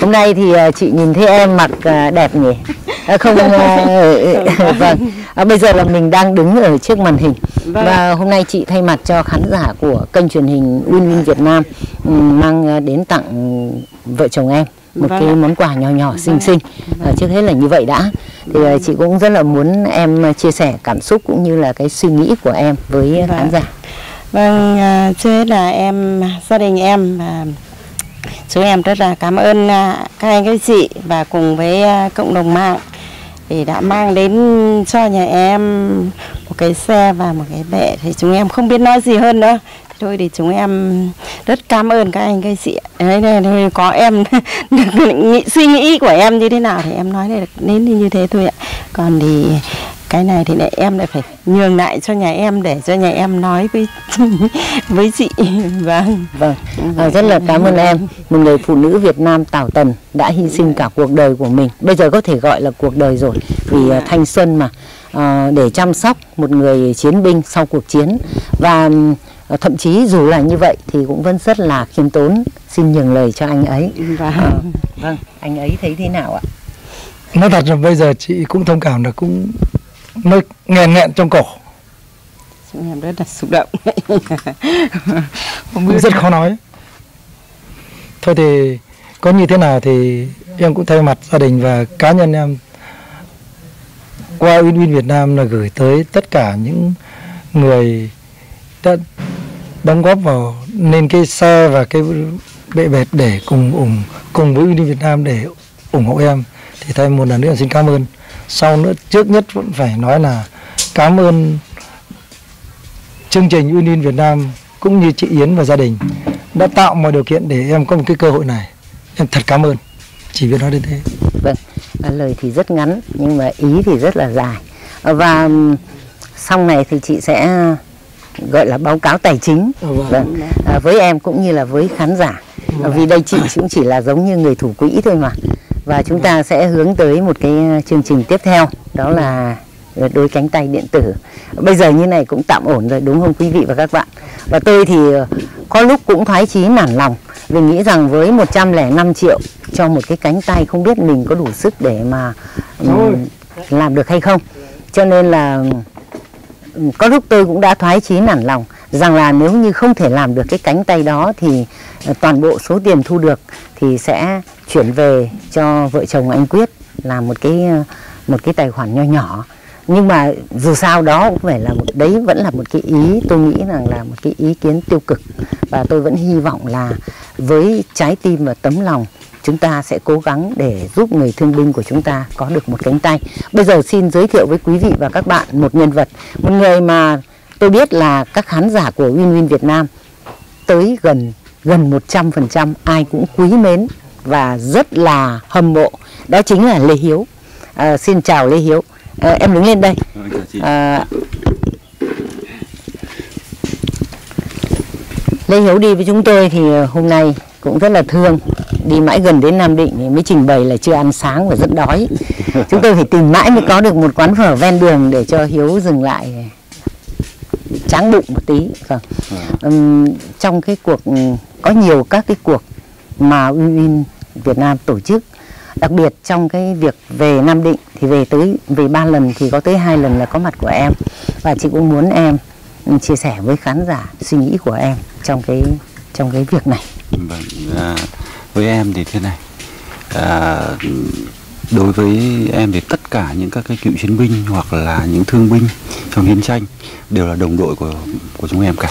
hôm nay thì à, chị nhìn thấy em mặc à, đẹp nhỉ? À, không vâng. À, bây giờ là mình đang đứng ở trước màn hình. Và hôm nay chị thay mặt cho khán giả của kênh truyền hình Win Win Việt Nam ừm, mang đến tặng vợ chồng em một Vâng cái món quà nhỏ nhỏ xinh xinh. À, trước hết là như vậy đã. Thì à, chị cũng rất là muốn em chia sẻ cảm xúc cũng như là cái suy nghĩ của em với khán Vâng. giả Vâng, à, trước hết là em gia đình em và chúng em rất là cảm ơn à, các anh các chị và cùng với à, cộng đồng mạng thì đã mang đến cho nhà em một cái xe và một cái bệ thì chúng em không biết nói gì hơn nữa. Thôi thì chúng em rất cảm ơn các anh các chị. Đấy, này thôi có em được nghĩ, suy nghĩ của em như thế nào thì em nói được đến như thế thôi ạ. Còn thì cái này thì lại em lại phải nhường lại cho nhà em để cho nhà em nói với với chị. Vâng. Vâng, à, rất là cảm ơn em. Một người phụ nữ Việt Nam tảo tần Đã hy sinh cả cuộc đời của mình. Bây giờ có thể gọi là cuộc đời rồi Vì à, thanh xuân mà. À, Để chăm sóc một người chiến binh sau cuộc chiến. Và à, thậm chí dù là như vậy Thì cũng vẫn rất là khiêm tốn Xin nhường lời cho anh ấy. Vâng. À, Vâng, anh ấy thấy thế nào ạ? nói thật là bây giờ chị cũng thông cảm là cũng nó nghẹn nghẹn trong cổ. Chúng em rất là xúc động. Cũng rất khó nói. Thôi thì có như thế nào thì em cũng thay mặt gia đình và cá nhân em. Qua Win Win Việt Nam là gửi tới tất cả những người đã đóng góp vào nên cái xe và cái bệ bệt để cùng ủng cùng với Win Win Việt Nam để ủng hộ em. Thì thay một lần nữa xin cảm ơn sau nữa trước nhất vẫn phải nói là cảm ơn chương trình Win Việt Nam cũng như chị Yến và gia đình đã tạo mọi điều kiện để em có một cái cơ hội này. Em thật cảm ơn. Chỉ biết nói đến thế. Vâng à, lời thì rất ngắn nhưng mà ý thì rất là dài. À, và sau này thì chị sẽ gọi là báo cáo tài chính. Vâng. à, với em cũng như là với khán giả. À, vì đây chị cũng chỉ là giống như người thủ quỹ thôi mà và chúng ta sẽ hướng tới một cái chương trình tiếp theo đó là đôi cánh tay điện tử. Bây giờ như này cũng tạm ổn rồi đúng không quý vị và các bạn? Và tôi thì ờ, có lúc cũng thoái chí nản lòng vì nghĩ rằng với 105 triệu cho một cái cánh tay không biết mình có đủ sức để mà làm được hay không. Cho nên là có lúc tôi cũng đã thoái chí nản lòng rằng là nếu như không thể làm được cái cánh tay đó thì ờ, toàn bộ số tiền thu được thì sẽ chuyển về cho vợ chồng anh Quyết là một cái ờ, một cái tài khoản nho nhỏ. Nhưng mà dù sao đó cũng phải là một, đấy vẫn là một cái ý, tôi nghĩ rằng là một cái ý kiến tiêu cực. Và tôi vẫn hy vọng là với trái tim và tấm lòng, chúng ta sẽ cố gắng để giúp người thương binh của chúng ta có được một cánh tay. Bây giờ xin giới thiệu với quý vị và các bạn một nhân vật, một người mà tôi biết là các khán giả của Win Win Việt Nam tới gần gần 100% ai cũng quý mến và rất là hâm mộ. Đó chính là Lê Hiếu. À, xin chào Lê Hiếu. À, em đứng lên đây. À, Lê Hiếu đi với chúng tôi thì hôm nay cũng rất là thương. Đi mãi gần đến Nam Định thì mới trình bày là chưa ăn sáng và rất đói. Chúng tôi phải tìm mãi mới có được một quán phở ven đường để cho Hiếu dừng lại tráng bụng một tí. Vâng. Ừm, trong cái cuộc có nhiều các cái cuộc mà UIN Việt Nam tổ chức đặc biệt trong cái việc về Nam Định thì về tới về ba lần thì có tới hai lần là có mặt của em. Và chị cũng muốn em chia sẻ với khán giả suy nghĩ của em trong cái trong cái việc này. Vâng, à, với em thì thế này. À, đối với em thì tất cả những các cái cựu chiến binh hoặc là những thương binh trong chiến tranh đều là đồng đội của của chúng em cả.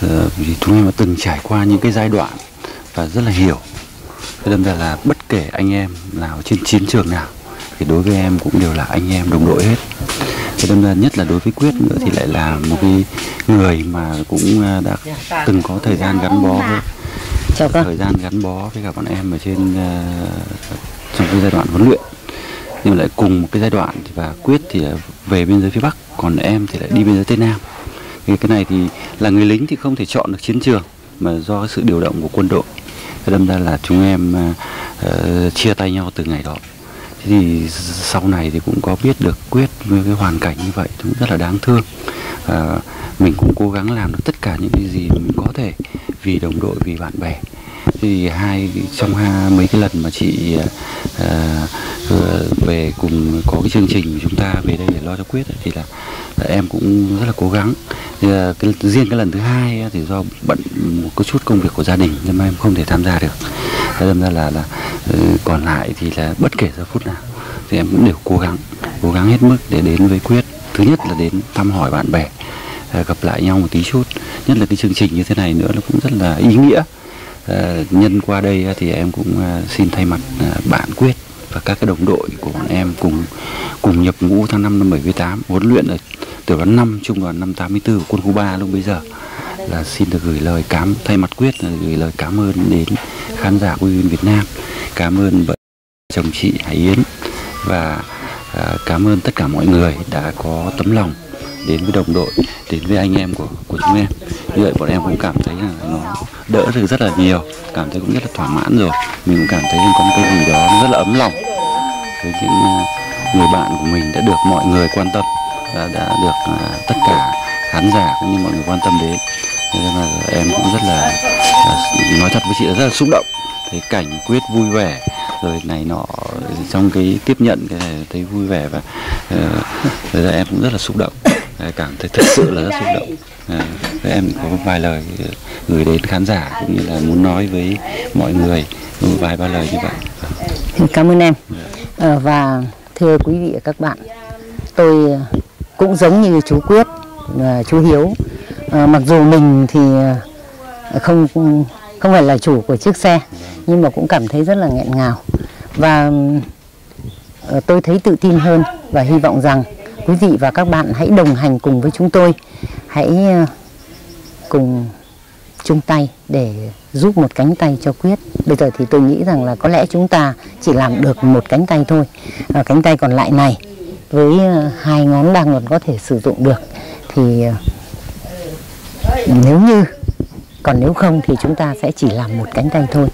Ờ, vì chúng em đã từng trải qua những cái giai đoạn và rất là hiểu. Thế đâm ra là bất kể anh em nào trên chiến trường nào thì đối với em cũng đều là anh em đồng đội hết. Thế đâm ra nhất là đối với quyết nữa thì lại là một cái người mà cũng à, đã từng có thời gian gắn bó với Chào thời gian gắn bó với cả bọn em ở trên à, trong cái giai đoạn huấn luyện nhưng mà lại cùng một cái giai đoạn thì và quyết thì à, về biên giới phía bắc còn em thì lại đi biên giới tây nam. Thì cái này thì là người lính thì không thể chọn được chiến trường mà do sự điều động của quân đội. Thế đâm ra là chúng em uh, chia tay nhau từ ngày đó. Thế thì sau này thì cũng có biết được quyết với cái hoàn cảnh như vậy cũng rất là đáng thương. Và mình cũng cố gắng làm được tất cả những cái gì mình có thể vì đồng đội vì bạn bè thì hai trong hai mấy cái lần mà chị à, về cùng có cái chương trình của chúng ta về đây để lo cho quyết ấy, thì là, là em cũng rất là cố gắng. Thì, là cái, riêng cái lần thứ hai ấy, thì do bận một cái chút công việc của gia đình nên mà em không thể tham gia được. Thế đâm ra là là ờ, còn lại thì là bất kể giờ phút nào thì em cũng đều cố gắng cố gắng hết mức để đến với quyết. Thứ nhất là đến thăm hỏi bạn bè gặp lại nhau một tí chút. Nhất là cái chương trình như thế này nữa nó cũng rất là ý nghĩa. Ờ, nhân qua đây thì em cũng ờ, xin thay mặt ờ, bạn quyết và các cái đồng đội của bọn em cùng cùng nhập ngũ tháng 5 năm 78 huấn luyện ở tiểu đoàn 5 trung đoàn 584 của quân khu 3 lúc bây giờ. Là xin được gửi lời cảm thay mặt quyết là gửi lời cảm ơn đến khán giả của UIN Việt Nam. Cảm ơn vợ chồng chị Hải Yến và cảm ơn tất cả mọi người đã có tấm lòng đến với đồng đội đến với anh em của của chúng em. Như vậy bọn em cũng cảm thấy là nó đỡ được rất là nhiều cảm thấy cũng rất là thỏa mãn rồi. Mình cũng cảm thấy có một cái gì đó rất là ấm lòng với những ờ, người bạn của mình đã được mọi người quan tâm và đã được uh, tất cả khán giả cũng như mọi người quan tâm đến. Nên là em cũng rất là à, nói thật với chị là rất là xúc động. Thấy cảnh quyết vui vẻ rồi này nọ trong cái tiếp nhận cái này thấy vui vẻ và uh, là em cũng rất là xúc động cảm thấy thực sự là rất xúc động. À, em có vài lời gửi đến khán giả cũng như là muốn nói với mọi người một vài ba lời như vậy. Cảm ơn em. Ờ, và thưa quý vị và các bạn tôi cũng giống như chú Quyết chú Hiếu. Ờ, mặc dù mình thì ờ, không không phải là chủ của chiếc xe nhưng mà cũng cảm thấy rất là nghẹn ngào. Và tôi thấy tự tin hơn và hy vọng rằng quý vị và các bạn hãy đồng hành cùng với chúng tôi hãy ờ, cùng chung tay để giúp một cánh tay cho Quyết. Bây giờ thì tôi nghĩ rằng là có lẽ chúng ta chỉ làm được một cánh tay thôi. Và cánh tay còn lại này với ờ, hai ngón đang còn có thể sử dụng được thì nếu như còn nếu không thì chúng ta sẽ chỉ làm một cánh tay thôi.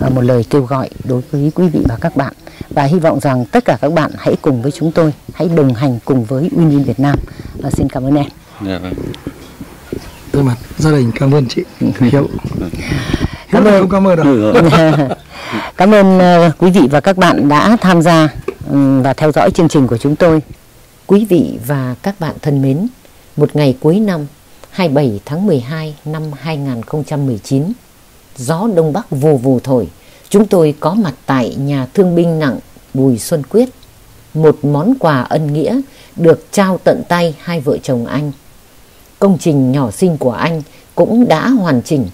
À, một lời kêu gọi đối với quý vị và các bạn và hy vọng rằng tất cả các bạn hãy cùng với chúng tôi, hãy đồng hành cùng với Win Việt Nam. À, xin cảm ơn em. Dạ vâng. Thay mặt gia đình cảm ơn chị Hiếu. Cảm ơn. Không cảm ơn. Cảm ơn ờ, quý vị và các bạn đã tham gia ừm, và theo dõi chương trình của chúng tôi. Quý vị và các bạn thân mến, một ngày cuối năm 27 tháng 12 năm 2019, gió đông bắc vù vù thổi, chúng tôi có mặt tại nhà thương binh nặng Bùi Xuân Quyết. Một món quà ân nghĩa được trao tận tay hai vợ chồng anh. Công trình nhỏ xinh của anh cũng đã hoàn chỉnh.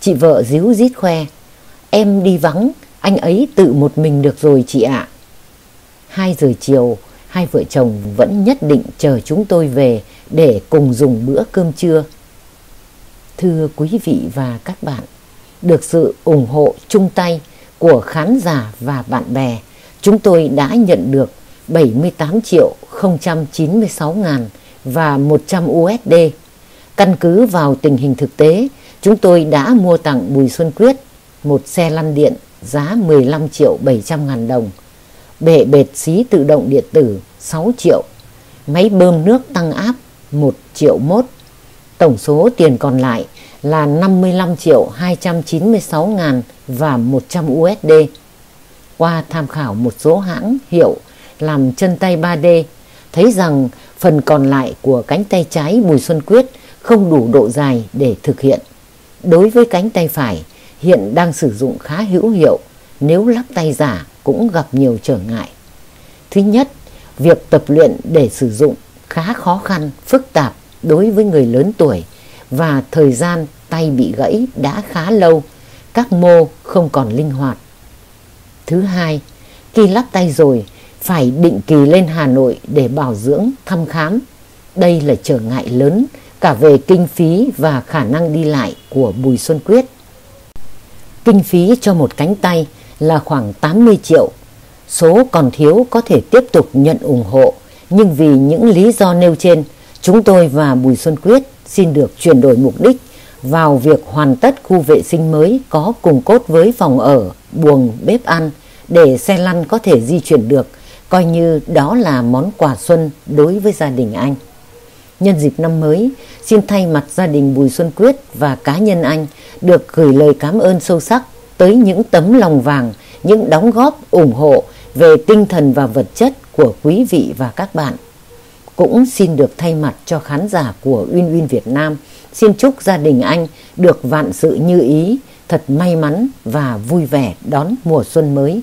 Chị vợ díu dít khoe. Em đi vắng, anh ấy tự một mình được rồi chị ạ. Hai giờ chiều, hai vợ chồng vẫn nhất định chờ chúng tôi về để cùng dùng bữa cơm trưa. Thưa quý vị và các bạn, được sự ủng hộ chung tay của khán giả và bạn bè, chúng tôi đã nhận được 78 triệu 096 ngàn và 100 USD. Căn cứ vào tình hình thực tế, chúng tôi đã mua tặng Bùi Xuân Quyết một xe lăn điện giá 15 triệu 700 ngàn đồng, bệ bệt xí tự động điện tử 6 triệu, máy bơm nước tăng áp 1 triệu mốt. Tổng số tiền còn lại là 55 triệu 296 ngàn và 100 USD. Qua tham khảo một số hãng hiệu làm chân tay 3D, thấy rằng phần còn lại của cánh tay trái Bùi Xuân Quyết không đủ độ dài để thực hiện. Đối với cánh tay phải, hiện đang sử dụng khá hữu hiệu, nếu lắp tay giả cũng gặp nhiều trở ngại. Thứ nhất, việc tập luyện để sử dụng khá khó khăn, phức tạp đối với người lớn tuổi và thời gian tay bị gãy đã khá lâu, các mô không còn linh hoạt. Thứ hai, khi lắp tay rồi, phải định kỳ lên Hà Nội để bảo dưỡng, thăm khám. Đây là trở ngại lớn cả về kinh phí và khả năng đi lại của Bùi Xuân Quyết. Kinh phí cho một cánh tay là khoảng 80 triệu. Số còn thiếu có thể tiếp tục nhận ủng hộ, nhưng vì những lý do nêu trên, chúng tôi và Bùi Xuân Quyết xin được chuyển đổi mục đích vào việc hoàn tất khu vệ sinh mới có cùng cốt với phòng ở, buồng, bếp ăn để xe lăn có thể di chuyển được, coi như đó là món quà xuân đối với gia đình anh. Nhân dịp năm mới, xin thay mặt gia đình Bùi Xuân Quyết và cá nhân anh được gửi lời cảm ơn sâu sắc tới những tấm lòng vàng, những đóng góp ủng hộ về tinh thần và vật chất của quý vị và các bạn. Cũng xin được thay mặt cho khán giả của Uyên Uyên Việt Nam, xin chúc gia đình anh được vạn sự như ý, thật may mắn và vui vẻ đón mùa xuân mới.